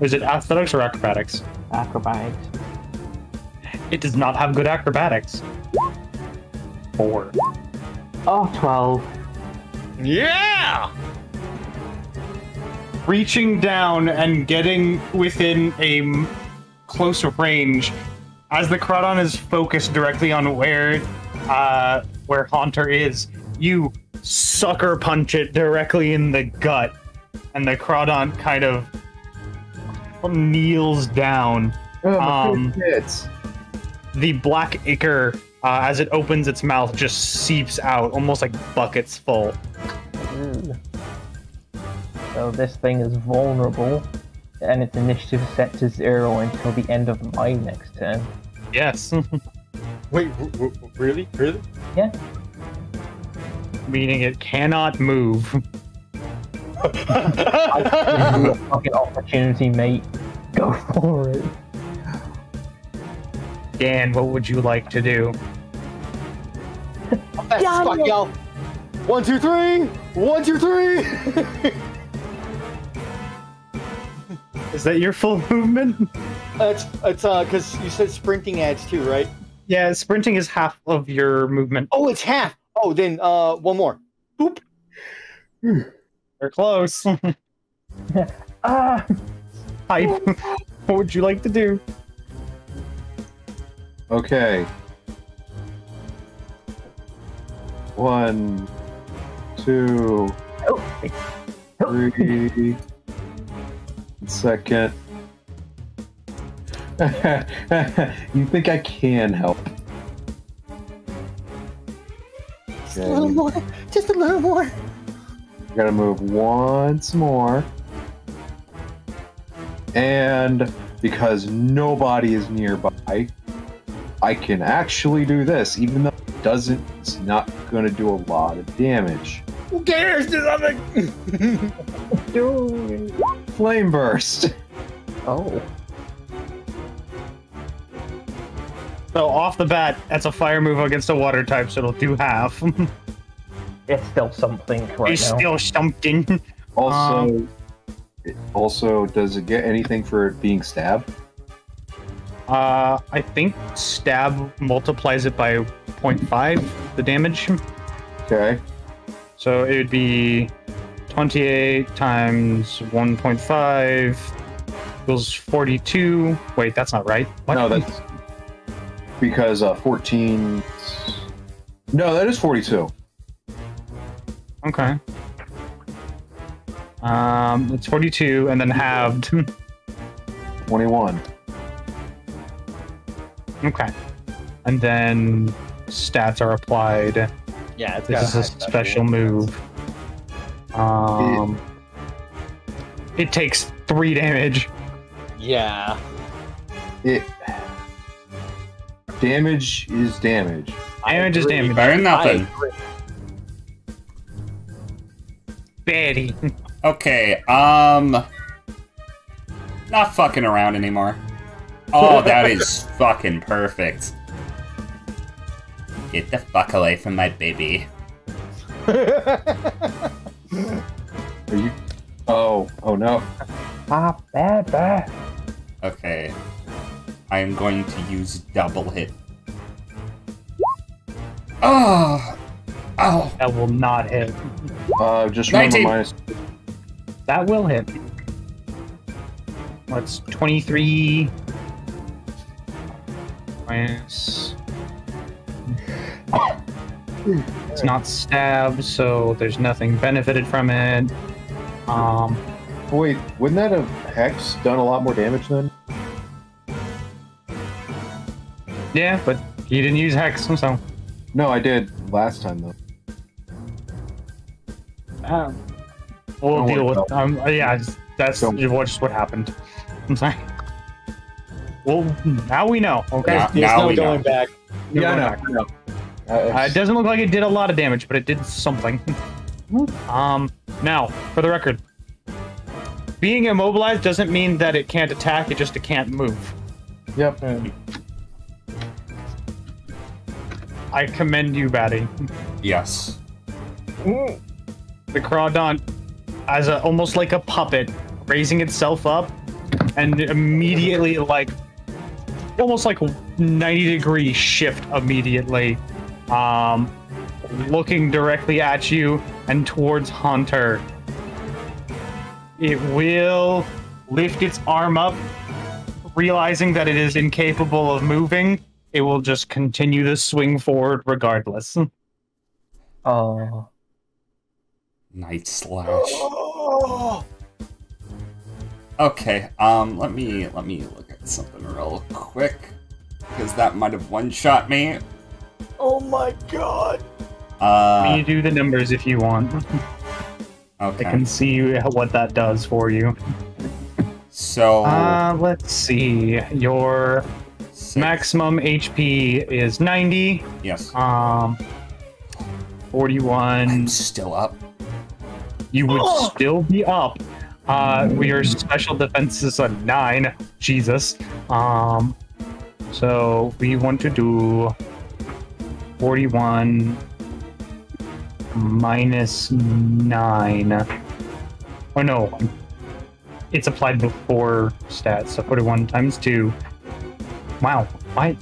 Is it athletics or acrobatics? Acrobatics. It does not have good acrobatics. Four. Oh, 12. Yeah! Reaching down and getting within a closer range, as the Crawdaunt is focused directly on where, uh, where Haunter is, you sucker punch it directly in the gut, and the Crawdaunt kind of kneels down. Oh, my Um, hits. the black ichor, uh, as it opens its mouth, just seeps out, almost like buckets full. Ooh. So this thing is vulnerable, and its initiative is set to zero until the end of my next turn. Yes, (laughs) Wait, w- w- really? Really? Yeah. meaning it cannot move. This is a fucking opportunity, mate. Go for it. Dan, what would you like to do? Fast as fuck, y'all. One, two, three. One, two, three. (laughs) Is that your full movement? That's it's uh, cause you said sprinting adds too, right? Yeah, sprinting is half of your movement. Oh, it's half. Oh, then uh, one more. Boop. They're close. (laughs) Ah! Hype. (laughs) what would you like to do? Okay. One, two, three. Second. (laughs) you think I can help? Just a little more. Just a little more. Gotta move once more. And because nobody is nearby, I can actually do this, even though it doesn't, it's not gonna do a lot of damage. Who cares? Do something. (laughs) Flame Burst! Oh. So off the bat, that's a fire move against a water type, so it'll do half. (laughs) It's still something right it's now. still something. Also, it also, does it get anything for it being stabbed? Uh, I think stab multiplies it by 0.5, the damage. Okay. So it would be 28 times 1.5 equals 42. Wait, that's not right. What? No, that's because uh, 14. No, that is 42. Okay. Um, it's 42 and then halved. (laughs) 21. okay. And then stats are applied. Yeah, it's This is a special move. Um, it takes three damage. Yeah. It. Damage is damage. Damage is damage. Better than nothing. Betty. Okay, um. Not fucking around anymore. Oh, that is (laughs) fucking perfect. Get the fuck away from my baby. Are you? Oh, oh no. Ah, bad, bad. Okay. I am going to use double hit. Oh! Oh! That will not hit. Uh, just remember 19. minus. That will hit. That's 23 minus. It's not stabbed, so there's nothing benefited from it. Um, Wait, wouldn't that have Hex done a lot more damage then? yeah, but he didn't use hex, so. No, I did last time though. Um, we'll Don't deal worry with. Um, yeah, that's Don't- what what happened. I'm sorry. Well, now we know. Okay. Now- There's now no we know. going back. You're yeah, I going know. back. I know. Uh, Uh, it doesn't look like it did a lot of damage, but it did something. (laughs) um, now, for the record, being immobilized doesn't mean that it can't attack. It just it can't move. Yep. I commend you, Batty. Yes. The Crawdaunt, as a almost like a puppet, raising itself up, and immediately like almost like a 90 degree shift immediately, um, looking directly at you and towards Haunter. It will lift its arm up, realizing that it is incapable of moving. It will just continue to swing forward regardless. Oh. Night slash. Okay, um, let me let me look at something real quick. Because that might have one shot me. Oh my god. Uh you do the numbers if you want. Okay. I can see what that does for you. So Uh, let's see. Your six- maximum HP is 90. Yes. Um, 41. I'm still up. You would still be up. Uh, your special defense is a 9. Jesus. Um, so we want to do 41 minus 9. Oh no. It's applied before stats, so 41 times 2. Wow. Why?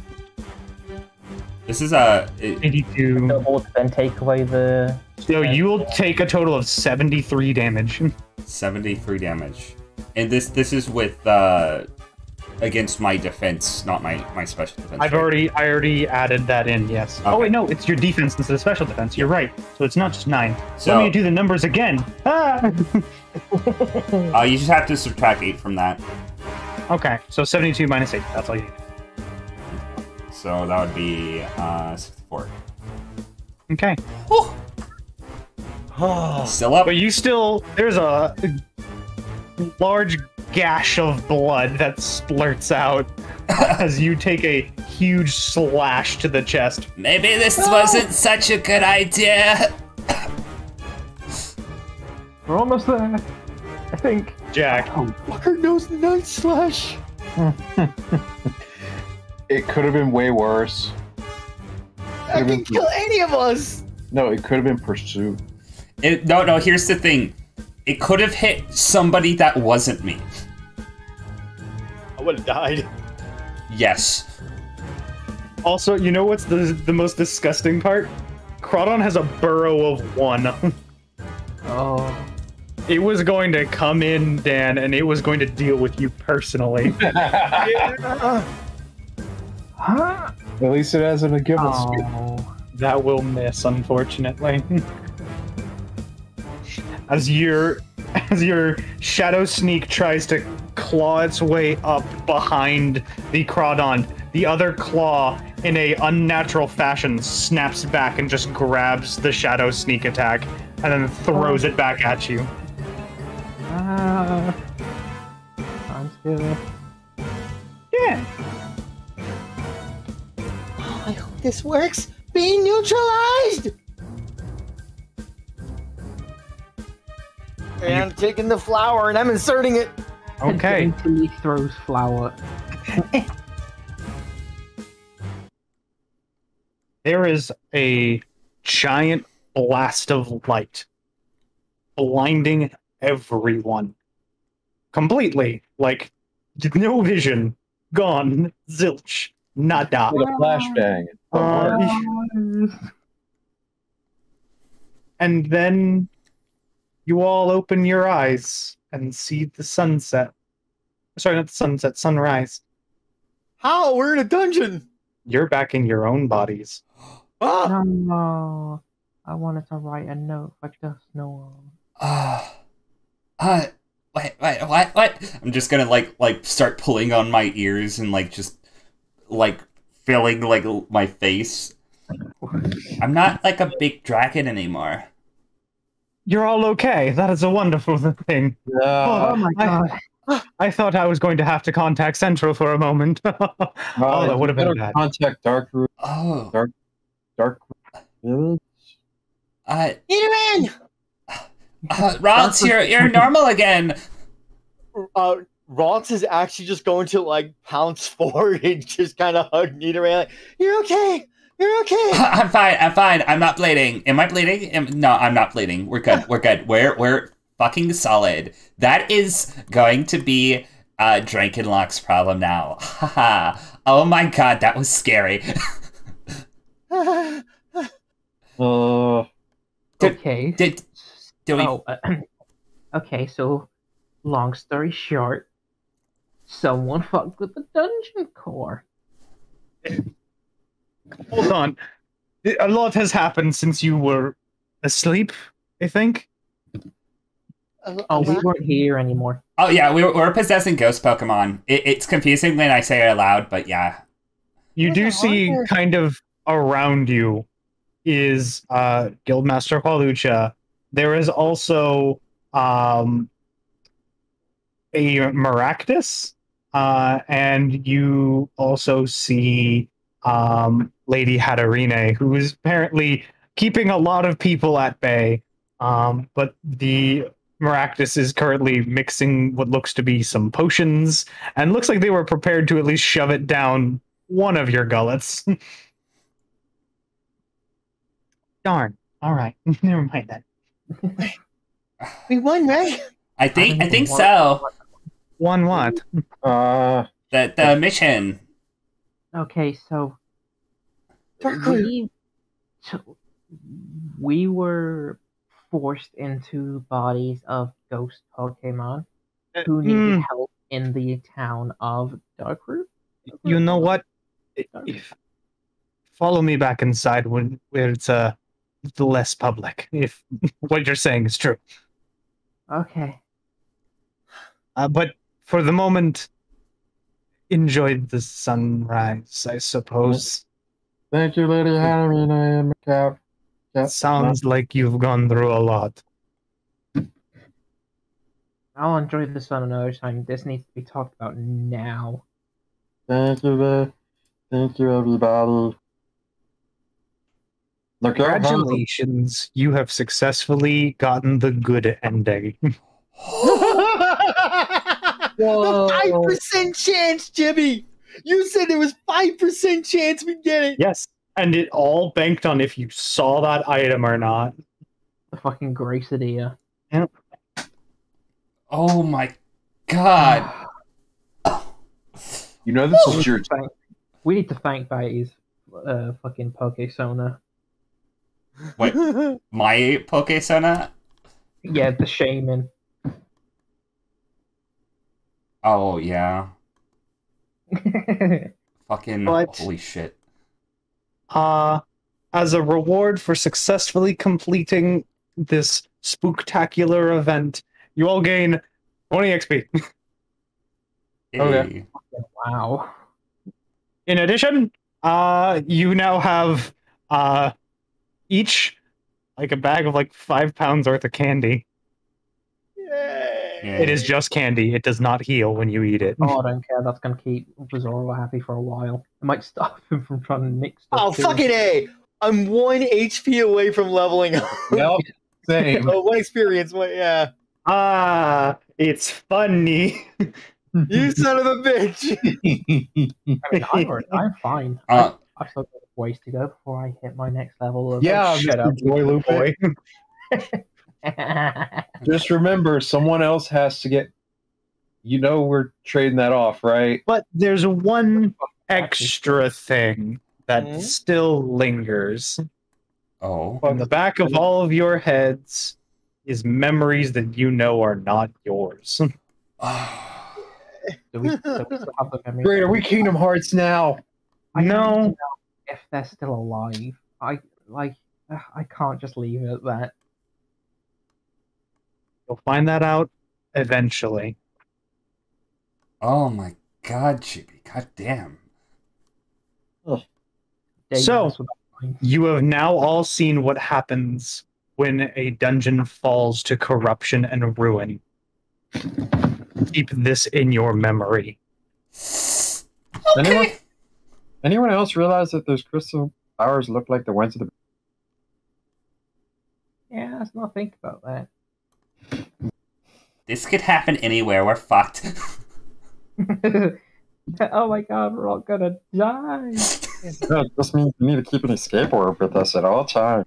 This is a it- 82. Double then take away the. So you will take a total of 73 damage. 73 damage. And this this is with uh against my defense, not my my special defense. I've right? already I already added that in, yes. Oh wait, no, it's your defense instead of special defense. You're right. So it's not just nine. So- Let me do the numbers again. Ah! (laughs) Uh, you just have to subtract 8 from that. okay, so 72 minus 8. That's all you need. So that would be uh 64. Okay. Oh. (sighs) Still up. But you still there's a large gash of blood that splurts out (laughs) as you take a huge slash to the chest. Maybe this wasn't such a good idea. We're almost there. I think. Jack. Oh, fucker knows night slash. (laughs) It could have been way worse. I can kill any of us. No, it could have been pursuit. It, no, no, here's the thing. It could have hit somebody that wasn't me. I would have died. Yes. Also, you know what's the the most disgusting part? Crawdaunt has a burrow of one. Oh. It was going to come in, Dan, and it was going to deal with you personally. Huh? (laughs) At least it hasn't given. Oh. that will miss, unfortunately. (laughs) as your (laughs) as your shadow sneak tries to claw its way up behind the Crawdaunt, the other claw, in a unnatural fashion, snaps back and just grabs the shadow sneak attack, and then throws it back at you. Ah. Sounds good. Yeah. Oh, I hope this works. Being neutralized! And I'm taking the flower and I'm inserting it. Okay. Daintily throws flower. (laughs) there is a giant blast of light blinding everyone completely like no vision gone zilch nada Like a flashbang. Uh, (laughs) and then you all open your eyes and see the sunset Sorry, not the sunset, sunrise. How? We're in a dungeon. You're back in your own bodies. (gasps) Ah! No, I wanted to write a note for Dusknoir. Uh, uh, wait, wait, what, what? I'm just gonna like, like, start pulling on my ears and like, just, like, filling like my face. (laughs) I'm not like a big dragon anymore. You're all okay. That is a wonderful (laughs) thing. Uh, oh my god. I thought I was going to have to contact Central for a moment. (laughs) oh, that would have been better bad. Contact Dark Root, Oh, Dark Village. uh, Nidoran! uh Rods, you're you're normal again. Uh, Ronks is actually just going to like pounce (laughs) forward and just kind of hug Nidoran. Like, You're okay. You're okay. (laughs) I'm fine. I'm fine. I'm not bleeding. Am I bleeding? Am- no, I'm not bleeding. We're good. (laughs) We're good. We're we're fucking solid. That is going to be uh Drakloak's problem now. Haha. oh my god, that was scary. (laughs) Uh, Did- okay. Did do we? Oh, uh, (clears throat) okay, so long story short, someone fucked with the dungeon core. Hold on. A lot has happened since you were asleep, I think. Oh, we weren't here anymore. Oh yeah, we were, we're possessing ghost Pokemon. It, it's confusing when I say it aloud, but yeah. You do see kind of around you is uh Guildmaster Hawlucha. There is also um a Maractus, uh, and you also see um Lady Hadarine, who is apparently keeping a lot of people at bay. Um, but the Maractus is currently mixing what looks to be some potions, and looks like they were prepared to at least shove it down one of your gullets. (laughs) Darn. All right. (laughs) Never mind that. (laughs) We won, right? I think I don't think so. One what? uh, The the mission. Okay, so Darkroot. we, so we were forced into bodies of ghost Pokemon who needed Mm, help in the town of Darkroot. you know what? If follow me back inside when where it's uh less public. If (laughs) what you're saying is true. Okay. Uh, but for the moment, enjoy the sunrise. I suppose. Thank you, Lady Harry. I am a cat. It sounds like you've gone through a lot. I'll enjoy this on another time. This needs to be talked about now. Thank you, Le- thank you, everybody. Look out, Congratulations, you have successfully gotten the good ending. (laughs) (laughs) The Five percent chance, Jimmy. You said there was five percent chance we get it. yes, and it all banked on if you saw that item or not. The fucking grace of Gracidea. Oh my god. (sighs) You know this is your Thank- we need to thank Bitey's uh, fucking Pokesona. Wait, (laughs) my Pokesona? Yeah, the shaman. Oh yeah. (laughs) Fucking What? holy shit. Uh, as a reward for successfully completing this spooktacular event, you all gain 20 XP. (laughs) Okay. Wow. In addition, uh, you now have uh, each like a bag of like five pounds worth of candy. Yay. It is just candy. It does not heal when you eat it. Oh, I don't care. That's gonna keep Bizarro happy for a while. It might stop (laughs) him from trying to mix stuff. Oh too. fucking a! I'm one HP away from leveling up. Yep, same. (laughs) oh, one experience. One, yeah. Ah, it's funny. You son of a bitch. (laughs) I mean, I'm, alright- I'm fine. Uh, I've still got ways to go before I hit my next level of. Yeah, Shut Mr. up, Joy boy. (laughs) Just remember, someone else has to get. You know, we're trading that off, right? But there's one extra thing that Mhm. still lingers. oh. On the back of all of your heads is memories that you know are not yours. (sighs) Do we, do we have the? Great, are we Kingdom Hearts now? I No. if they're still alive. I like. I can't just leave it at that. You'll find that out eventually. Oh my god, Chibi. God damn. So- Dangerous without mind. You have now all seen what happens when a dungeon falls to corruption and ruin. Keep this in your memory. Anyone, anyone else realize that those crystal powers look like the ones of the yeah, let's not think about that. This could happen anywhere. We're fucked. (laughs) oh my god, we're all gonna die. No, it just means we need to keep an escape orb with us at all times.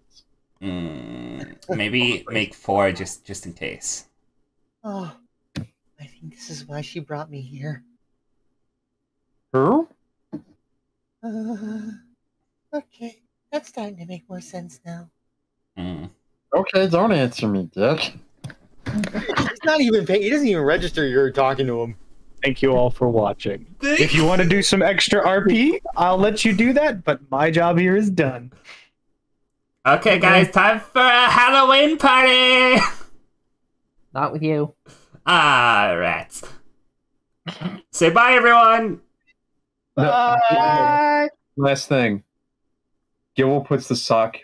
Mm, maybe make four just just in case. Oh, I think this is why she brought me here. Who? Uh, okay, that's starting to make more sense now. Mm. Okay, don't answer me, Dick. He's not even paying. He doesn't even register you're talking to him. Thank you all for watching. If you want to do some extra RP, I'll let you do that, but my job here is done. Okay, guys, time for a Halloween party. Not with you. Ah, rats. Say bye, everyone. No, Last thing. Gil puts the sock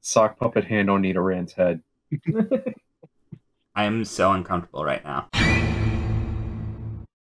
sock puppet hand on Nidoran's head. (laughs) I am so uncomfortable right now.